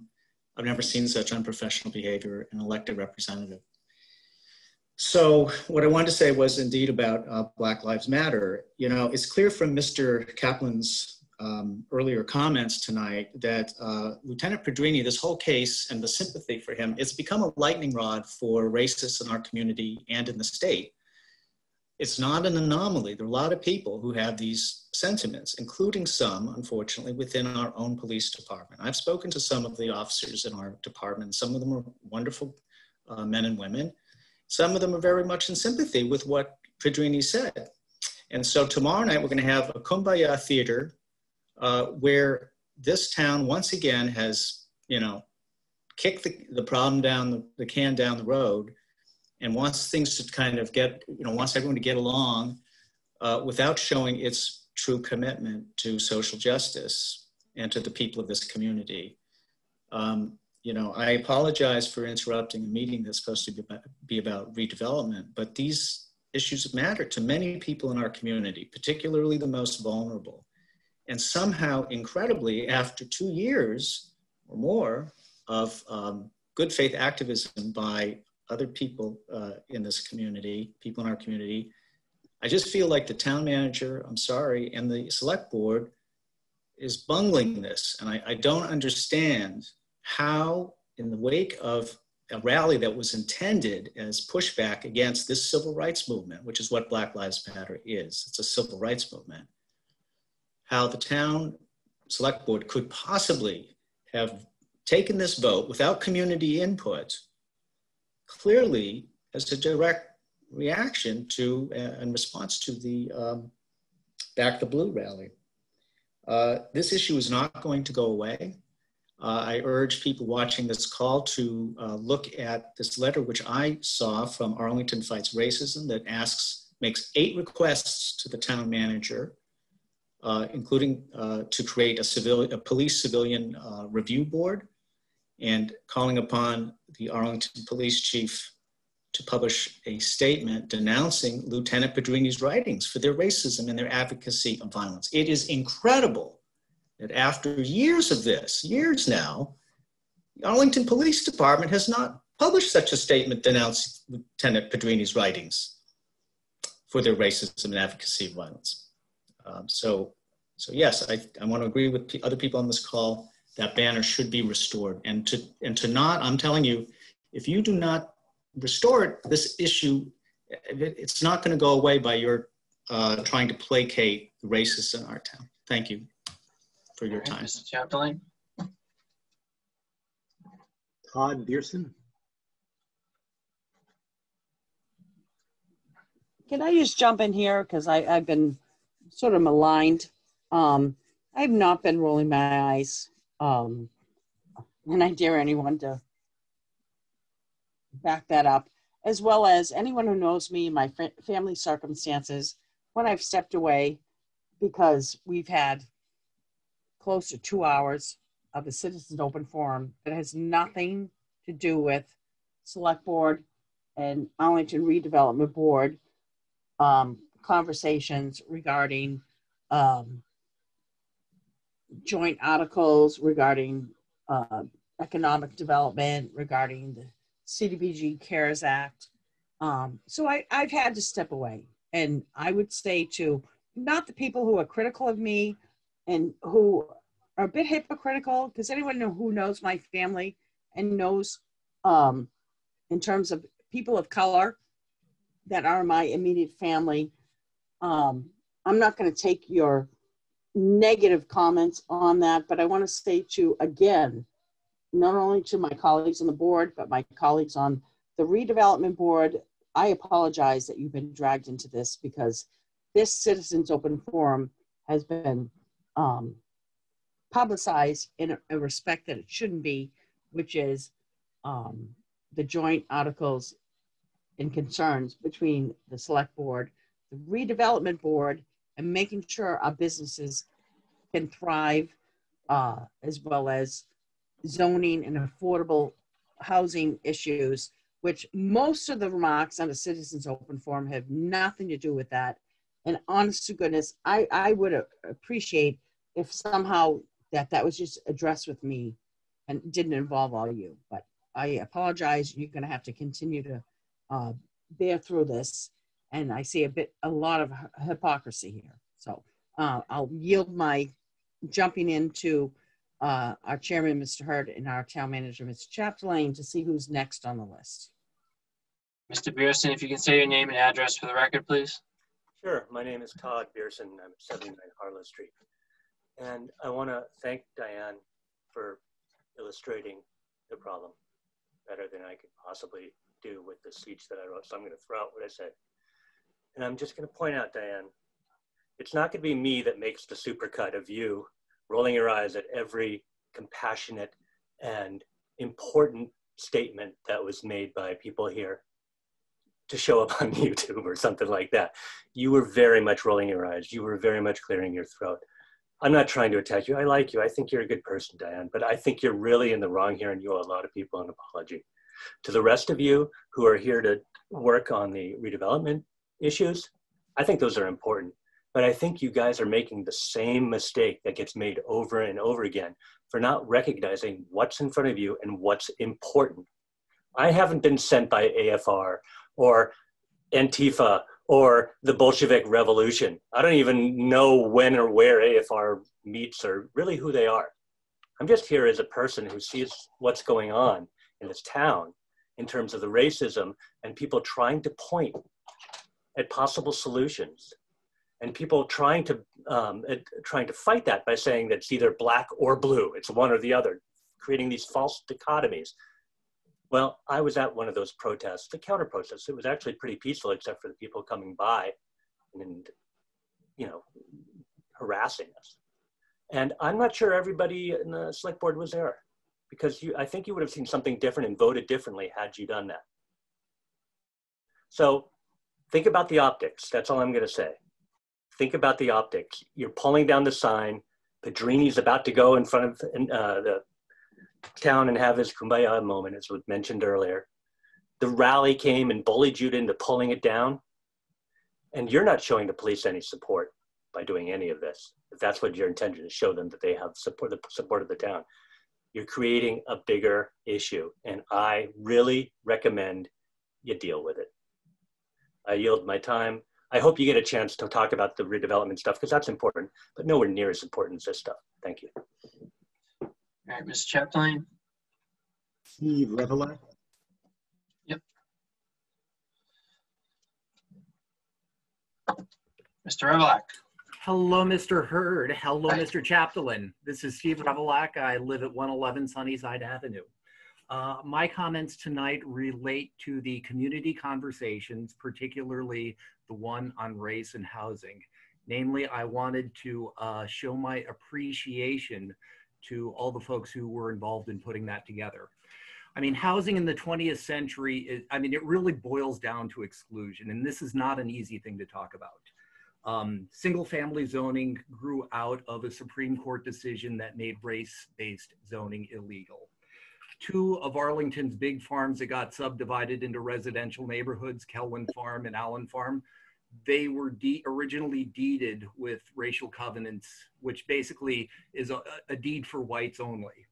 I've never seen such unprofessional behavior in an elected representative. So what I wanted to say was indeed about uh, Black Lives Matter. You know, it's clear from Mr. Kaepplein's um, earlier comments tonight that uh, Lieutenant Pedrini, this whole case and the sympathy for him, it's become a lightning rod for racists in our community and in the state. It's not an anomaly. There are a lot of people who have these sentiments, including some, unfortunately, within our own police department. I've spoken to some of the officers in our department. Some of them are wonderful uh, men and women. Some of them are very much in sympathy with what Pedrini said. And so tomorrow night, we're going to have a Kumbaya theater uh, where this town once again has, you know, kicked the, the problem down the, the can down the road and wants things to kind of get, you know, wants everyone to get along uh, without showing its true commitment to social justice and to the people of this community. Um, you know, I apologize for interrupting a meeting that's supposed to be about, be about redevelopment, but these issues matter to many people in our community, particularly the most vulnerable. And somehow, incredibly, after two years or more of um, good faith activism by other people uh, in this community, people in our community, I just feel like the town manager, I'm sorry, and the select board is bungling this. And I, I don't understand how, in the wake of a rally that was intended as pushback against this civil rights movement, which is what Black Lives Matter is, it's a civil rights movement, how the town select board could possibly have taken this vote without community input clearly as a direct reaction to uh, in response to the um, Back the Blue rally. Uh, this issue is not going to go away. Uh, I urge people watching this call to uh, look at this letter, which I saw from Arlington Fights Racism, that asks, makes eight requests to the town manager, uh, including uh, to create a, a police civilian uh, review board, and calling upon the Arlington police chief to publish a statement denouncing Lieutenant Pedrini's writings for their racism and their advocacy of violence. It is incredible that after years of this, years now, the Arlington Police Department has not published such a statement denouncing Lieutenant Pedrini's writings for their racism and advocacy of violence. Um, so, so yes, I, I want to agree with p- other people on this call. That banner should be restored, and to and to not, I'm telling you, if you do not restore it, this issue, it, it's not going to go away by your uh, trying to placate the racists in our town. Thank you for your time. Mr. Chapdelaine? Todd Dearson. Can I just jump in here? Because I've been sort of maligned. Um, I have not been rolling my eyes. Um, and I dare anyone to back that up, as well as anyone who knows me, my fa- family circumstances, when I've stepped away because we've had close to two hours of a citizens open forum that has nothing to do with select board and Arlington redevelopment board um, conversations regarding um, joint articles regarding uh, economic development, regarding the CDBG CARES Act. Um, so I, I've had to step away. And I would say to not the people who are critical of me and who are a bit hypocritical, because anyone know who knows my family and knows um, in terms of people of color that are my immediate family, um, I'm not going to take your negative comments on that, but I want to say to again, not only to my colleagues on the board, but my colleagues on the redevelopment board, I apologize that you've been dragged into this because this citizens open forum has been um, publicized in a, a, respect that it shouldn't be, which is um, the joint articles and concerns between the select board, the redevelopment board, and making sure our businesses can thrive uh, as well as zoning and affordable housing issues, which most of the remarks on the Citizens Open Forum have nothing to do with that. And honest to goodness, I, I would appreciate if somehow that that was just addressed with me and didn't involve all you. But I apologize. You're going to have to continue to uh, bear through this and I see a bit, a lot of hypocrisy here. So uh, I'll yield my jumping into uh, our chairman, Mr. Hurd, and our town manager, Mr. Chapdelaine, to see who's next on the list. Mr. Beerson, if you can say your name and address for the record, please. Sure. My name is Todd Beerson. I'm at 79 Harlow Street. And I want to thank Diane for illustrating the problem better than I could possibly do with the speech that I wrote. So I'm going to throw out what I said. And I'm just going to point out, Diane, it's not going to be me that makes the supercut of you rolling your eyes at every compassionate and important statement that was made by people here to show up on YouTube or something like that. You were very much rolling your eyes. You were very much clearing your throat. I'm not trying to attack you. I like you. I think you're a good person, Diane, but I think you're really in the wrong here and you owe a lot of people an apology. To the rest of you who are here to work on the redevelopment issues, I think those are important. But I think you guys are making the same mistake that gets made over and over again for not recognizing what's in front of you and what's important. I haven't been sent by AFR or Antifa or the Bolshevik Revolution. I don't even know when or where AFR meets or really who they are. I'm just here as a person who sees what's going on in this town in terms of the racism and people trying to point at possible solutions. And people trying to um, at, trying to fight that by saying that it's either black or blue it's one or the other creating these false dichotomies. Well i was at one of those protests the counter protests. It was actually pretty peaceful except for the people coming by and you know harassing us. And i'm not sure everybody in the select board was there because you i think you would have seen something different and voted differently had you done that. So think about the optics. That's all I'm going to say. Think about the optics. You're pulling down the sign. Pedrini's about to go in front of uh, the town and have his kumbaya moment, as was mentioned earlier. The rally came and bullied you into pulling it down. And you're not showing the police any support by doing any of this. If that's what your intention is, show them that they have support, the support of the town. You're creating a bigger issue. And I really recommend you deal with it. I yield my time. I hope you get a chance to talk about the redevelopment stuff because that's important, but nowhere near as important as this stuff. Thank you. All right, Mr. Chapdelaine. Steve Revilak. Yep. Mr. Revilak. Hello, Mr. Hurd. Hello, Hi. Mr. Chapdelaine. This is Steve Revilak. I live at 111 Sunnyside Avenue. Uh, my comments tonight relate to the community conversations, particularly the one on race and housing. Namely, I wanted to uh, show my appreciation to all the folks who were involved in putting that together. I mean, housing in the 20th century, is, I mean, it really boils down to exclusion, and this is not an easy thing to talk about. Um, single family zoning grew out of a Supreme Court decision that made race based zoning illegal two of Arlington's big farms that got subdivided into residential neighborhoods, Kelwin Farm and Allen Farm, they were de originally deeded with racial covenants, which basically is a, a deed for whites only.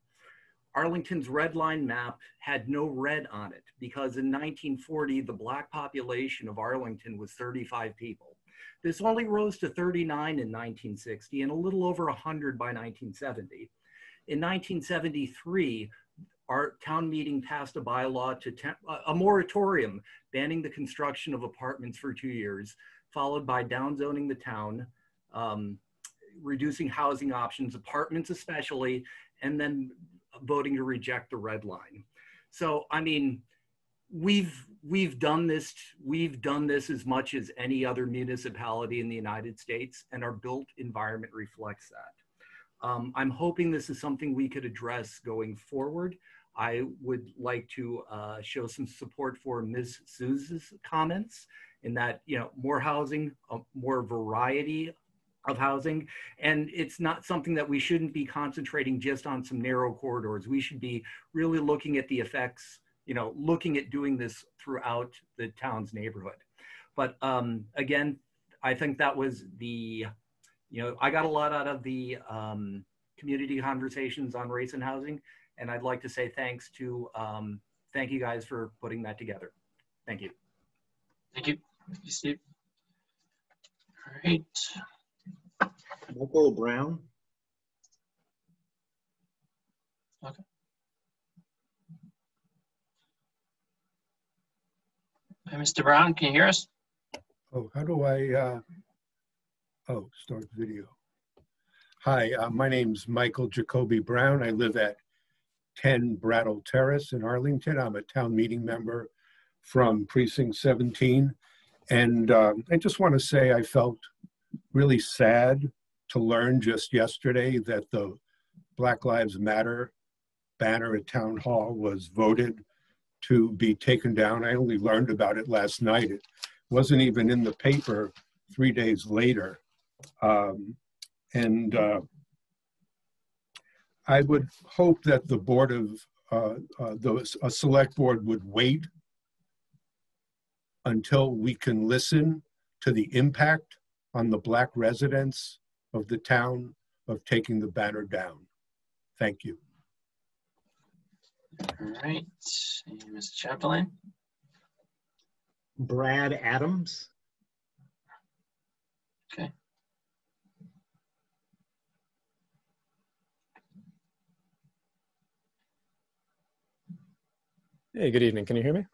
Arlington's red line map had no red on it because in 1940, the black population of Arlington was 35 people. This only rose to 39 in 1960 and a little over 100 by 1970. In 1973, our town meeting passed a bylaw to a moratorium banning the construction of apartments for two years, followed by downzoning the town, um, reducing housing options, apartments especially, and then voting to reject the red line. So, I mean, we've we've done this we've done this as much as any other municipality in the United States, and our built environment reflects that. Um, I'm hoping this is something we could address going forward. I would like to uh, show some support for Ms. Souza's comments in that, you know, more housing, uh, more variety of housing. And it's not something that we shouldn't be concentrating just on some narrow corridors. We should be really looking at the effects, you know, looking at doing this throughout the town's neighborhood. But um, again, I think that was the, you know, I got a lot out of the um, community conversations on race and housing. And I'd like to say thanks to, um, thank you guys for putting that together. Thank you. Thank you. Thank you, Steve. All right. Michael Brown. Okay. Hi, Mr. Brown, can you hear us? Oh, how do I, uh, oh, start video. Hi, uh, my name's Michael Jacoby Brown. I live at 10 Brattle Terrace in Arlington. I'm a town meeting member from Precinct 17. And um, I just want to say I felt really sad to learn just yesterday that the Black Lives Matter banner at Town Hall was voted to be taken down. I only learned about it last night. It wasn't even in the paper three days later. Um, and uh, I would hope that the board of, uh, uh, the a select board would wait until we can listen to the impact on the black residents of the town of taking the banner down. Thank you. All right, Mr. Chapdelaine. Brad Adams. Okay. Hey, good evening. Can you hear me?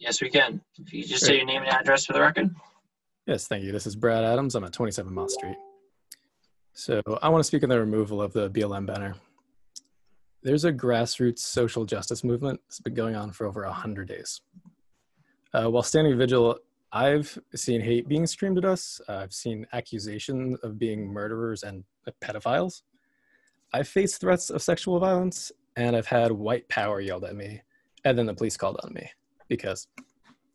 Yes, we can. If you just say your name and address for the record. Yes, thank you. This is Brad Adams. I'm at 27 Mott Street. So I want to speak on the removal of the BLM banner. There's a grassroots social justice movement that's been going on for over 100 days. Uh, while standing vigil, I've seen hate being streamed at us. I've seen accusations of being murderers and pedophiles. I've faced threats of sexual violence, and I've had white power yelled at me and then the police called on me because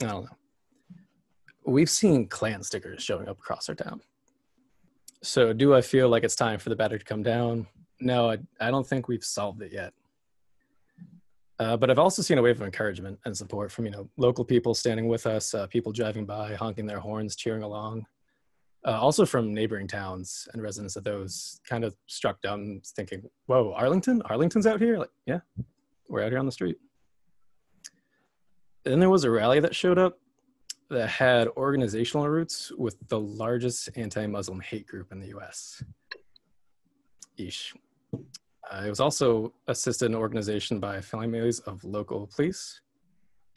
I don't know. We've seen Klan stickers showing up across our town. So, do I feel like it's time for the batter to come down? No, I, I don't think we've solved it yet. Uh, but I've also seen a wave of encouragement and support from you know local people standing with us, uh, people driving by, honking their horns, cheering along. Uh, also from neighboring towns and residents of those, kind of struck dumb, thinking, "Whoa, Arlington! Arlington's out here!" Like, yeah, we're out here on the street then there was a rally that showed up that had organizational roots with the largest anti-Muslim hate group in the U.S. Ish. Uh, it was also assisted in organization by families of local police,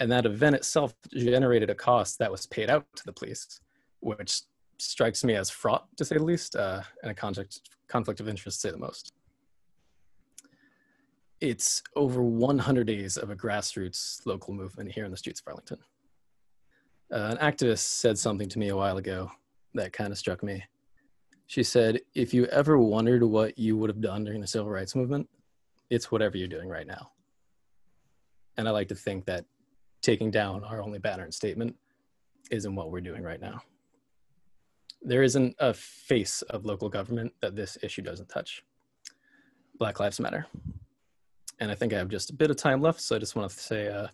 and that event itself generated a cost that was paid out to the police, which strikes me as fraught, to say the least, uh, and a conflict conflict of interest, to say the most it's over 100 days of a grassroots local movement here in the streets of Arlington. Uh, an activist said something to me a while ago that kind of struck me. She said, If you ever wondered what you would have done during the civil rights movement, it's whatever you're doing right now. And I like to think that taking down our only banner and statement isn't what we're doing right now. There isn't a face of local government that this issue doesn't touch. Black Lives Matter and I think I have just a bit of time left, so I just want to say, uh,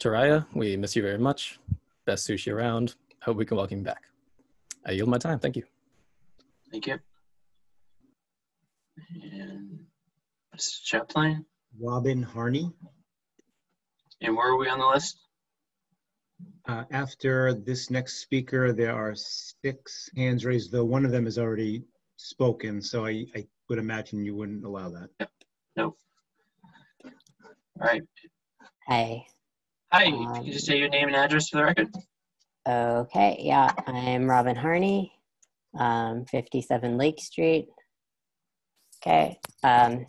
Toraya, we miss you very much. Best sushi around. Hope we can welcome you back. I yield my time. Thank you. Thank you. And Mr. Chapdelaine. Robin Harney. And where are we on the list? Uh, After this next speaker, there are six hands raised, though one of them has already spoken, so I, I would imagine you wouldn't allow that. No. All right. Hi. Hi, can you just say your name and address for the record? Okay, yeah, I'm Robin Harney, um, 57 Lake Street. Okay, um,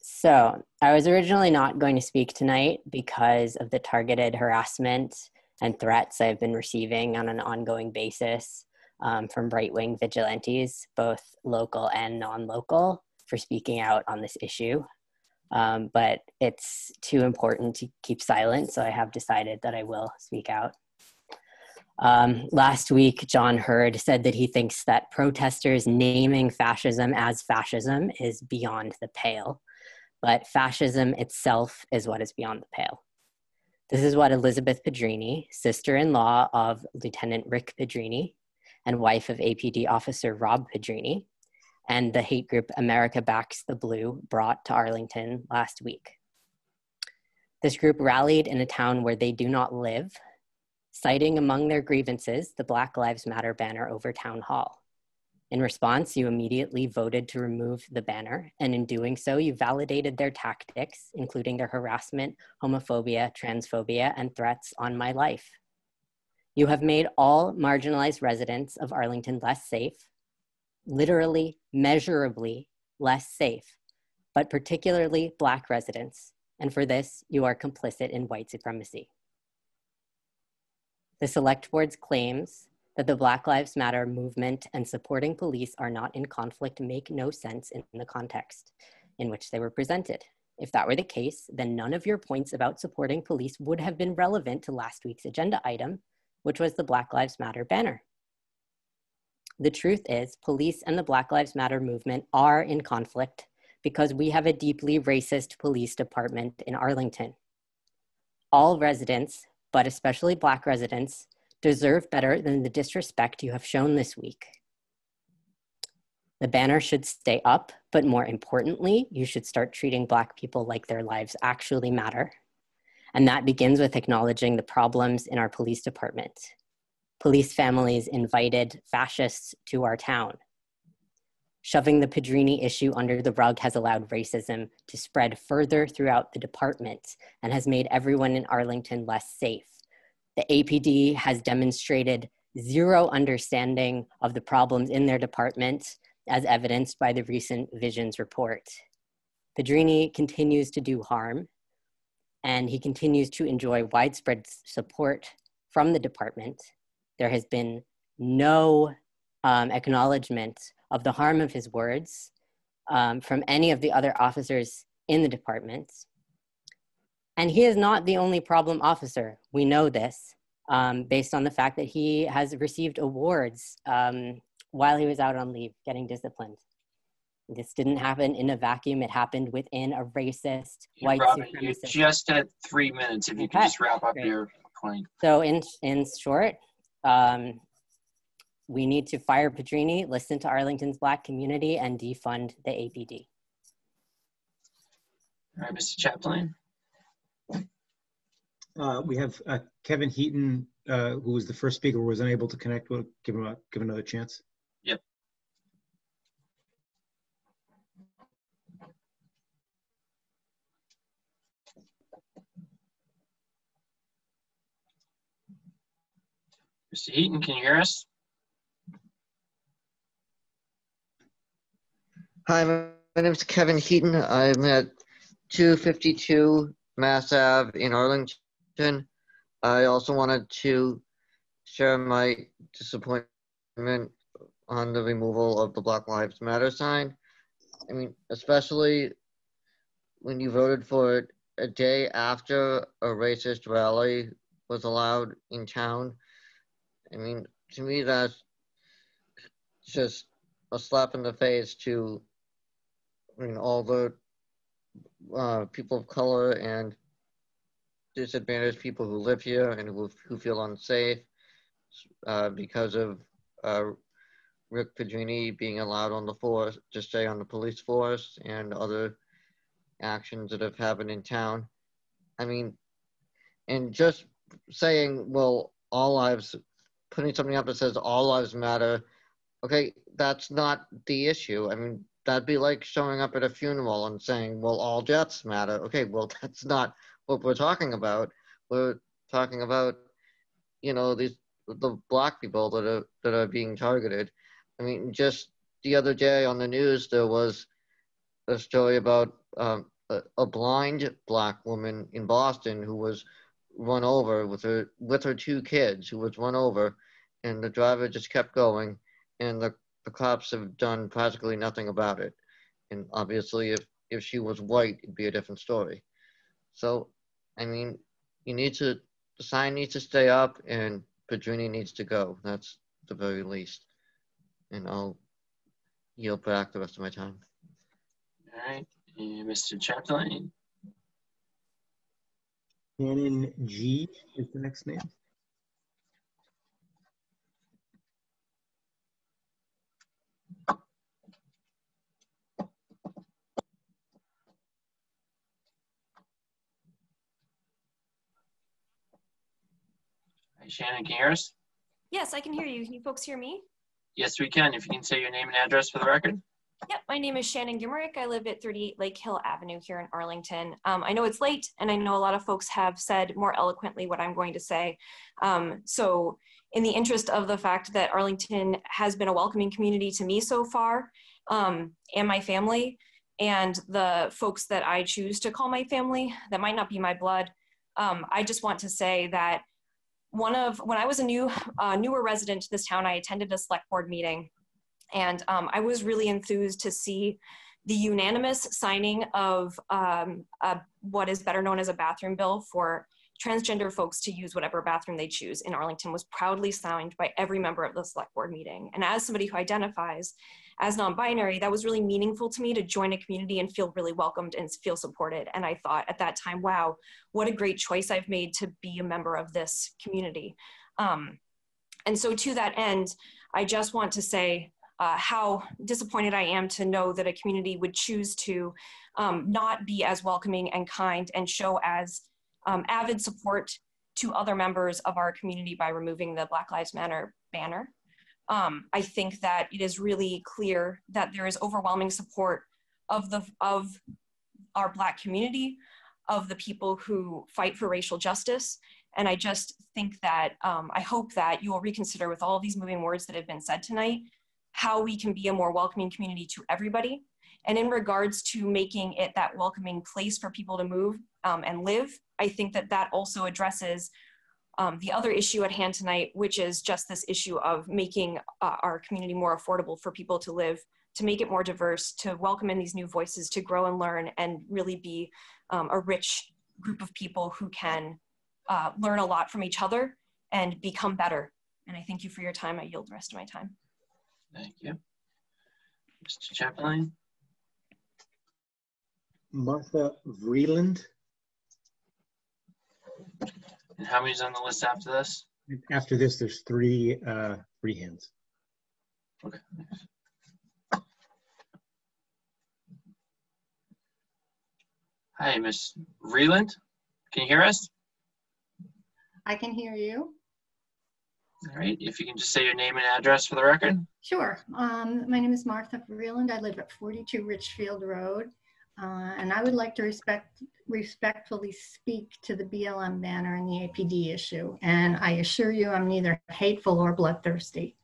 so I was originally not going to speak tonight because of the targeted harassment and threats I've been receiving on an ongoing basis um, from right wing vigilantes, both local and non local, for speaking out on this issue. Um, but it's too important to keep silent, so I have decided that I will speak out. Um, last week, John Hurd said that he thinks that protesters naming fascism as fascism is beyond the pale, but fascism itself is what is beyond the pale. This is what Elizabeth Pedrini, sister in law of Lieutenant Rick Pedrini and wife of APD officer Rob Pedrini, and the hate group America Backs the Blue brought to Arlington last week. This group rallied in a town where they do not live, citing among their grievances the Black Lives Matter banner over Town Hall. In response, you immediately voted to remove the banner, and in doing so, you validated their tactics, including their harassment, homophobia, transphobia, and threats on my life. You have made all marginalized residents of Arlington less safe, literally, measurably less safe, but particularly Black residents, and for this, you are complicit in white supremacy. The Select Board's claims that the Black Lives Matter movement and supporting police are not in conflict make no sense in the context in which they were presented. If that were the case, then none of your points about supporting police would have been relevant to last week's agenda item, which was the Black Lives Matter banner. The truth is, police and the Black Lives Matter movement are in conflict because we have a deeply racist police department in Arlington. All residents, but especially Black residents, deserve better than the disrespect you have shown this week. The banner should stay up, but more importantly, you should start treating Black people like their lives actually matter. And that begins with acknowledging the problems in our police department. Police families invited fascists to our town. Shoving the Pedrini issue under the rug has allowed racism to spread further throughout the department and has made everyone in Arlington less safe. The APD has demonstrated zero understanding of the problems in their department, as evidenced by the recent Visions report. Pedrini continues to do harm, and he continues to enjoy widespread support from the department. There has been no um, acknowledgement of the harm of his words um, from any of the other officers in the department. And he is not the only problem officer. We know this um, based on the fact that he has received awards um, while he was out on leave getting disciplined. This didn't happen in a vacuum. It happened within a racist white Robin, you supremacist. just had three minutes. If you could just wrap up great. your point. So in in short, um, we need to fire Pedrini, listen to Arlington's Black community, and defund the APD. All right, Mr. Chapdelaine. Uh, We have uh, Kevin Heaton, uh, who was the first speaker, was unable to connect. We'll give him, a- give another chance. Mr. Heaton, can you hear us? Hi, my name is Kevin Heaton. I'm at 252 Mass Ave in Arlington. I also wanted to share my disappointment on the removal of the Black Lives Matter sign. I mean, especially when you voted for it a day after a racist rally was allowed in town. I mean, to me, that's just a slap in the face to all the uh, people of color and disadvantaged people who live here and who, who feel unsafe uh, because of uh, Rick Pedrini being allowed on the force to stay on the police force and other actions that have happened in town. I mean, and just saying, well, all lives, putting something up that says all lives matter, okay, that's not the issue. I mean, that'd be like showing up at a funeral and saying, well, all deaths matter. Okay, well, that's not what we're talking about. We're talking about, you know, these the black people that are that are being targeted. I mean, just the other day on the news, there was a story about um, a, a blind black woman in Boston who was run over with her with her two kids, who was run over, and the driver just kept going, and the the cops have done practically nothing about it. And obviously, if if she was white, it'd be a different story. So, I mean, you need to the sign needs to stay up, and Pedrini needs to go. That's the very least. And I'll yield back the rest of my time. All right, and Mr. Chapdelaine. Shannon G is the next name. Hi, Shannon, can you hear us? Yes, I can hear you. Can you folks hear me? Yes, we can. If you can say your name and address for the record. Yep, my name is Shannon Gimerick. I live at 38 Lake Hill Avenue here in Arlington. Um, I know it's late, and I know a lot of folks have said more eloquently what I'm going to say. Um, so, in the interest of the fact that Arlington has been a welcoming community to me so far um, and my family, and the folks that I choose to call my family that might not be my blood, um, I just want to say that one of when I was a new uh, newer resident to this town, I attended a select board meeting and um, I was really enthused to see the unanimous signing of um, what is better known as a bathroom bill for transgender folks to use whatever bathroom they choose in Arlington was proudly signed by every member of the select board meeting. And as somebody who identifies as non-binary, that was really meaningful to me to join a community and feel really welcomed and feel supported. And I thought at that time, wow, what a great choice I've made to be a member of this community. Um, and so to that end, I just want to say uh, how disappointed I am to know that a community would choose to um, not be as welcoming and kind and show as um, avid support to other members of our community by removing the Black Lives Matter banner. Um, I think that it is really clear that there is overwhelming support of the of our Black community, of the people who fight for racial justice, and I just think that um, I hope that you will reconsider with all these moving words that have been said tonight how we can be a more welcoming community to everybody. And in regards to making it that welcoming place for people to move um, and live, I think that that also addresses um, the other issue at hand tonight, which is just this issue of making uh, our community more affordable for people to live, to make it more diverse, to welcome in these new voices, to grow and learn, and really be um, a rich group of people who can uh, learn a lot from each other and become better. And I thank you for your time. I yield the rest of my time. Thank you. Mr. Chapdelaine. Martha Vreeland. And how many's on the list after this? After this, there's three, uh, three hands. Okay. Hi, Miss Vreeland. Can you hear us? I can hear you. All right, if you can just say your name and address for the record. Sure. Um, my name is Martha Vreeland. I live at 42 Richfield Road. Uh, and I would like to respect, respectfully speak to the BLM banner and the APD issue. And I assure you, I'm neither hateful or bloodthirsty.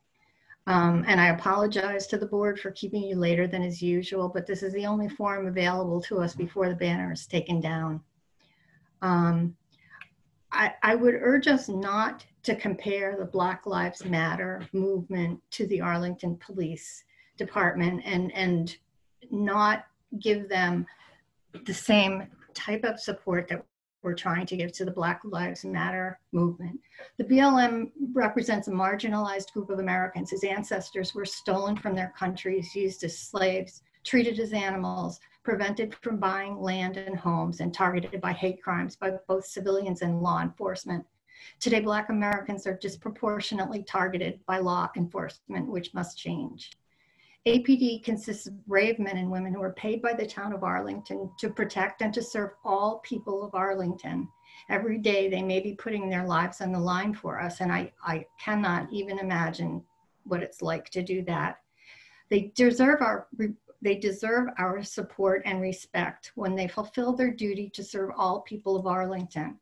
Um, and I apologize to the board for keeping you later than is usual, but this is the only forum available to us before the banner is taken down. Um, I, I would urge us not to compare the Black Lives Matter movement to the Arlington Police Department and, and not give them the same type of support that we're trying to give to the Black Lives Matter movement. The BLM represents a marginalized group of Americans whose ancestors were stolen from their countries, used as slaves, treated as animals, prevented from buying land and homes, and targeted by hate crimes by both civilians and law enforcement. Today, Black Americans are disproportionately targeted by law enforcement, which must change. APD consists of brave men and women who are paid by the town of Arlington to protect and to serve all people of Arlington. Every day they may be putting their lives on the line for us, and I, I cannot even imagine what it's like to do that. They deserve our they deserve our support and respect when they fulfill their duty to serve all people of Arlington.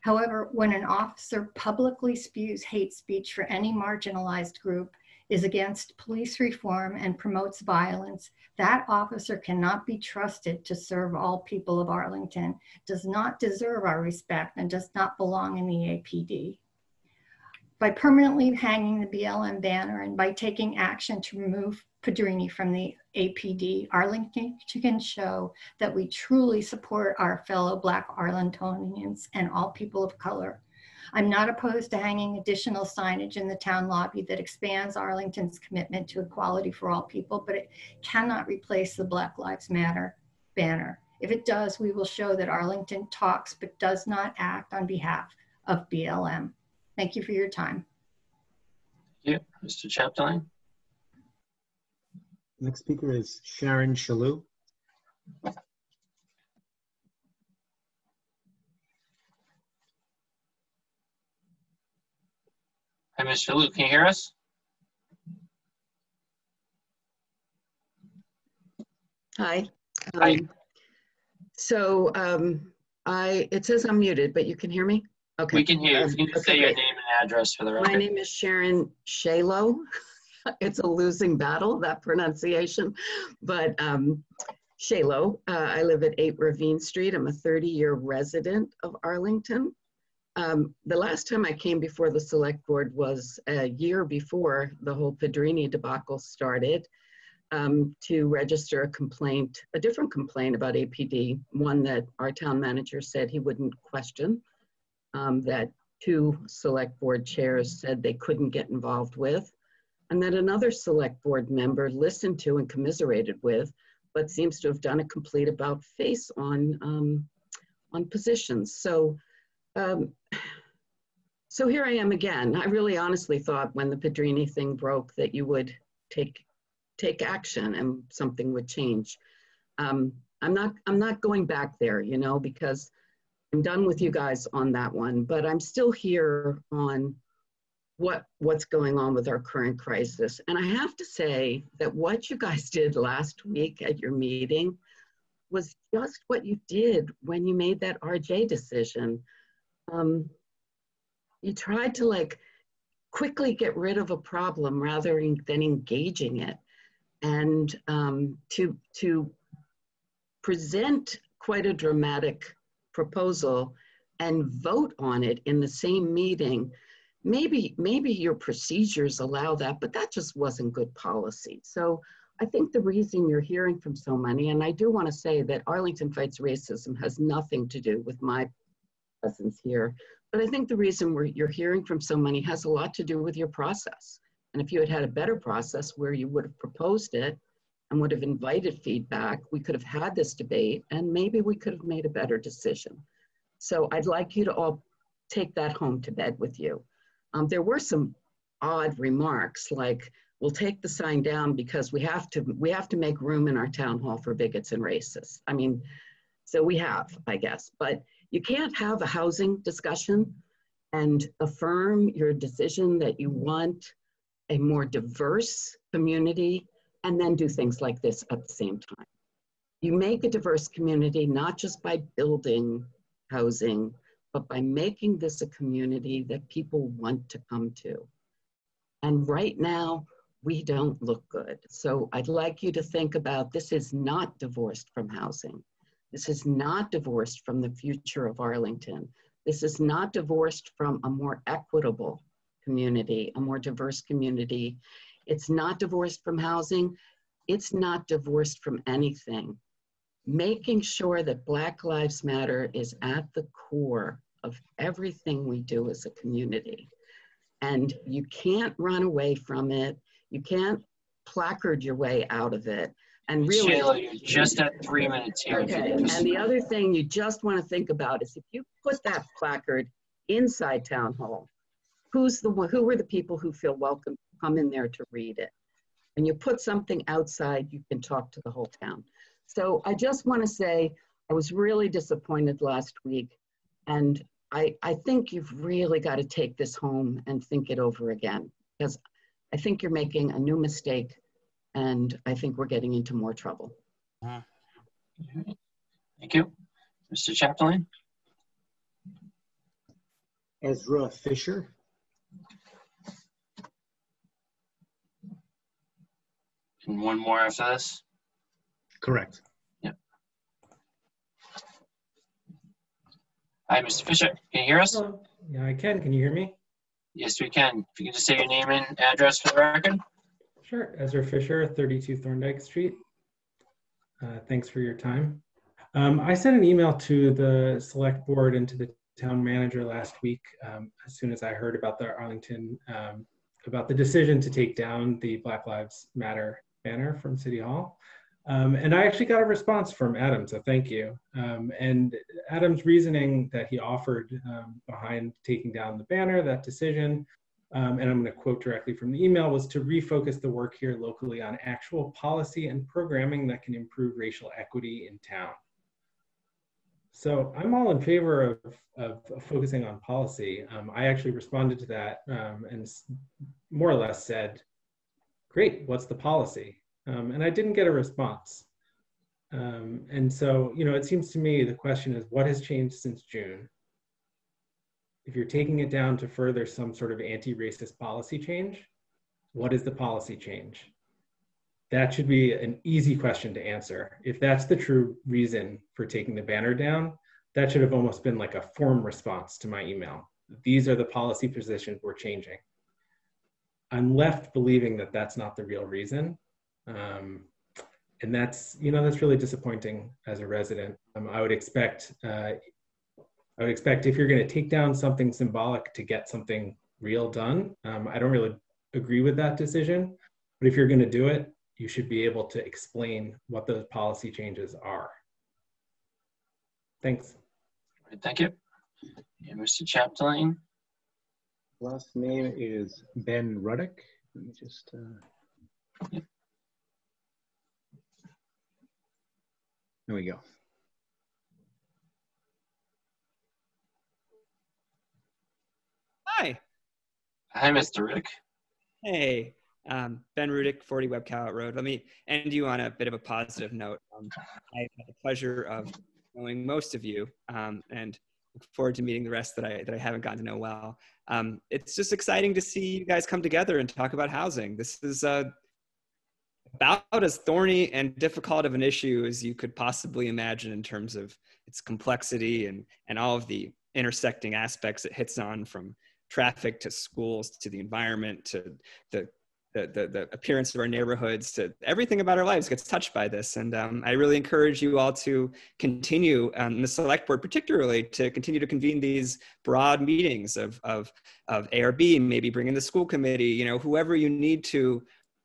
However, when an officer publicly spews hate speech for any marginalized group, is against police reform and promotes violence, that officer cannot be trusted to serve all people of Arlington, does not deserve our respect, and does not belong in the APD. By permanently hanging the BLM banner and by taking action to remove Pedrini from the APD, Arlington can show that we truly support our fellow Black Arlingtonians and all people of color. I'm not opposed to hanging additional signage in the town lobby that expands Arlington's commitment to equality for all people, but it cannot replace the Black Lives Matter banner. If it does, we will show that Arlington talks but does not act on behalf of BLM. Thank you for your time. Thank you. Mr. Chapdelaine? Next speaker is Sharon Shalou. Hi, Ms. Shalou, can you hear us? Hi. Hi. Um, So um, I, it says I'm muted, but you can hear me? Okay. We can hear you. If you can say your name and address for the record. My name is Sharon Shalo. It's a losing battle, that pronunciation. But um, Shalo, uh, I live at 8 Ravine Street. I'm a 30-year resident of Arlington. Um, The last time I came before the select board was a year before the whole Pedrini debacle started um, to register a complaint, a different complaint about APD, one that our town manager said he wouldn't question, um, that two select board chairs said they couldn't get involved with, and that another select board member listened to and commiserated with, but seems to have done a complete about face on, um, on positions. So, um, so here I am again. I really honestly thought when the Pedrini thing broke that you would take take action and something would change. Um, I'm not I'm not going back there, you know, because I'm done with you guys on that one. But I'm still here on what what's going on with our current crisis. And I have to say that what you guys did last week at your meeting was just what you did when you made that RJ decision. Um, you tried to like quickly get rid of a problem rather than engaging it and um, to to present quite a dramatic proposal and vote on it in the same meeting. Maybe maybe your procedures allow that but that just wasn't good policy. So i think the reason you're hearing from so many and i do want to say that arlington fights racism has nothing to do with my presence here but i think the reason you're hearing from so many has a lot to do with your process. And if you had had a better process where you would have proposed it and would have invited feedback, we could have had this debate and maybe we could have made a better decision. So I'd like you to all take that home to bed with you. Um, there were some odd remarks like, we'll take the sign down because we have to, we have to make room in our town hall for bigots and racists. I mean, so we have, I guess, but you can't have a housing discussion and affirm your decision that you want a more diverse community and then do things like this at the same time. You make a diverse community not just by building housing, but by making this a community that people want to come to. And right now, we don't look good. So I'd like you to think about this is not divorced from housing. This is not divorced from the future of Arlington. This is not divorced from a more equitable community, a more diverse community. It's not divorced from housing. It's not divorced from anything. Making sure that Black Lives Matter is at the core of everything we do as a community. And you can't run away from it. You can't placard your way out of it. And really, just at three minutes here. Okay, and the other thing you just want to think about is if you put that placard inside town hall, who's the one, who are the people who feel welcome come in there to read it? and you put something outside, you can talk to the whole town. So I just want to say, I was really disappointed last week. And I, I think you've really got to take this home and think it over again. Because I think you're making a new mistake. And I think we're getting into more trouble. Mm-hmm. Thank you. Mr. Chapdelaine? Ezra Fisher. And one more after this? Correct. Yep. Hi, Mr. Fisher. Can you hear us? Yeah, I can. Can you hear me? Yes, we can. If you can just say your name and address for the record. Sure. Ezra Fisher, 32 Thorndike Street. Uh, thanks for your time. Um, I sent an email to the select board and to the town manager last week um, as soon as I heard about the Arlington, um, about the decision to take down the Black Lives Matter banner from City Hall. Um, and I actually got a response from Adam, so thank you. Um, and Adam's reasoning that he offered um, behind taking down the banner, that decision, um, and I'm going to quote directly from the email, was to refocus the work here locally on actual policy and programming that can improve racial equity in town. So I'm all in favor of, of, of focusing on policy. Um, I actually responded to that um, and more or less said, great, what's the policy? Um, and I didn't get a response. Um, and so, you know, it seems to me the question is what has changed since June? If you're taking it down to further some sort of anti-racist policy change, what is the policy change? That should be an easy question to answer. If that's the true reason for taking the banner down, that should have almost been like a form response to my email. These are the policy positions we're changing. I'm left believing that that's not the real reason. Um, and that's, you know, that's really disappointing as a resident. Um, I would expect, uh, I would expect if you're going to take down something symbolic to get something real done. Um, I don't really agree with that decision, but if you're going to do it, you should be able to explain what those policy changes are. Thanks. Thank you. Mr. Chapdelaine. Last name is Ben Rudick. Let me just. Uh... There we go. Hi. Hi, Mr. Rudick. Hey, um, Ben Rudick, 40 Webb Cowart Road. Let me end you on a bit of a positive note. Um, I had the pleasure of knowing most of you um, and look forward to meeting the rest that I, that I haven't gotten to know well. Um, it's just exciting to see you guys come together and talk about housing. This is uh, about as thorny and difficult of an issue as you could possibly imagine in terms of its complexity and, and all of the intersecting aspects it hits on from traffic to schools to the environment to the the, the, the, appearance of our neighborhoods to everything about our lives gets touched by this. And um, I really encourage you all to continue, um, the select board particularly, to continue to convene these broad meetings of, of, of ARB, maybe bring in the school committee, you know, whoever you need to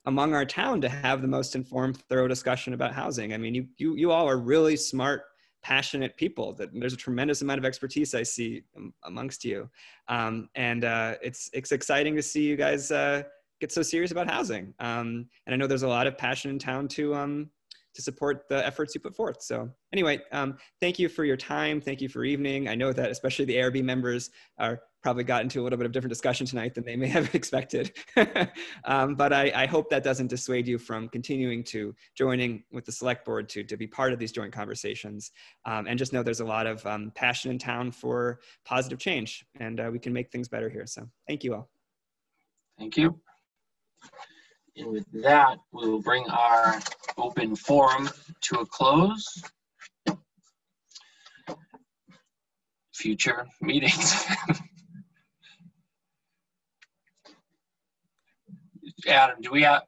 among our town to have the most informed, thorough discussion about housing. I mean, you, you, you all are really smart, passionate people that there's a tremendous amount of expertise I see amongst you. Um, and uh, it's, it's exciting to see you guys uh, get so serious about housing. Um, and I know there's a lot of passion in town to um, to support the efforts you put forth. So anyway, um, thank you for your time. Thank you for evening. I know that especially the ARB members are probably got into a little bit of different discussion tonight than they may have expected. um, but I, I, hope that doesn't dissuade you from continuing to joining with the select board to, to be part of these joint conversations. Um, and just know there's a lot of um, passion in town for positive change and uh, we can make things better here. So thank you all. Thank you. And with that, we will bring our open forum to a close. Future meetings. Adam, do we have,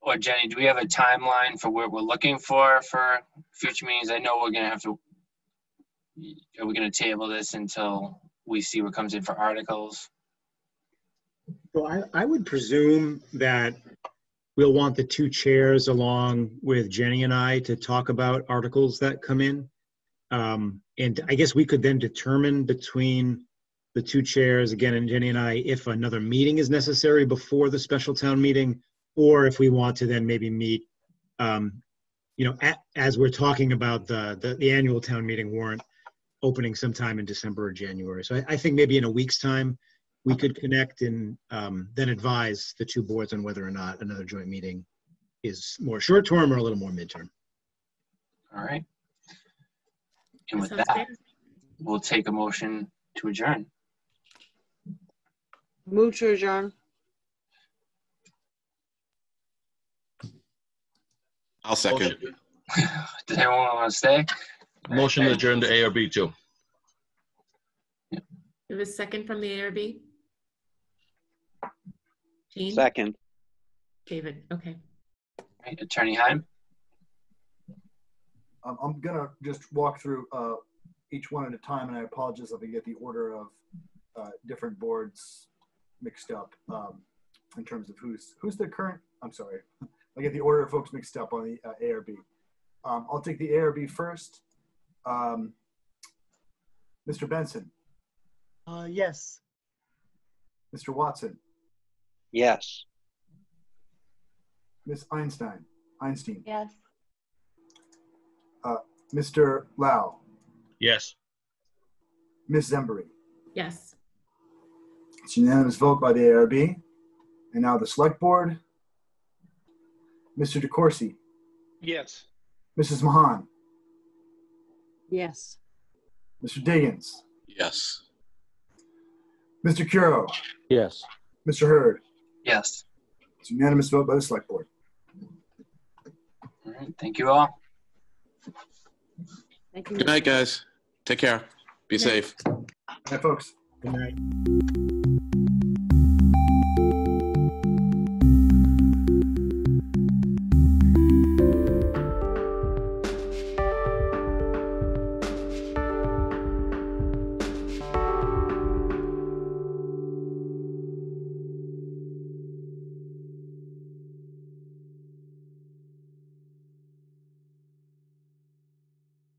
or Jenny, do we have a timeline for what we're looking for for future meetings? I know we're gonna have to, are we gonna table this until we see what comes in for articles? Well, I, I would presume that we'll want the two chairs along with Jenny and I to talk about articles that come in. Um, and I guess we could then determine between the two chairs, again, and Jenny and I, if another meeting is necessary before the special town meeting, or if we want to then maybe meet, um, you know, a- as we're talking about the, the, the annual town meeting warrant opening sometime in December or January. So I, I think maybe in a week's time, we could connect and um, then advise the two boards on whether or not another joint meeting is more short term or a little more midterm. All right. And with Sounds that, great. we'll take a motion to adjourn. Move to adjourn. I'll second. Does anyone want to stay? Motion to adjourn to ARB too. We have a second from the ARB? Jean? Second. David, okay. Right, Attorney Heim? Um, I'm gonna just walk through uh, each one at a time, and I apologize if I get the order of uh, different boards mixed up um, in terms of who's who's the current. I'm sorry, I get the order of folks mixed up on the uh, ARB. Um, I'll take the ARB first. Um, Mr. Benson, Uh, yes. Mr. Watson, Yes. Miss Einstein, Einstein, Yes. uh, Mr. Lau, Yes. Miss Zsembery. Yes. It's unanimous vote by the ARB. And now the select board. Mr. DeCourcey, Yes. Mrs. Mahon, Yes. Mr. Diggins, Yes. Mr. Curro, Yes. Mr. Hurd. Yes. It's unanimous vote by the select board. All right, thank you all. Thank you. Good night, guys. Take care. Be safe. Hi, folks. Good night.